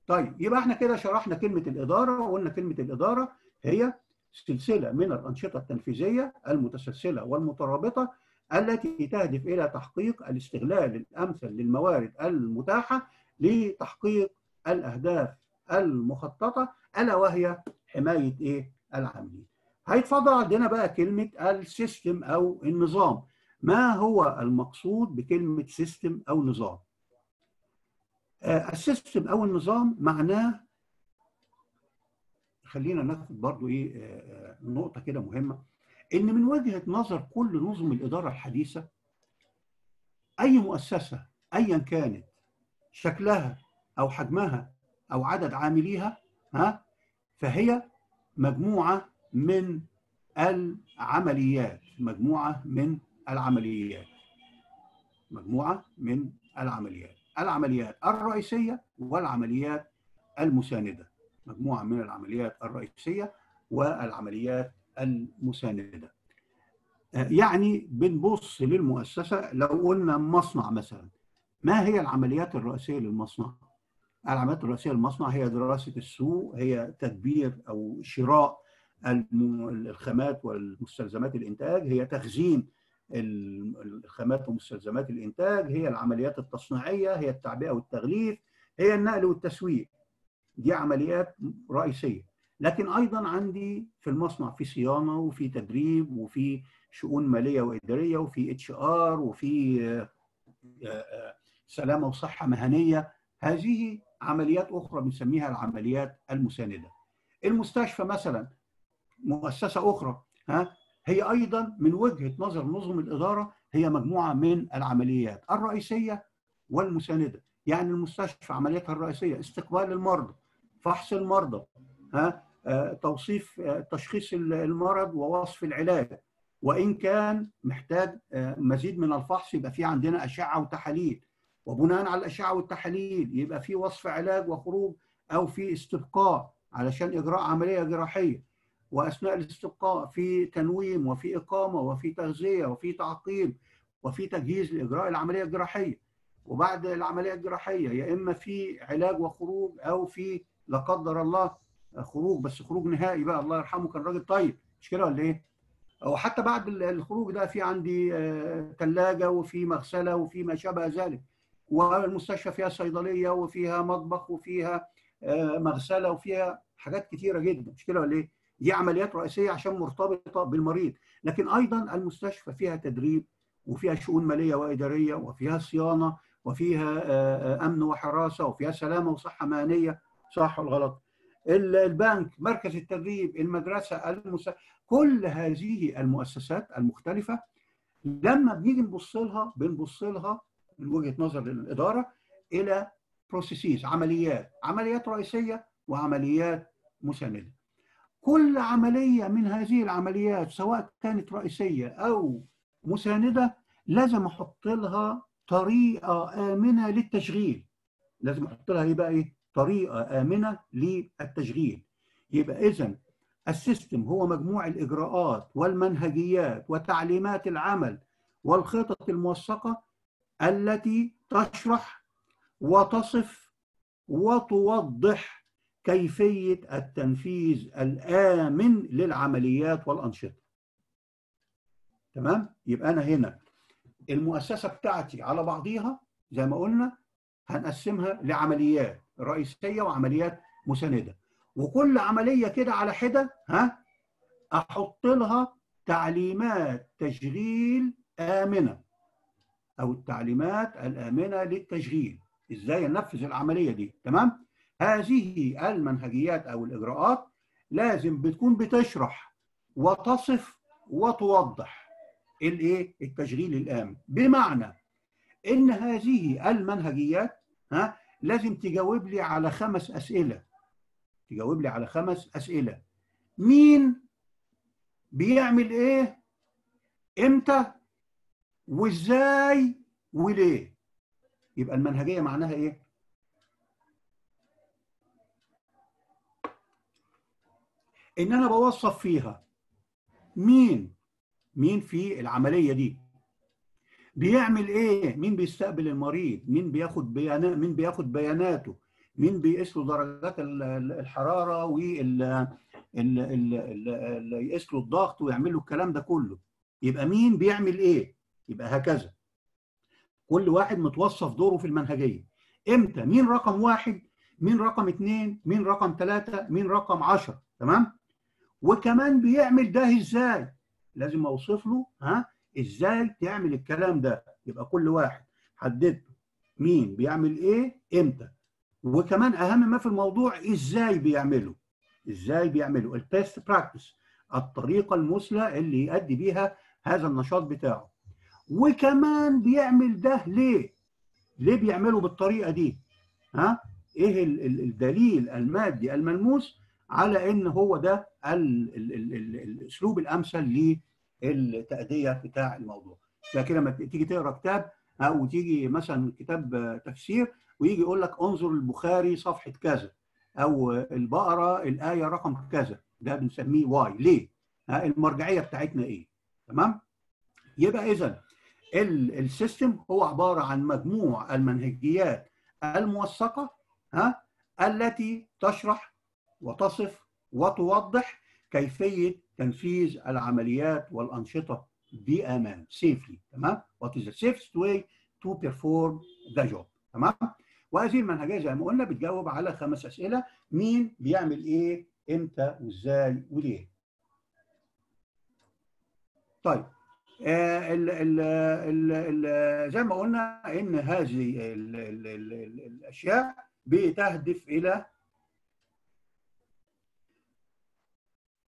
طيب يبقى إحنا كده شرحنا كلمة الإدارة وقلنا كلمة الإدارة هي سلسلة من الأنشطة التنفيذية المتسلسلة والمترابطة التي تهدف إلى تحقيق الاستغلال الأمثل للموارد المتاحة لتحقيق الأهداف المخططة ألا وهي حماية إيه؟ العاملين هيتفضل عندنا بقى كلمة ال system أو النظام. ما هو المقصود بكلمة system أو نظام؟ ال system أو النظام معناه خلينا ناخد برضو إيه نقطة كده مهمة. إن من وجهة نظر كل نظم الإدارة الحديثة أي مؤسسة ايا كانت شكلها أو حجمها أو عدد عامليها ها فهي مجموعة من العمليات مجموعة من العمليات مجموعة من العمليات العمليات الرئيسية والعمليات المساندة. مجموعة من العمليات الرئيسية والعمليات المساندة. يعني بنبص للمؤسسة لو قلنا مصنع مثلا ما هي العمليات الرئيسية للمصنع؟ العمليات الرئيسية للمصنع هي دراسة السوق هي تدبير أو شراء الخامات والمستلزمات الإنتاج هي تخزين الخامات ومستلزمات الإنتاج هي العمليات التصنيعية هي التعبئة والتغليف هي النقل والتسويق. دي عمليات رئيسية. لكن أيضا عندي في المصنع في صيانة وفي تدريب وفي شؤون مالية وإدارية وفي HR وفي سلامة وصحة مهنية. هذه عمليات أخرى بنسميها العمليات المساندة. المستشفى مثلا مؤسسة أخرى ها هي أيضا من وجهة نظر نظم الإدارة هي مجموعة من العمليات الرئيسية والمساندة. يعني المستشفى عملياتها الرئيسية استقبال المرضى فحص المرضى ها؟ توصيف تشخيص المرض ووصف العلاج. وإن كان محتاج مزيد من الفحص يبقى في عندنا أشعة وتحاليل. وبناء على الأشعة والتحاليل يبقى في وصف علاج وخروج أو في استبقاء علشان إجراء عملية جراحية. وأثناء الاستبقاء في تنويم وفي إقامة وفي تغذية وفي تعقيم وفي تجهيز لإجراء العملية الجراحية. وبعد العملية الجراحية يا إما في علاج وخروج أو في لا قدر الله خروج بس خروج نهائي بقى الله يرحمه كان راجل طيب. مش كده ولا إيه؟ أو حتى بعد الخروج ده في عندي ثلاجه وفي مغسلة وفي ما شابه ذلك. والمستشفى فيها صيدلية وفيها مطبخ وفيها مغسلة وفيها حاجات كتيرة جدا. مش كده ولا إيه؟ دي عمليات رئيسية عشان مرتبطة بالمريض. لكن أيضا المستشفى فيها تدريب وفيها شؤون مالية وإدارية وفيها صيانة وفيها أمن وحراسة وفيها سلامة وصحة مهنية. صح ولا غلط؟ البنك مركز التدريب المدرسة المس... كل هذه المؤسسات المختلفة لما بنيجي نبص لها بنبص لها من وجهة نظر الإدارة إلى بروسيسز عمليات عمليات رئيسية وعمليات مساندة. كل عملية من هذه العمليات سواء كانت رئيسية أو مساندة لازم أحط لها طريقة آمنة للتشغيل. لازم أحط لها إيه بقى إيه؟ طريقة آمنة للتشغيل. يبقى اذا السيستم هو مجموع الإجراءات والمنهجيات وتعليمات العمل والخطط الموثقة التي تشرح وتصف وتوضح كيفية التنفيذ الآمن للعمليات والأنشطة. تمام؟ يبقى أنا هنا المؤسسة بتاعتي على بعضيها زي ما قلنا هنقسمها لعمليات. رئيسية وعمليات مساندة. وكل عملية كده على حدة ها أحط لها تعليمات تشغيل آمنة أو التعليمات الآمنة للتشغيل. إزاي ننفذ العملية دي؟ تمام؟ هذه المنهجيات أو الإجراءات لازم بتكون بتشرح وتصف وتوضح الإيه؟ التشغيل الآمن. بمعنى إن هذه المنهجيات ها لازم تجاوب لي على خمس أسئلة. تجاوب لي على خمس أسئلة. مين بيعمل إيه؟ إمتى؟ وإزاي؟ وليه؟ يبقى المنهجية معناها إيه؟ إن أنا بوصف فيها مين مين في العملية دي؟ بيعمل إيه؟ مين بيستقبل المريض؟ مين بياخد بيانات مين بياخد بياناته؟ مين بيقيس له درجات الحرارة وال يقيس له الضغط ويعمل له الكلام ده كله؟ يبقى مين بيعمل إيه؟ يبقى هكذا. كل واحد متوصف دوره في المنهجية. إمتى؟ مين رقم واحد؟ مين رقم اثنين مين رقم ثلاثة مين رقم عشرة؟ تمام؟ وكمان بيعمل ده إزاي؟ لازم أوصف له ها؟ إزاي تعمل الكلام ده؟ يبقى كل واحد حددت مين بيعمل إيه إمتى. وكمان أهم ما في الموضوع إزاي بيعمله. إزاي بيعملوا ال best practice الطريقة المثلى اللي يؤدي بيها هذا النشاط بتاعه. وكمان بيعمل ده ليه؟ ليه بيعمله بالطريقة دي؟ ها؟ إيه الدليل المادي الملموس على إن هو ده ال ال ال ال الأسلوب الأمثل للتاديه بتاع الموضوع. لكن لما تيجي تقرأ كتاب أو تيجي مثلا كتاب تفسير ويجي يقول لك انظر البخاري صفحة كذا أو البقرة الآية رقم كذا ده بنسميه واي. ليه؟ المرجعية بتاعتنا إيه؟ تمام؟ يبقى إذا ال system هو عبارة عن مجموع المنهجيات الموثقة ها التي تشرح وتصف وتوضح كيفية تنفيذ العمليات والأنشطة بأمان. safely تمام؟ Is the safest way to perform the job تمام؟ وهذه المنهجية زي ما قلنا بتجاوب على خمس أسئلة. مين بيعمل إيه؟ إمتى؟ وإزاي؟ وليه؟ طيب آه ال ال ال ال زي ما قلنا إن هذه ال ال ال ال الأشياء بتهدف إلى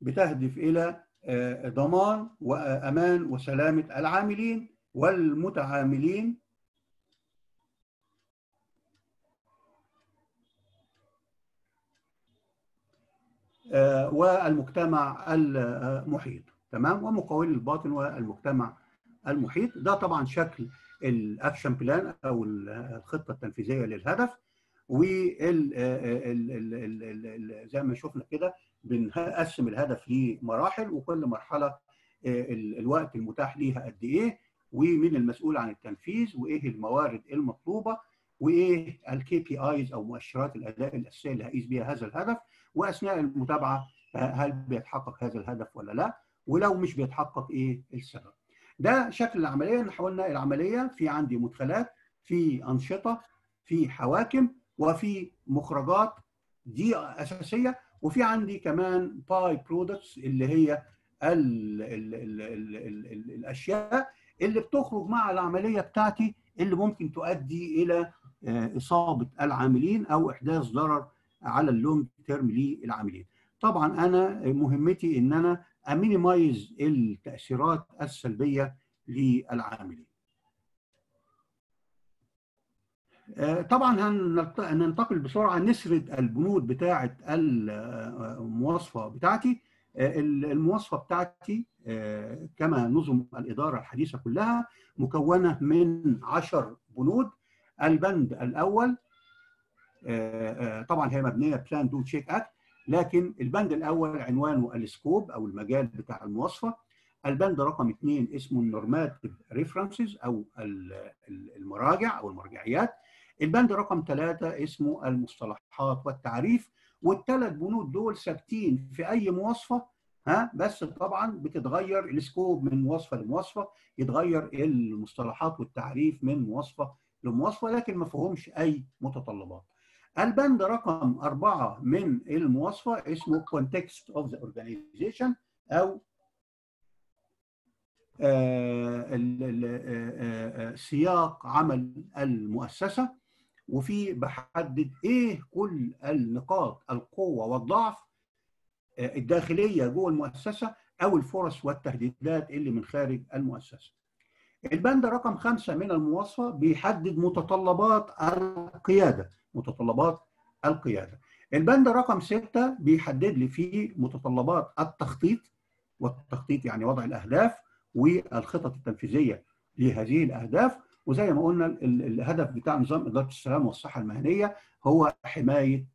بتهدف إلى آه ضمان وأمان وسلامة العاملين والمتعاملين. آه والمجتمع المحيط تمام؟ ومقاول الباطن والمجتمع المحيط. ده طبعا شكل ال action plan أو الخطة التنفيذية للهدف. وال زي ما شفنا كده بنقسم الهدف لمراحل وكل مرحلة الوقت المتاح ليها قد إيه ومين المسؤول عن التنفيذ وإيه الموارد المطلوبة وإيه ال KPIs أو مؤشرات الأداء الأساسية اللي هقيس بيها هذا الهدف وأثناء المتابعة هل بيتحقق هذا الهدف ولا لا ولو مش بيتحقق إيه السبب. ده شكل العملية إحنا قلنا العملية في عندي مدخلات في أنشطة في حواكم وفي مخرجات دي أساسية وفي عندي كمان by-products اللي هي ال ال ال ال ال ال الأشياء اللي بتخرج مع العملية بتاعتي اللي ممكن تؤدي إلى إصابة العاملين أو إحداث ضرر على ال long term للعاملين. طبعا أنا مهمتي إن أنا أ minimize التأثيرات السلبية للعاملين. طبعا هننتقل بسرعة نسرد البنود بتاعه المواصفة بتاعتي. المواصفة بتاعتي كما نظم الإدارة الحديثة كلها مكونة من 10 بنود. البند الأول طبعا هي مبنية plan do check act لكن البند الأول عنوانه ال scope أو المجال بتاع المواصفة. البند رقم اثنين اسمه ال normative references أو المراجع أو المرجعيات. البند رقم ثلاثة اسمه المصطلحات والتعريف والثلاث بنود دول ثابتين في أي مواصفة ها بس طبعا بتتغير السكوب من مواصفة لمواصفة يتغير المصطلحات والتعريف من مواصفة لمواصفة لكن ما فيهمش أي متطلبات. البند رقم أربعة من المواصفة اسمه context of the organization أو سياق عمل المؤسسة وفي بحدد إيه كل النقاط القوة والضعف الداخلية جوه المؤسسة أو الفرص والتهديدات اللي من خارج المؤسسة. البند رقم خمسة من المواصفة بيحدد متطلبات القيادة متطلبات القيادة البند رقم ستة بيحدد لي فيه متطلبات التخطيط والتخطيط يعني وضع الأهداف والخطط التنفيذية لهذه الأهداف وزي ما قلنا الهدف بتاع نظام إدارة السلام والصحة المهنية هو حماية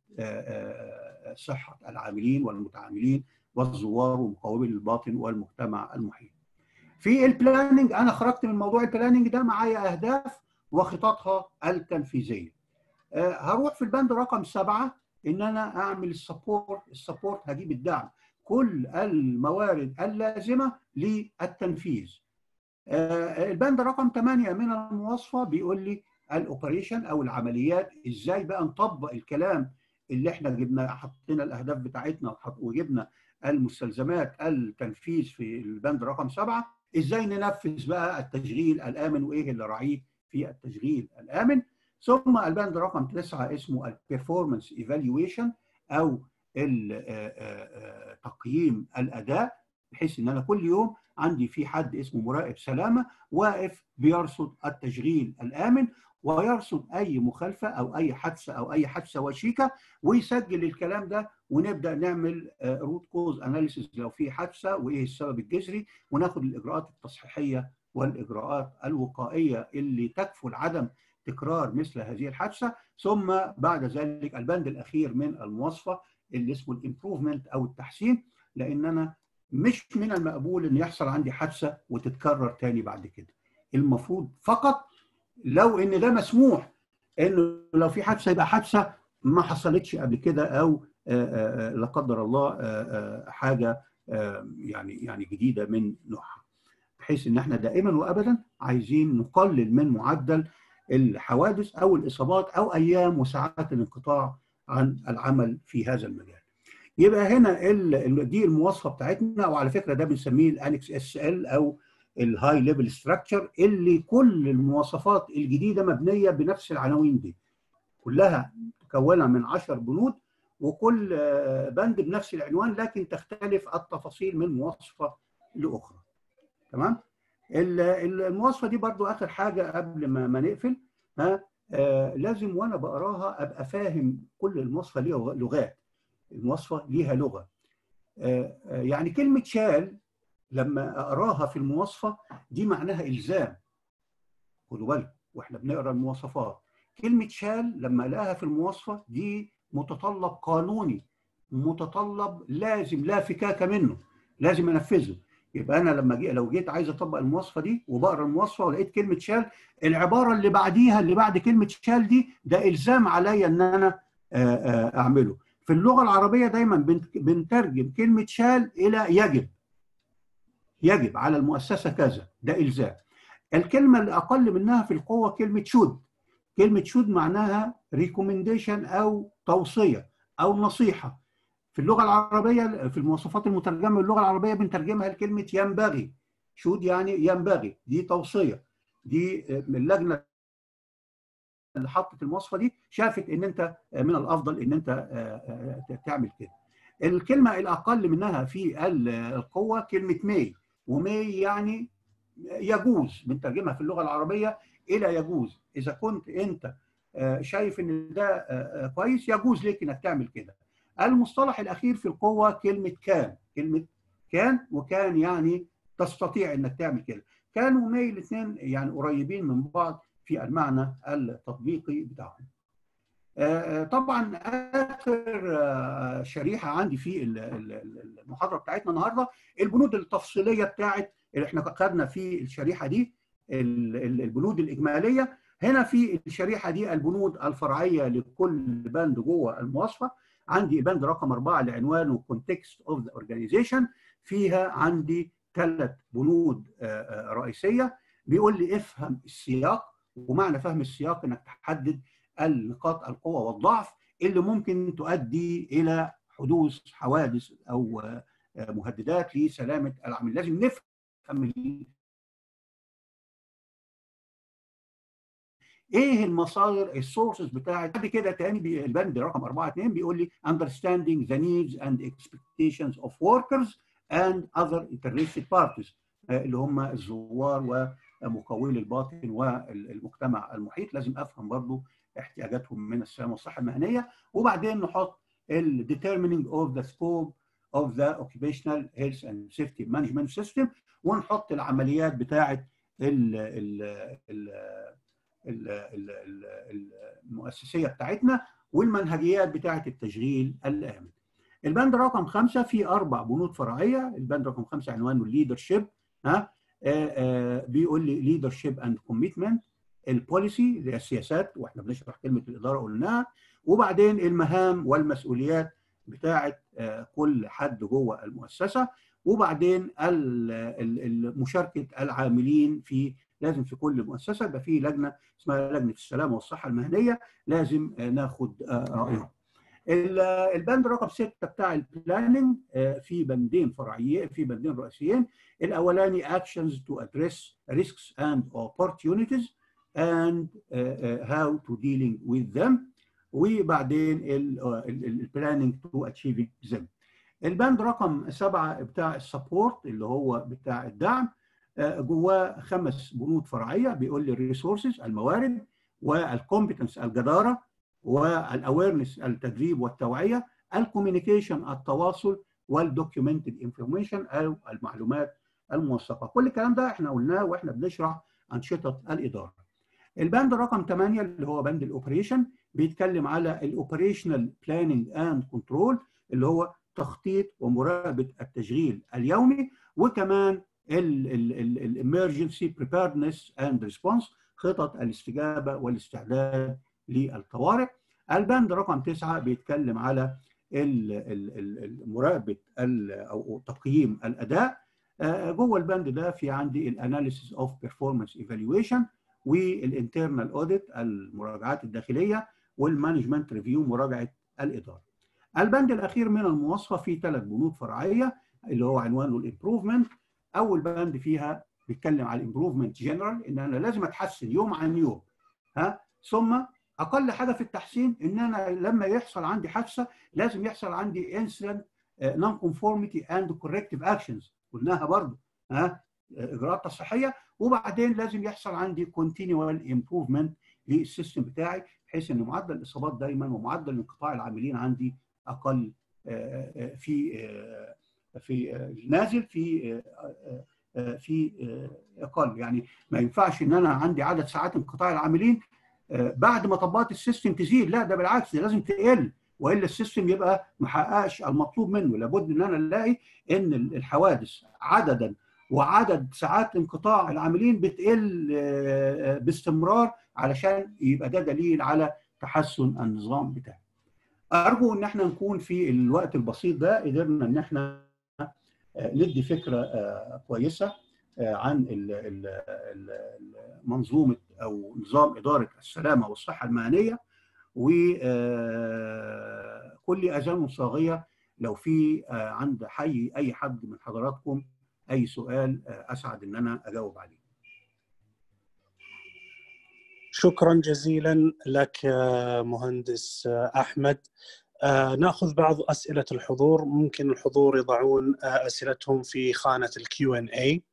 صحة العاملين والمتعاملين والزوار ومقاولين الباطن والمجتمع المحيط. في ال planning أنا خرجت من موضوع ال planning ده معايا أهداف وخططها التنفيذية. أه هروح في البند رقم سبعة إن أنا أعمل ال support ال support هجيب الدعم كل الموارد اللازمة للتنفيذ. البند رقم 8 من المواصفة بيقول لي ال operation أو العمليات إزاي بقى نطبق الكلام اللي إحنا جبنا حطينا الأهداف بتاعتنا وجبنا المستلزمات التنفيذ في البند رقم سبعة إزاي ننفذ بقى التشغيل الآمن وإيه اللي راعيه في التشغيل الآمن. ثم البند رقم تسعة اسمه ال performance evaluation أو تقييم الأداء بحيث إن أنا كل يوم عندي في حد اسمه مراقب سلامة واقف بيرصد التشغيل الآمن ويرصد أي مخالفة أو أي حادثة أو أي حادثة وشيكة ويسجل الكلام ده ونبدأ نعمل root cause analysis لو في حادثة وإيه السبب الجذري وناخد الإجراءات التصحيحية والإجراءات الوقائية اللي تكفل عدم تكرار مثل هذه الحادثة. ثم بعد ذلك البند الأخير من المواصفة اللي اسمه ال improvement أو التحسين لأن أنا مش من المقبول إن يحصل عندي حادثة وتتكرر تاني بعد كده المفروض فقط لو إن ده مسموح انه لو في حادثة يبقى حادثة ما حصلتش قبل كده أو لا قدر الله حاجة يعني يعني جديدة من نوعها بحيث إن إحنا دائما وابدا عايزين نقلل من معدل الحوادث أو الإصابات أو أيام وساعات الانقطاع عن العمل في هذا المجال. يبقى هنا دي المواصفة بتاعتنا وعلى فكرة ده بنسميه ال Annex SL أو ال high level structure اللي كل المواصفات الجديدة مبنية بنفس العناوين دي. كلها مكونة من 10 بنود وكل بند بنفس العنوان لكن تختلف التفاصيل من مواصفة لأخرى. تمام؟ المواصفة دي برضو آخر حاجة قبل ما, ما نقفل ها آه لازم وأنا بقراها أبقى فاهم كل المواصفة ليها لغات المواصفه ليها لغة. آه يعني كلمة شال لما أقراها في المواصفة دي معناها إلزام. خدوا بالكم وإحنا بنقرأ المواصفات. كلمة شال لما ألاقيها في المواصفة دي متطلب قانوني متطلب لازم لا فكاك منه لازم أنفذه. يبقى أنا لما جي لو جيت عايز أطبق المواصفة دي وبقرأ المواصفة ولقيت كلمة شال العبارة اللي بعديها اللي بعد كلمة شال دي ده إلزام عليا إن أنا أعمله. في اللغة العربية دايما بنترجم كلمة شال إلى يجب. يجب على المؤسسة كذا ده إلزام. الكلمة اللي أقل منها في القوة كلمة شود. كلمة شود معناها ريكومنديشن أو توصية أو نصيحة. في اللغة العربية في المواصفات المترجمة باللغة العربية بنترجمها لكلمة ينبغي. شود يعني ينبغي دي توصية دي اللجنه اللي حطت المواصفة دي شافت إن أنت من الأفضل إن أنت تعمل كده. الكلمة الأقل منها في القوة كلمة مي ومي يعني يجوز بنترجمها في اللغة العربية إلى يجوز. إذا كنت أنت شايف إن ده كويس يجوز لك إنك تعمل كده. المصطلح الأخير في القوة كلمة كان كلمة كان وكان يعني تستطيع إنك تعمل كده. كان ومي الاثنين يعني قريبين من بعض. في المعنى التطبيقي بتاعهم. طبعا آخر شريحة عندي في المحاضرة بتاعتنا النهارده البنود التفصيلية بتاعت اللي إحنا خدنا في الشريحة دي البنود الإجمالية. هنا في الشريحة دي البنود الفرعية لكل بند جوه المواصفة. عندي بند رقم أربعة لعنوانه Context of the Organization. فيها عندي ثلاث بنود رئيسية. بيقول لي افهم السياق. ومعنى فهم السياق إنك تحدد النقاط القوة والضعف اللي ممكن تؤدي إلى حدوث حوادث أو مهددات لسلامة العامل لازم نفهم إيه المصادر السورسز بتاعت بعد كده تاني البند رقم 4 2 بيقول لي understanding the needs and expectations of workers and other interested parties اللي هم الزوار ومقاولي الباطن والمجتمع المحيط لازم أفهم برضو احتياجاتهم من السلامة والصحة المهنية. وبعدين نحط ال determining of the scope of the occupational health and safety management system ونحط العمليات بتاعه ال ال ال المؤسسية بتاعتنا والمنهجيات بتاعه التشغيل الآمن. البند رقم خمسة فيه أربع بنود فرعية، البند رقم خمسة عنوانه ال leadership ها؟ بيقول لي leadership and commitment ال policy اللي هي السياسات وإحنا بنشرح كلمة الإدارة قلناها. وبعدين المهام والمسؤوليات بتاعه كل حد جوه المؤسسة. وبعدين مشاركة العاملين في لازم في كل مؤسسة يبقى في لجنة اسمها لجنة السلامة والصحة المهنية لازم ناخد رأيهم. البند رقم 6 بتاع البلاننج في بندين فرعيين في بندين رئيسيين. الأولاني actions to address risks and opportunities and how to dealing with them. وبعدين ال planning to achieving them البند رقم سبعة بتاع ال support اللي هو بتاع الدعم جواه خمس بنود فرعية. بيقول لي ال resources الموارد وال competence الجدارة. وال awareness التدريب والتوعية ال communication التواصل وال documented information أو المعلومات الموثقة. كل الكلام ده إحنا قلناه وإحنا بنشرح أنشطة الإدارة. البند رقم 8 اللي هو بند ال operation بيتكلم على ال operational planning and control اللي هو تخطيط ومراقبة التشغيل اليومي وكمان ال emergency preparedness and response خطط الاستجابة والاستعداد للطوارئ. البند رقم تسعة بيتكلم على مراقبة أو تقييم الأداء. جوه البند ده في عندي ال analysis of performance evaluation وال internal audit المراجعات الداخلية وال management review مراجعة الإدارة. البند الأخير من المواصفة فيه ثلاث بنود فرعية اللي هو عنوانه ال improvement أول بند فيها بيتكلم على ال improvement general إن أنا لازم أتحسن يوم عن يوم ها؟ ثم أقل حاجة في التحسين إن أنا لما يحصل عندي حادثة لازم يحصل عندي incident non conformity and corrective actions قلناها برضه ها؟ إجراءات تصحيحية. وبعدين لازم يحصل عندي continual improvement لل system بتاعي بحيث إن معدل الإصابات دايما ومعدل انقطاع العاملين عندي أقل في في نازل في في أقل. يعني ما ينفعش إن أنا عندي عدد ساعات انقطاع العاملين بعد ما طبقت ال system تزيد لا ده بالعكس ده لازم تقل. وإلا السيستم يبقى ما حققش المطلوب منه. لابد إن أنا نلاقي إن الحوادث عددا وعدد ساعات انقطاع العاملين بتقل باستمرار علشان يبقى ده دليل على تحسن النظام بتاعي. أرجو إن إحنا نكون في الوقت البسيط ده قدرنا إن إحنا ندي فكرة كويسة. عن منظومة أو نظام إدارة السلامة والصحة المهنية وكلي آذان صاغية لو في عند حد أي حد من حضراتكم أي سؤال أسعد إن أنا أجاوب عليه. شكرا جزيلا لك مهندس أحمد. نأخذ بعض أسئلة الحضور. ممكن الحضور يضعون أسئلتهم في خانة ال Q and A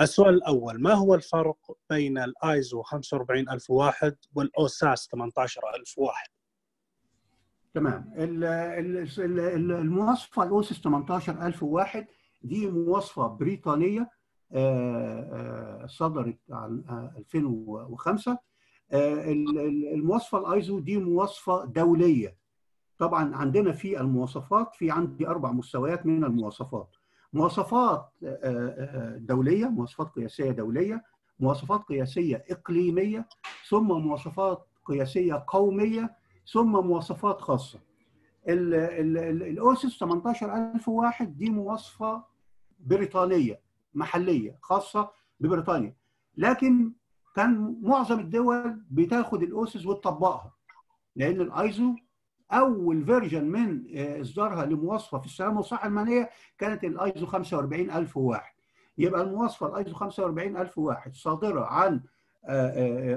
السؤال الأول ما هو الفرق بين الايزو 45001 والأوساس 18001 تمام. المواصفة الاوسس 18001 دي مواصفة بريطانية صدرت عن 2005 المواصفة الايزو دي مواصفة دولية. طبعا عندنا في المواصفات في عندي أربع مستويات من المواصفات. مواصفات دولية مواصفات قياسية دولية مواصفات قياسية إقليمية ثم مواصفات قياسية قومية ثم مواصفات خاصة. الأوسس 18001 دي مواصفة بريطانية محلية خاصة ببريطانيا. لكن كان معظم الدول بتاخد الأوسس وتطبقها لأن الأيزو أول version من إصدارها لمواصفة في السلامة والصحة المهنيه كانت الايزو 45001 يبقى المواصفة الايزو 45001 صادرة عن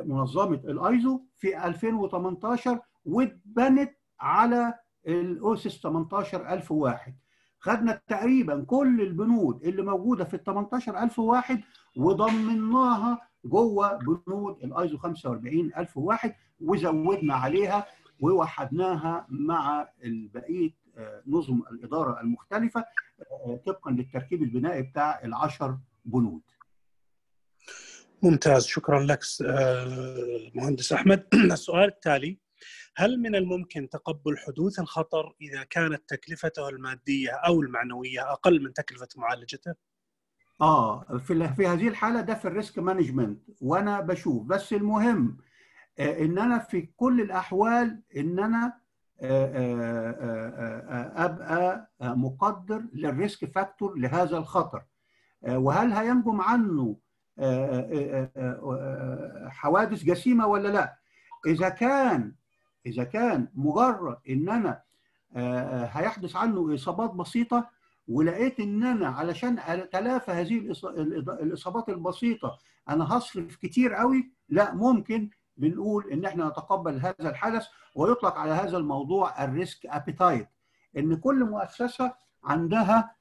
منظمة الايزو في 2018 واتبنت على الاوسس 18001 خدنا تقريبا كل البنود اللي موجودة في ال 18001 وضمناها جوه بنود الايزو 45001 وزودنا عليها ووحدناها مع بقيه نظم الإدارة المختلفة طبقا للتركيب البنائي بتاع العشر بنود. ممتاز شكرا لك مهندس أحمد السؤال التالي هل من الممكن تقبل حدوث الخطر إذا كانت تكلفته المادية أو المعنوية أقل من تكلفة معالجته؟ آه في في هذه الحالة ده في ال risk management وأنا بشوف بس المهم إن أنا في كل الأحوال إن أنا أبقى مقدر لل risk factor لهذا الخطر. وهل هينجم عنه حوادث جسيمة ولا لا؟ إذا كان إذا كان مجرد إن أنا هيحدث عنه إصابات بسيطة ولقيت إن أنا علشان أتلافى هذه الإصابات البسيطة أنا هصرف كتير قوي لا ممكن بنقول إن إحنا نتقبل هذا الحدث ويطلق على هذا الموضوع ال risk appetite إن كل مؤسسة عندها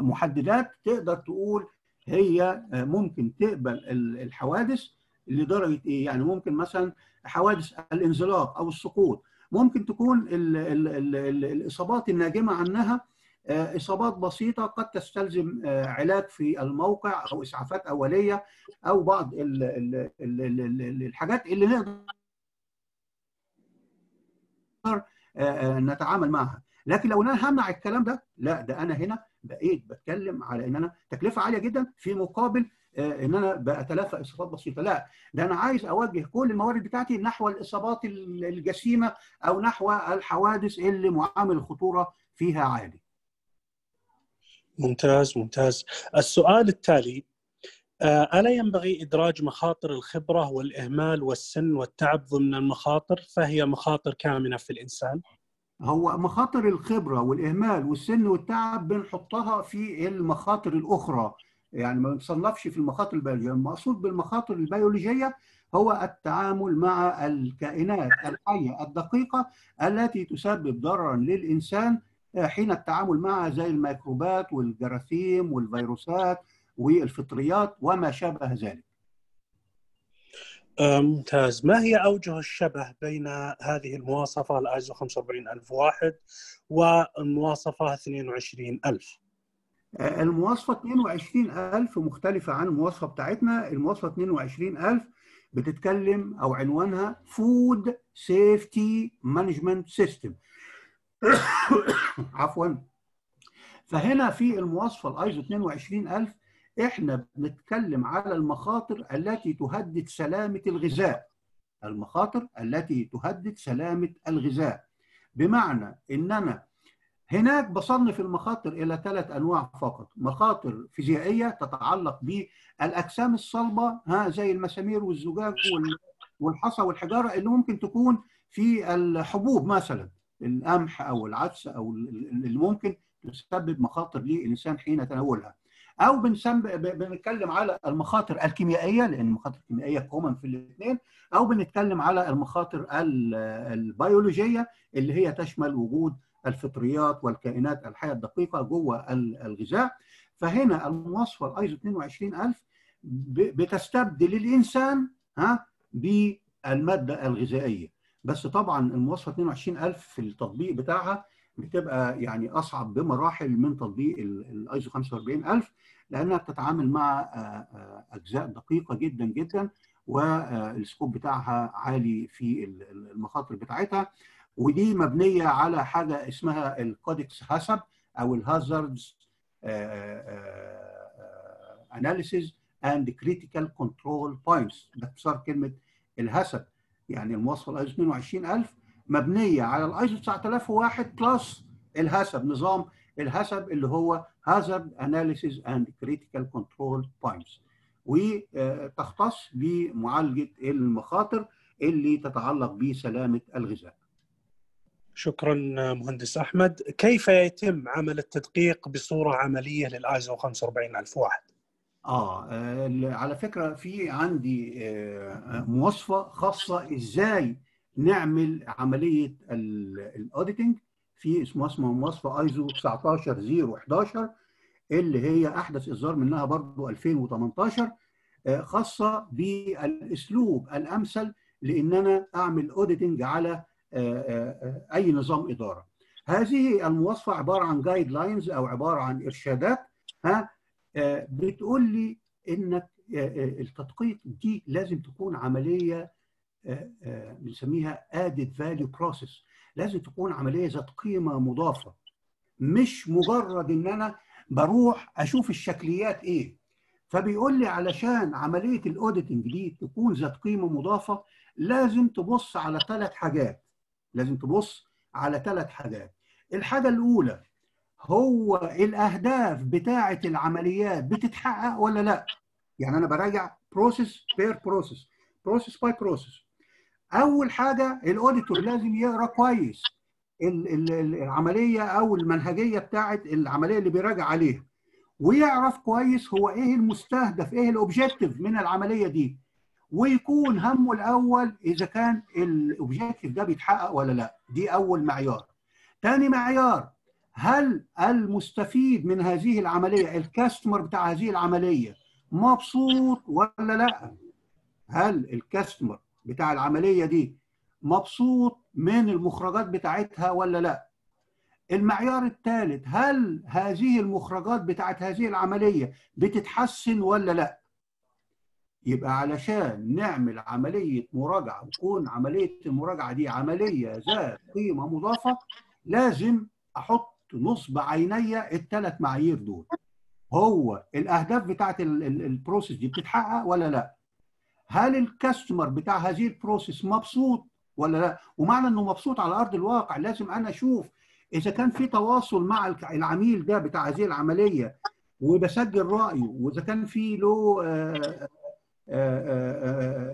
محددات تقدر تقول هي ممكن تقبل الحوادث لدرجة إيه؟ يعني ممكن مثلا حوادث الانزلاق أو السقوط ممكن تكون ال ال ال ال الإصابات الناجمة عنها إصابات بسيطة قد تستلزم علاج في الموقع أو إسعافات أولية أو بعض ال ال ال الحاجات اللي نقدر نتعامل معها. لكن لو أنا همنع الكلام ده لا ده أنا هنا بقيت بتكلم على إن أنا تكلفة عالية جدا في مقابل إن أنا بتلافى إصابات بسيطة. لا ده أنا عايز أوجه كل الموارد بتاعتي نحو الإصابات الجسيمة أو نحو الحوادث اللي معامل الخطوره فيها عالي. ممتاز ممتاز. السؤال التالي ألا ينبغي إدراج مخاطر الخبرة والإهمال والسن والتعب ضمن المخاطر؟ فهي مخاطر كامنة في الإنسان؟ هو مخاطر الخبرة والإهمال والسن والتعب بنحطها في المخاطر الأخرى. يعني ما بنصنفش في المخاطر البيولوجية. المقصود بالمخاطر البيولوجية هو التعامل مع الكائنات الحية الدقيقة التي تسبب ضررا للإنسان حين التعامل معها زي الميكروبات والجراثيم والفيروسات والفطريات وما شابه ذلك. ممتاز. ما هي أوجه الشبه بين هذه المواصفة الآيزو 45001 والمواصفة 22000 المواصفة 22000 مختلفة عن المواصفة بتاعتنا. المواصفة 22000 بتتكلم أو عنوانها Food Safety Management System. عفوا. فهنا في المواصفة الايزو 22000 إحنا بنتكلم على المخاطر التي تهدد سلامة الغذاء. المخاطر التي تهدد سلامة الغذاء. بمعنى ان انا هناك بصنف المخاطر إلى ثلاث أنواع فقط. مخاطر فيزيائية تتعلق بالأجسام الصلبة ها زي المسامير والزجاج والحصى والحجارة اللي ممكن تكون في الحبوب مثلا. القمح أو العدس أو اللي ممكن تسبب مخاطر للإنسان حين تناولها. أو بنتكلم على المخاطر الكيميائية لأن المخاطر الكيميائية كومن في الاثنين. أو بنتكلم على المخاطر البيولوجية اللي هي تشمل وجود الفطريات والكائنات الحيه الدقيقة جوه الغذاء. فهنا المواصفة الايزو 22000 بتستبدل الإنسان ها بالمادة الغذائية. بس طبعا المواصفة 22000 في التطبيق بتاعها بتبقى يعني أصعب بمراحل من تطبيق الايزو 45000 لأنها بتتعامل مع أجزاء دقيقة جدا جدا وال scope بتاعها عالي في المخاطر بتاعتها. ودي مبنية على حاجة اسمها ال Codex HACCP أو ال hazards analysis and critical control points باختصار كلمة ال HACCP يعني المواصفه الايزو 22000 مبنية على الايزو 9001 plus ال HACCP نظام ال HACCP اللي هو hazard analysis and critical control points وتختص بمعالجة المخاطر اللي تتعلق بسلامة الغذاء. شكرا مهندس أحمد، كيف يتم عمل التدقيق بصورة عملية للايزو 45001؟ آه على فكرة في عندي مواصفة خاصة إزاي نعمل عملية ال auditing في اسمها اسمها مواصفة ايزو 19011 اللي هي أحدث إصدار منها برضه 2018 خاصة بالأسلوب الأمثل لإن أنا أعمل auditing على أي نظام إدارة. هذه المواصفة عبارة عن guidelines أو عبارة عن إرشادات ها بتقول لي إنك التدقيق دي لازم تكون عملية بنسميها added value process. لازم تكون عملية ذات قيمة مضافة. مش مجرد إن أنا بروح أشوف الشكليات إيه. فبيقول لي علشان عملية الاوديتنج دي تكون ذات قيمة مضافة لازم تبص على ثلاث حاجات. لازم تبص على ثلاث حاجات. الحاجة الأولى هو الأهداف بتاعة العمليات بتتحقق ولا لا؟ يعني أنا براجع process per process process by process أول حاجة ال auditor لازم يقرأ كويس العملية أو المنهجية بتاعه العملية اللي بيراجع عليها. ويعرف كويس هو إيه المستهدف إيه ال objective من العملية دي. ويكون همه الأول إذا كان ال objective ده بيتحقق ولا لا. دي أول معيار. تاني معيار هل المستفيد من هذه العملية ال customer بتاع هذه العملية مبسوط ولا لا؟ هل الكاستمر بتاع العملية دي مبسوط من المخرجات بتاعتها ولا لا؟ المعيار الثالث هل هذه المخرجات بتاعت هذه العملية بتتحسن ولا لا؟ يبقى علشان نعمل عملية مراجعة وتكون عملية المراجعة دي عملية ذات قيمة مضافة لازم أحط نصب عيني الثلاث معايير دول. هو الأهداف بتاعت ال process دي بتتحقق ولا لا؟ هل ال customer بتاع هذه ال process مبسوط ولا لا؟ ومعنى إنه مبسوط على أرض الواقع لازم أنا أشوف إذا كان في تواصل مع العميل ده بتاع هذه العملية وبسجل رأيه وإذا كان في له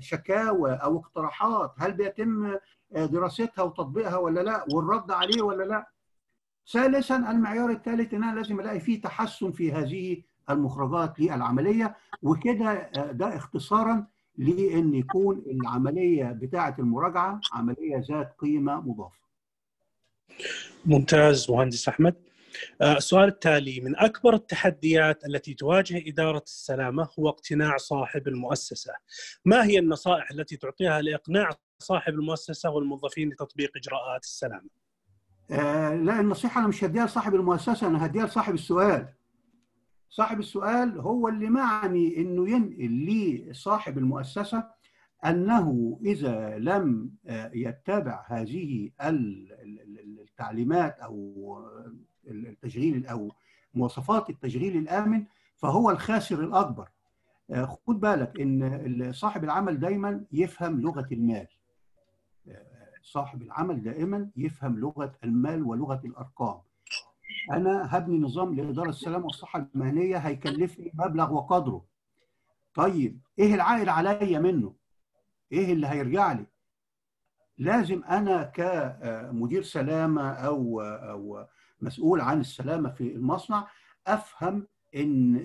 شكاوى أو اقتراحات هل بيتم دراستها وتطبيقها ولا لا؟ والرد عليه ولا لا؟ ثالثا المعيار الثالث إن أنا لازم ألاقي فيه تحسن في هذه المخرجات للعملية وكده ده اختصارا لأن يكون العملية بتاعة المراجعة عملية ذات قيمة مضافة. ممتاز مهندس أحمد. السؤال التالي من أكبر التحديات التي تواجه إدارة السلامة هو اقتناع صاحب المؤسسة. ما هي النصائح التي تعطيها لإقناع صاحب المؤسسة والموظفين لتطبيق إجراءات السلامة؟ آه لا النصيحة أنا مش هديها لصاحب المؤسسة أنا هديها لصاحب السؤال. صاحب السؤال هو اللي معني إنه ينقل لصاحب المؤسسة أنه إذا لم يتبع هذه التعليمات أو التشغيل أو مواصفات التشغيل الآمن فهو الخاسر الأكبر. خد بالك إن صاحب العمل دايما يفهم لغة المال. صاحب العمل دائما يفهم لغة المال ولغة الأرقام. أنا هبني نظام لإدارة السلامه والصحة المهنية هيكلفني مبلغ وقدره. طيب إيه العائد عليا منه؟ إيه اللي هيرجع لي؟ لازم أنا كمدير سلامة أو أو مسؤول عن السلامة في المصنع أفهم إن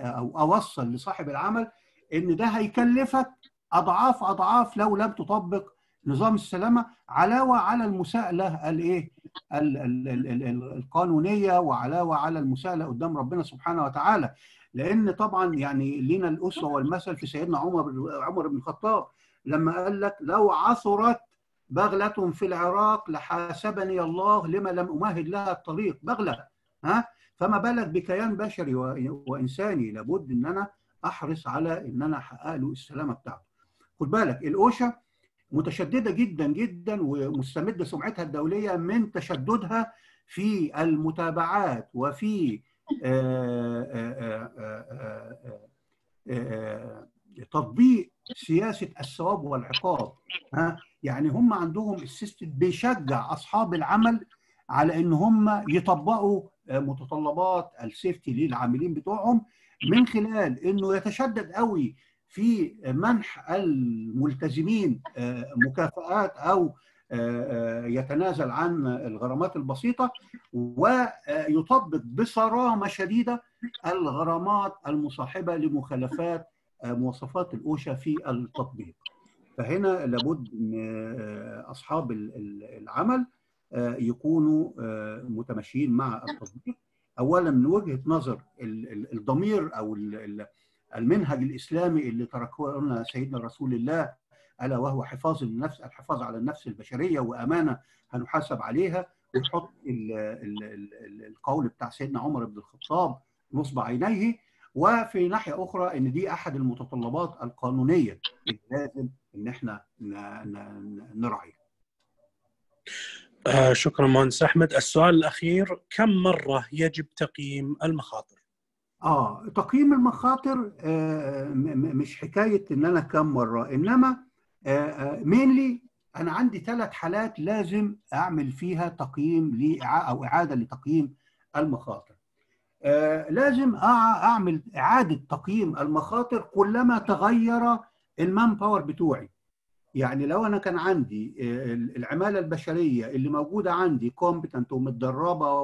أو أوصل لصاحب العمل إن ده هيكلفك أضعاف أضعاف لو لم تطبق نظام السلامة علاوة على المساءلة الايه؟ القانونية وعلاوة على المساءلة قدام ربنا سبحانه وتعالى. لأن طبعا يعني لنا الأسوة والمثل في سيدنا عمر عمر بن الخطاب لما قال لك لو عثرت بغلة في العراق لحاسبني الله لما لم أمهد لها الطريق؟ بغلة ها؟ فما بالك بكيان بشري وإنساني لابد إن أنا أحرص على إن أنا أحقق له السلامة بتاعته. خد بالك الأوشا متشددة جدا جدا ومستمدة سمعتها الدولية من تشددها في المتابعات وفي تطبيق سياسة الثواب والعقاب. ها يعني هم عندهم السيستم بيشجع أصحاب العمل على إن هم يطبقوا متطلبات السيفتي للعاملين بتوعهم من خلال إنه يتشدد قوي في منح الملتزمين مكافآت أو يتنازل عن الغرامات البسيطة ويطبق بصرامة شديدة الغرامات المصاحبة لمخالفات مواصفات الأوشا في التطبيق. فهنا لابد أصحاب العمل يكونوا متماشيين مع التطبيق. أولا من وجهة نظر الضمير أو المنهج الإسلامي اللي تركه لنا سيدنا رسول الله ألا وهو حفاظ النفس الحفاظ على النفس البشرية وأمانة هنحاسب عليها وتحط ال ال ال القول بتاع سيدنا عمر بن الخطاب نصب عينيه وفي ناحية أخرى إن دي أحد المتطلبات القانونية اللي لازم إن إحنا نراعيها. آه شكرا مهندس أحمد، السؤال الأخير كم مرة يجب تقييم المخاطر؟ آه تقييم المخاطر آه مش حكاية إن أنا كم مرة إنما آه مينلي أنا عندي ثلاث حالات لازم أعمل فيها تقييم لإعادة أو إعادة لتقييم المخاطر. آه لازم أعمل إعادة تقييم المخاطر كلما تغير ال manpower بتوعي. يعني لو أنا كان عندي العمالة البشرية اللي موجودة عندي competent ومتدربة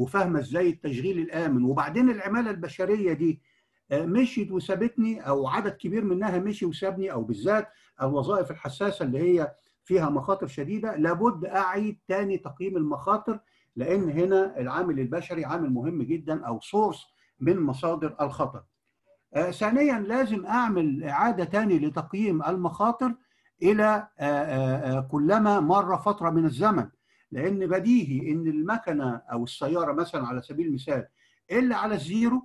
وفاهمة إزاي التشغيل الآمن وبعدين العمالة البشرية دي مشيت وسابتني أو عدد كبير منها مشي وسابني أو بالذات الوظائف الحساسة اللي هي فيها مخاطر شديدة لابد أعيد تاني تقييم المخاطر لأن هنا العامل البشري عامل مهم جدا أو source من مصادر الخطر. آه ثانيا لازم أعمل إعادة تاني لتقييم المخاطر إلى آه آه كلما مر فترة من الزمن. لأن بديهي إن المكنة أو السيارة مثلا على سبيل المثال اللي على الزيرو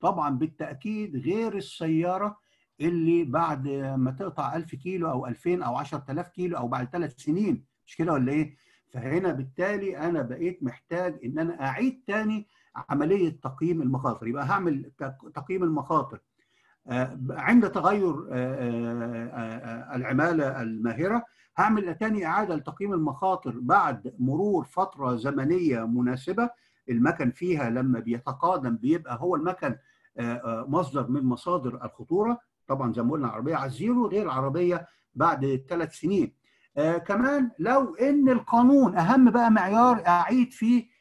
طبعا بالتأكيد غير السيارة اللي بعد ما تقطع 1000 كيلو أو 2000 أو 10000 كيلو أو بعد ثلاث سنين. مش كده ولا إيه؟ فهنا بالتالي أنا بقيت محتاج إن أنا أعيد تاني عملية تقييم المخاطر. يبقى هعمل تقييم المخاطر. عند تغير العمالة الماهرة هعمل تاني إعادة لتقييم المخاطر بعد مرور فترة زمنية مناسبة. المكن فيها لما بيتقادم بيبقى هو المكن مصدر من مصادر الخطورة. طبعا زي ما قلنا عربيه على الزيرو غير عربيه بعد ثلاث سنين. آه كمان لو إن القانون أهم بقى معيار أعيد فيه آه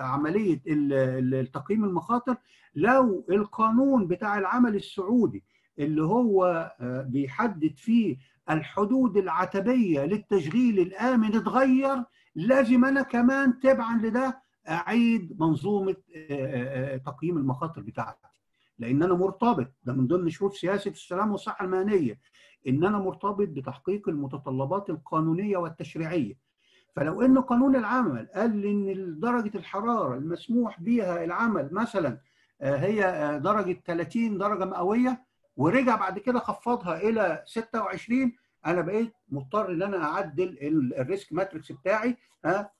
عملية التقييم المخاطر لو القانون بتاع العمل السعودي اللي هو آه بيحدد فيه الحدود العتبية للتشغيل الآمن اتغير لازم أنا كمان تبعا لده أعيد منظومة تقييم المخاطر بتاعتي. لأن أنا مرتبط ده من ضمن شروط سياسة السلام والصحة المهنية إن أنا مرتبط بتحقيق المتطلبات القانونية والتشريعية. فلو ان قانون العمل قال إن درجة الحرارة المسموح بها العمل مثلا هي درجة 30 درجة مئوية ورجع بعد كده خفضها إلى 26 أنا بقيت مضطر إن أنا أعدل ال risk matrix بتاعي ها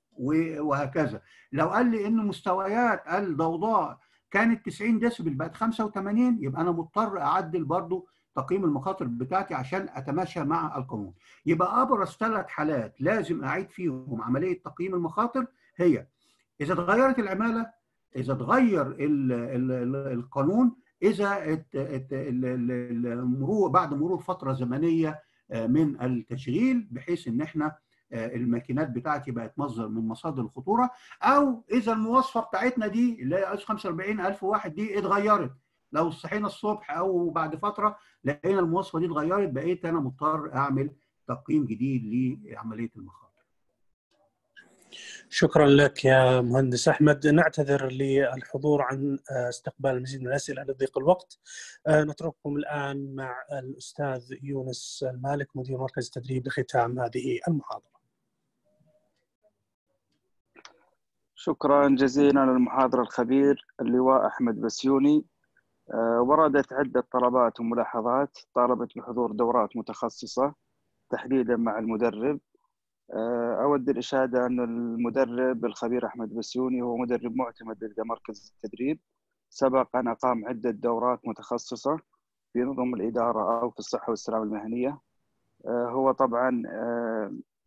وهكذا. لو قال لي إن مستويات الضوضاء كانت 90 ديسبل بقت 85 يبقى أنا مضطر أعدل برضو تقييم المخاطر بتاعتي عشان أتماشى مع القانون. يبقى أبرز ثلاث حالات لازم أعيد فيهم عملية تقييم المخاطر هي إذا اتغيرت العمالة إذا اتغير ال ال ال القانون إذا المرور بعد مرور فترة زمنية من التشغيل بحيث إن إحنا الماكينات بتاعتي بقت مصدر من مصادر الخطورة أو إذا المواصفة بتاعتنا دي اللي هي 45001 دي اتغيرت. لو صحينا الصبح أو بعد فترة لقينا المواصفة دي اتغيرت بقيت أنا مضطر أعمل تقييم جديد لعملية المخاطر. شكرا لك يا مهندس أحمد نعتذر للحضور عن استقبال المزيد من الأسئلة لضيق الوقت نترككم الآن مع الأستاذ يونس المالك مدير مركز التدريب لختام هذه المحاضرة. شكرا جزيلا للمحاضر الخبير اللواء أحمد بسيوني وردت عده طلبات وملاحظات طالبت بحضور دورات متخصصة تحديدا مع المدرب. أود الإشادة أن المدرب الخبير أحمد بسيوني هو مدرب معتمد لدى مركز التدريب. سبق أن أقام عدة دورات متخصصة في نظم الإدارة أو في الصحة والسلامة المهنية. هو طبعا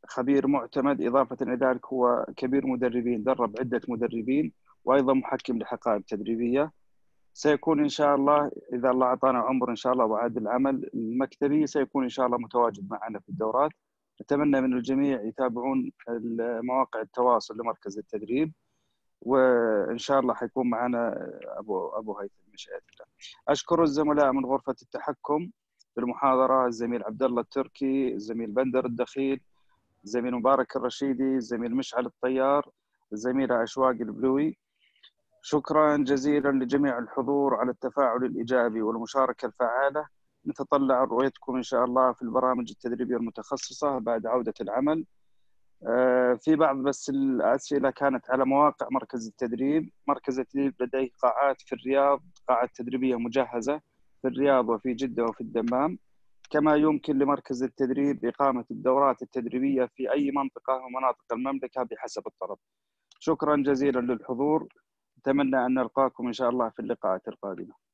خبير معتمد. إضافة إلى ذلك هو كبير مدربين درب عدة مدربين وأيضا محكم لحقائب تدريبية. سيكون إن شاء الله إذا الله أعطانا عمر إن شاء الله وعاد العمل المكتبي سيكون إن شاء الله متواجد معنا في الدورات أتمنى من الجميع يتابعون مواقع التواصل لمركز التدريب وإن شاء الله حيكون معنا أبو أبو هيثم الله. أشكر الزملاء من غرفة التحكم في المحاضرة الزميل عبد الله التركي، الزميل بندر الدخيل، الزميل مبارك الرشيدي، الزميل مشعل الطيار، الزميلة أشواق البلوي. شكرا جزيلا لجميع الحضور على التفاعل الإيجابي والمشاركة الفعالة. نتطلع رؤيتكم إن شاء الله في البرامج التدريبية المتخصصة بعد عودة العمل. في بعض بس الأسئلة كانت على مواقع مركز التدريب. مركز التدريب لديه قاعات في الرياض قاعات تدريبية مجهزة في الرياض وفي جدة وفي الدمام. كما يمكن لمركز التدريب إقامة الدورات التدريبية في أي منطقة ومناطق المملكة بحسب الطلب. شكرا جزيلا للحضور. أتمنى أن نلقاكم إن شاء الله في اللقاءات القادمة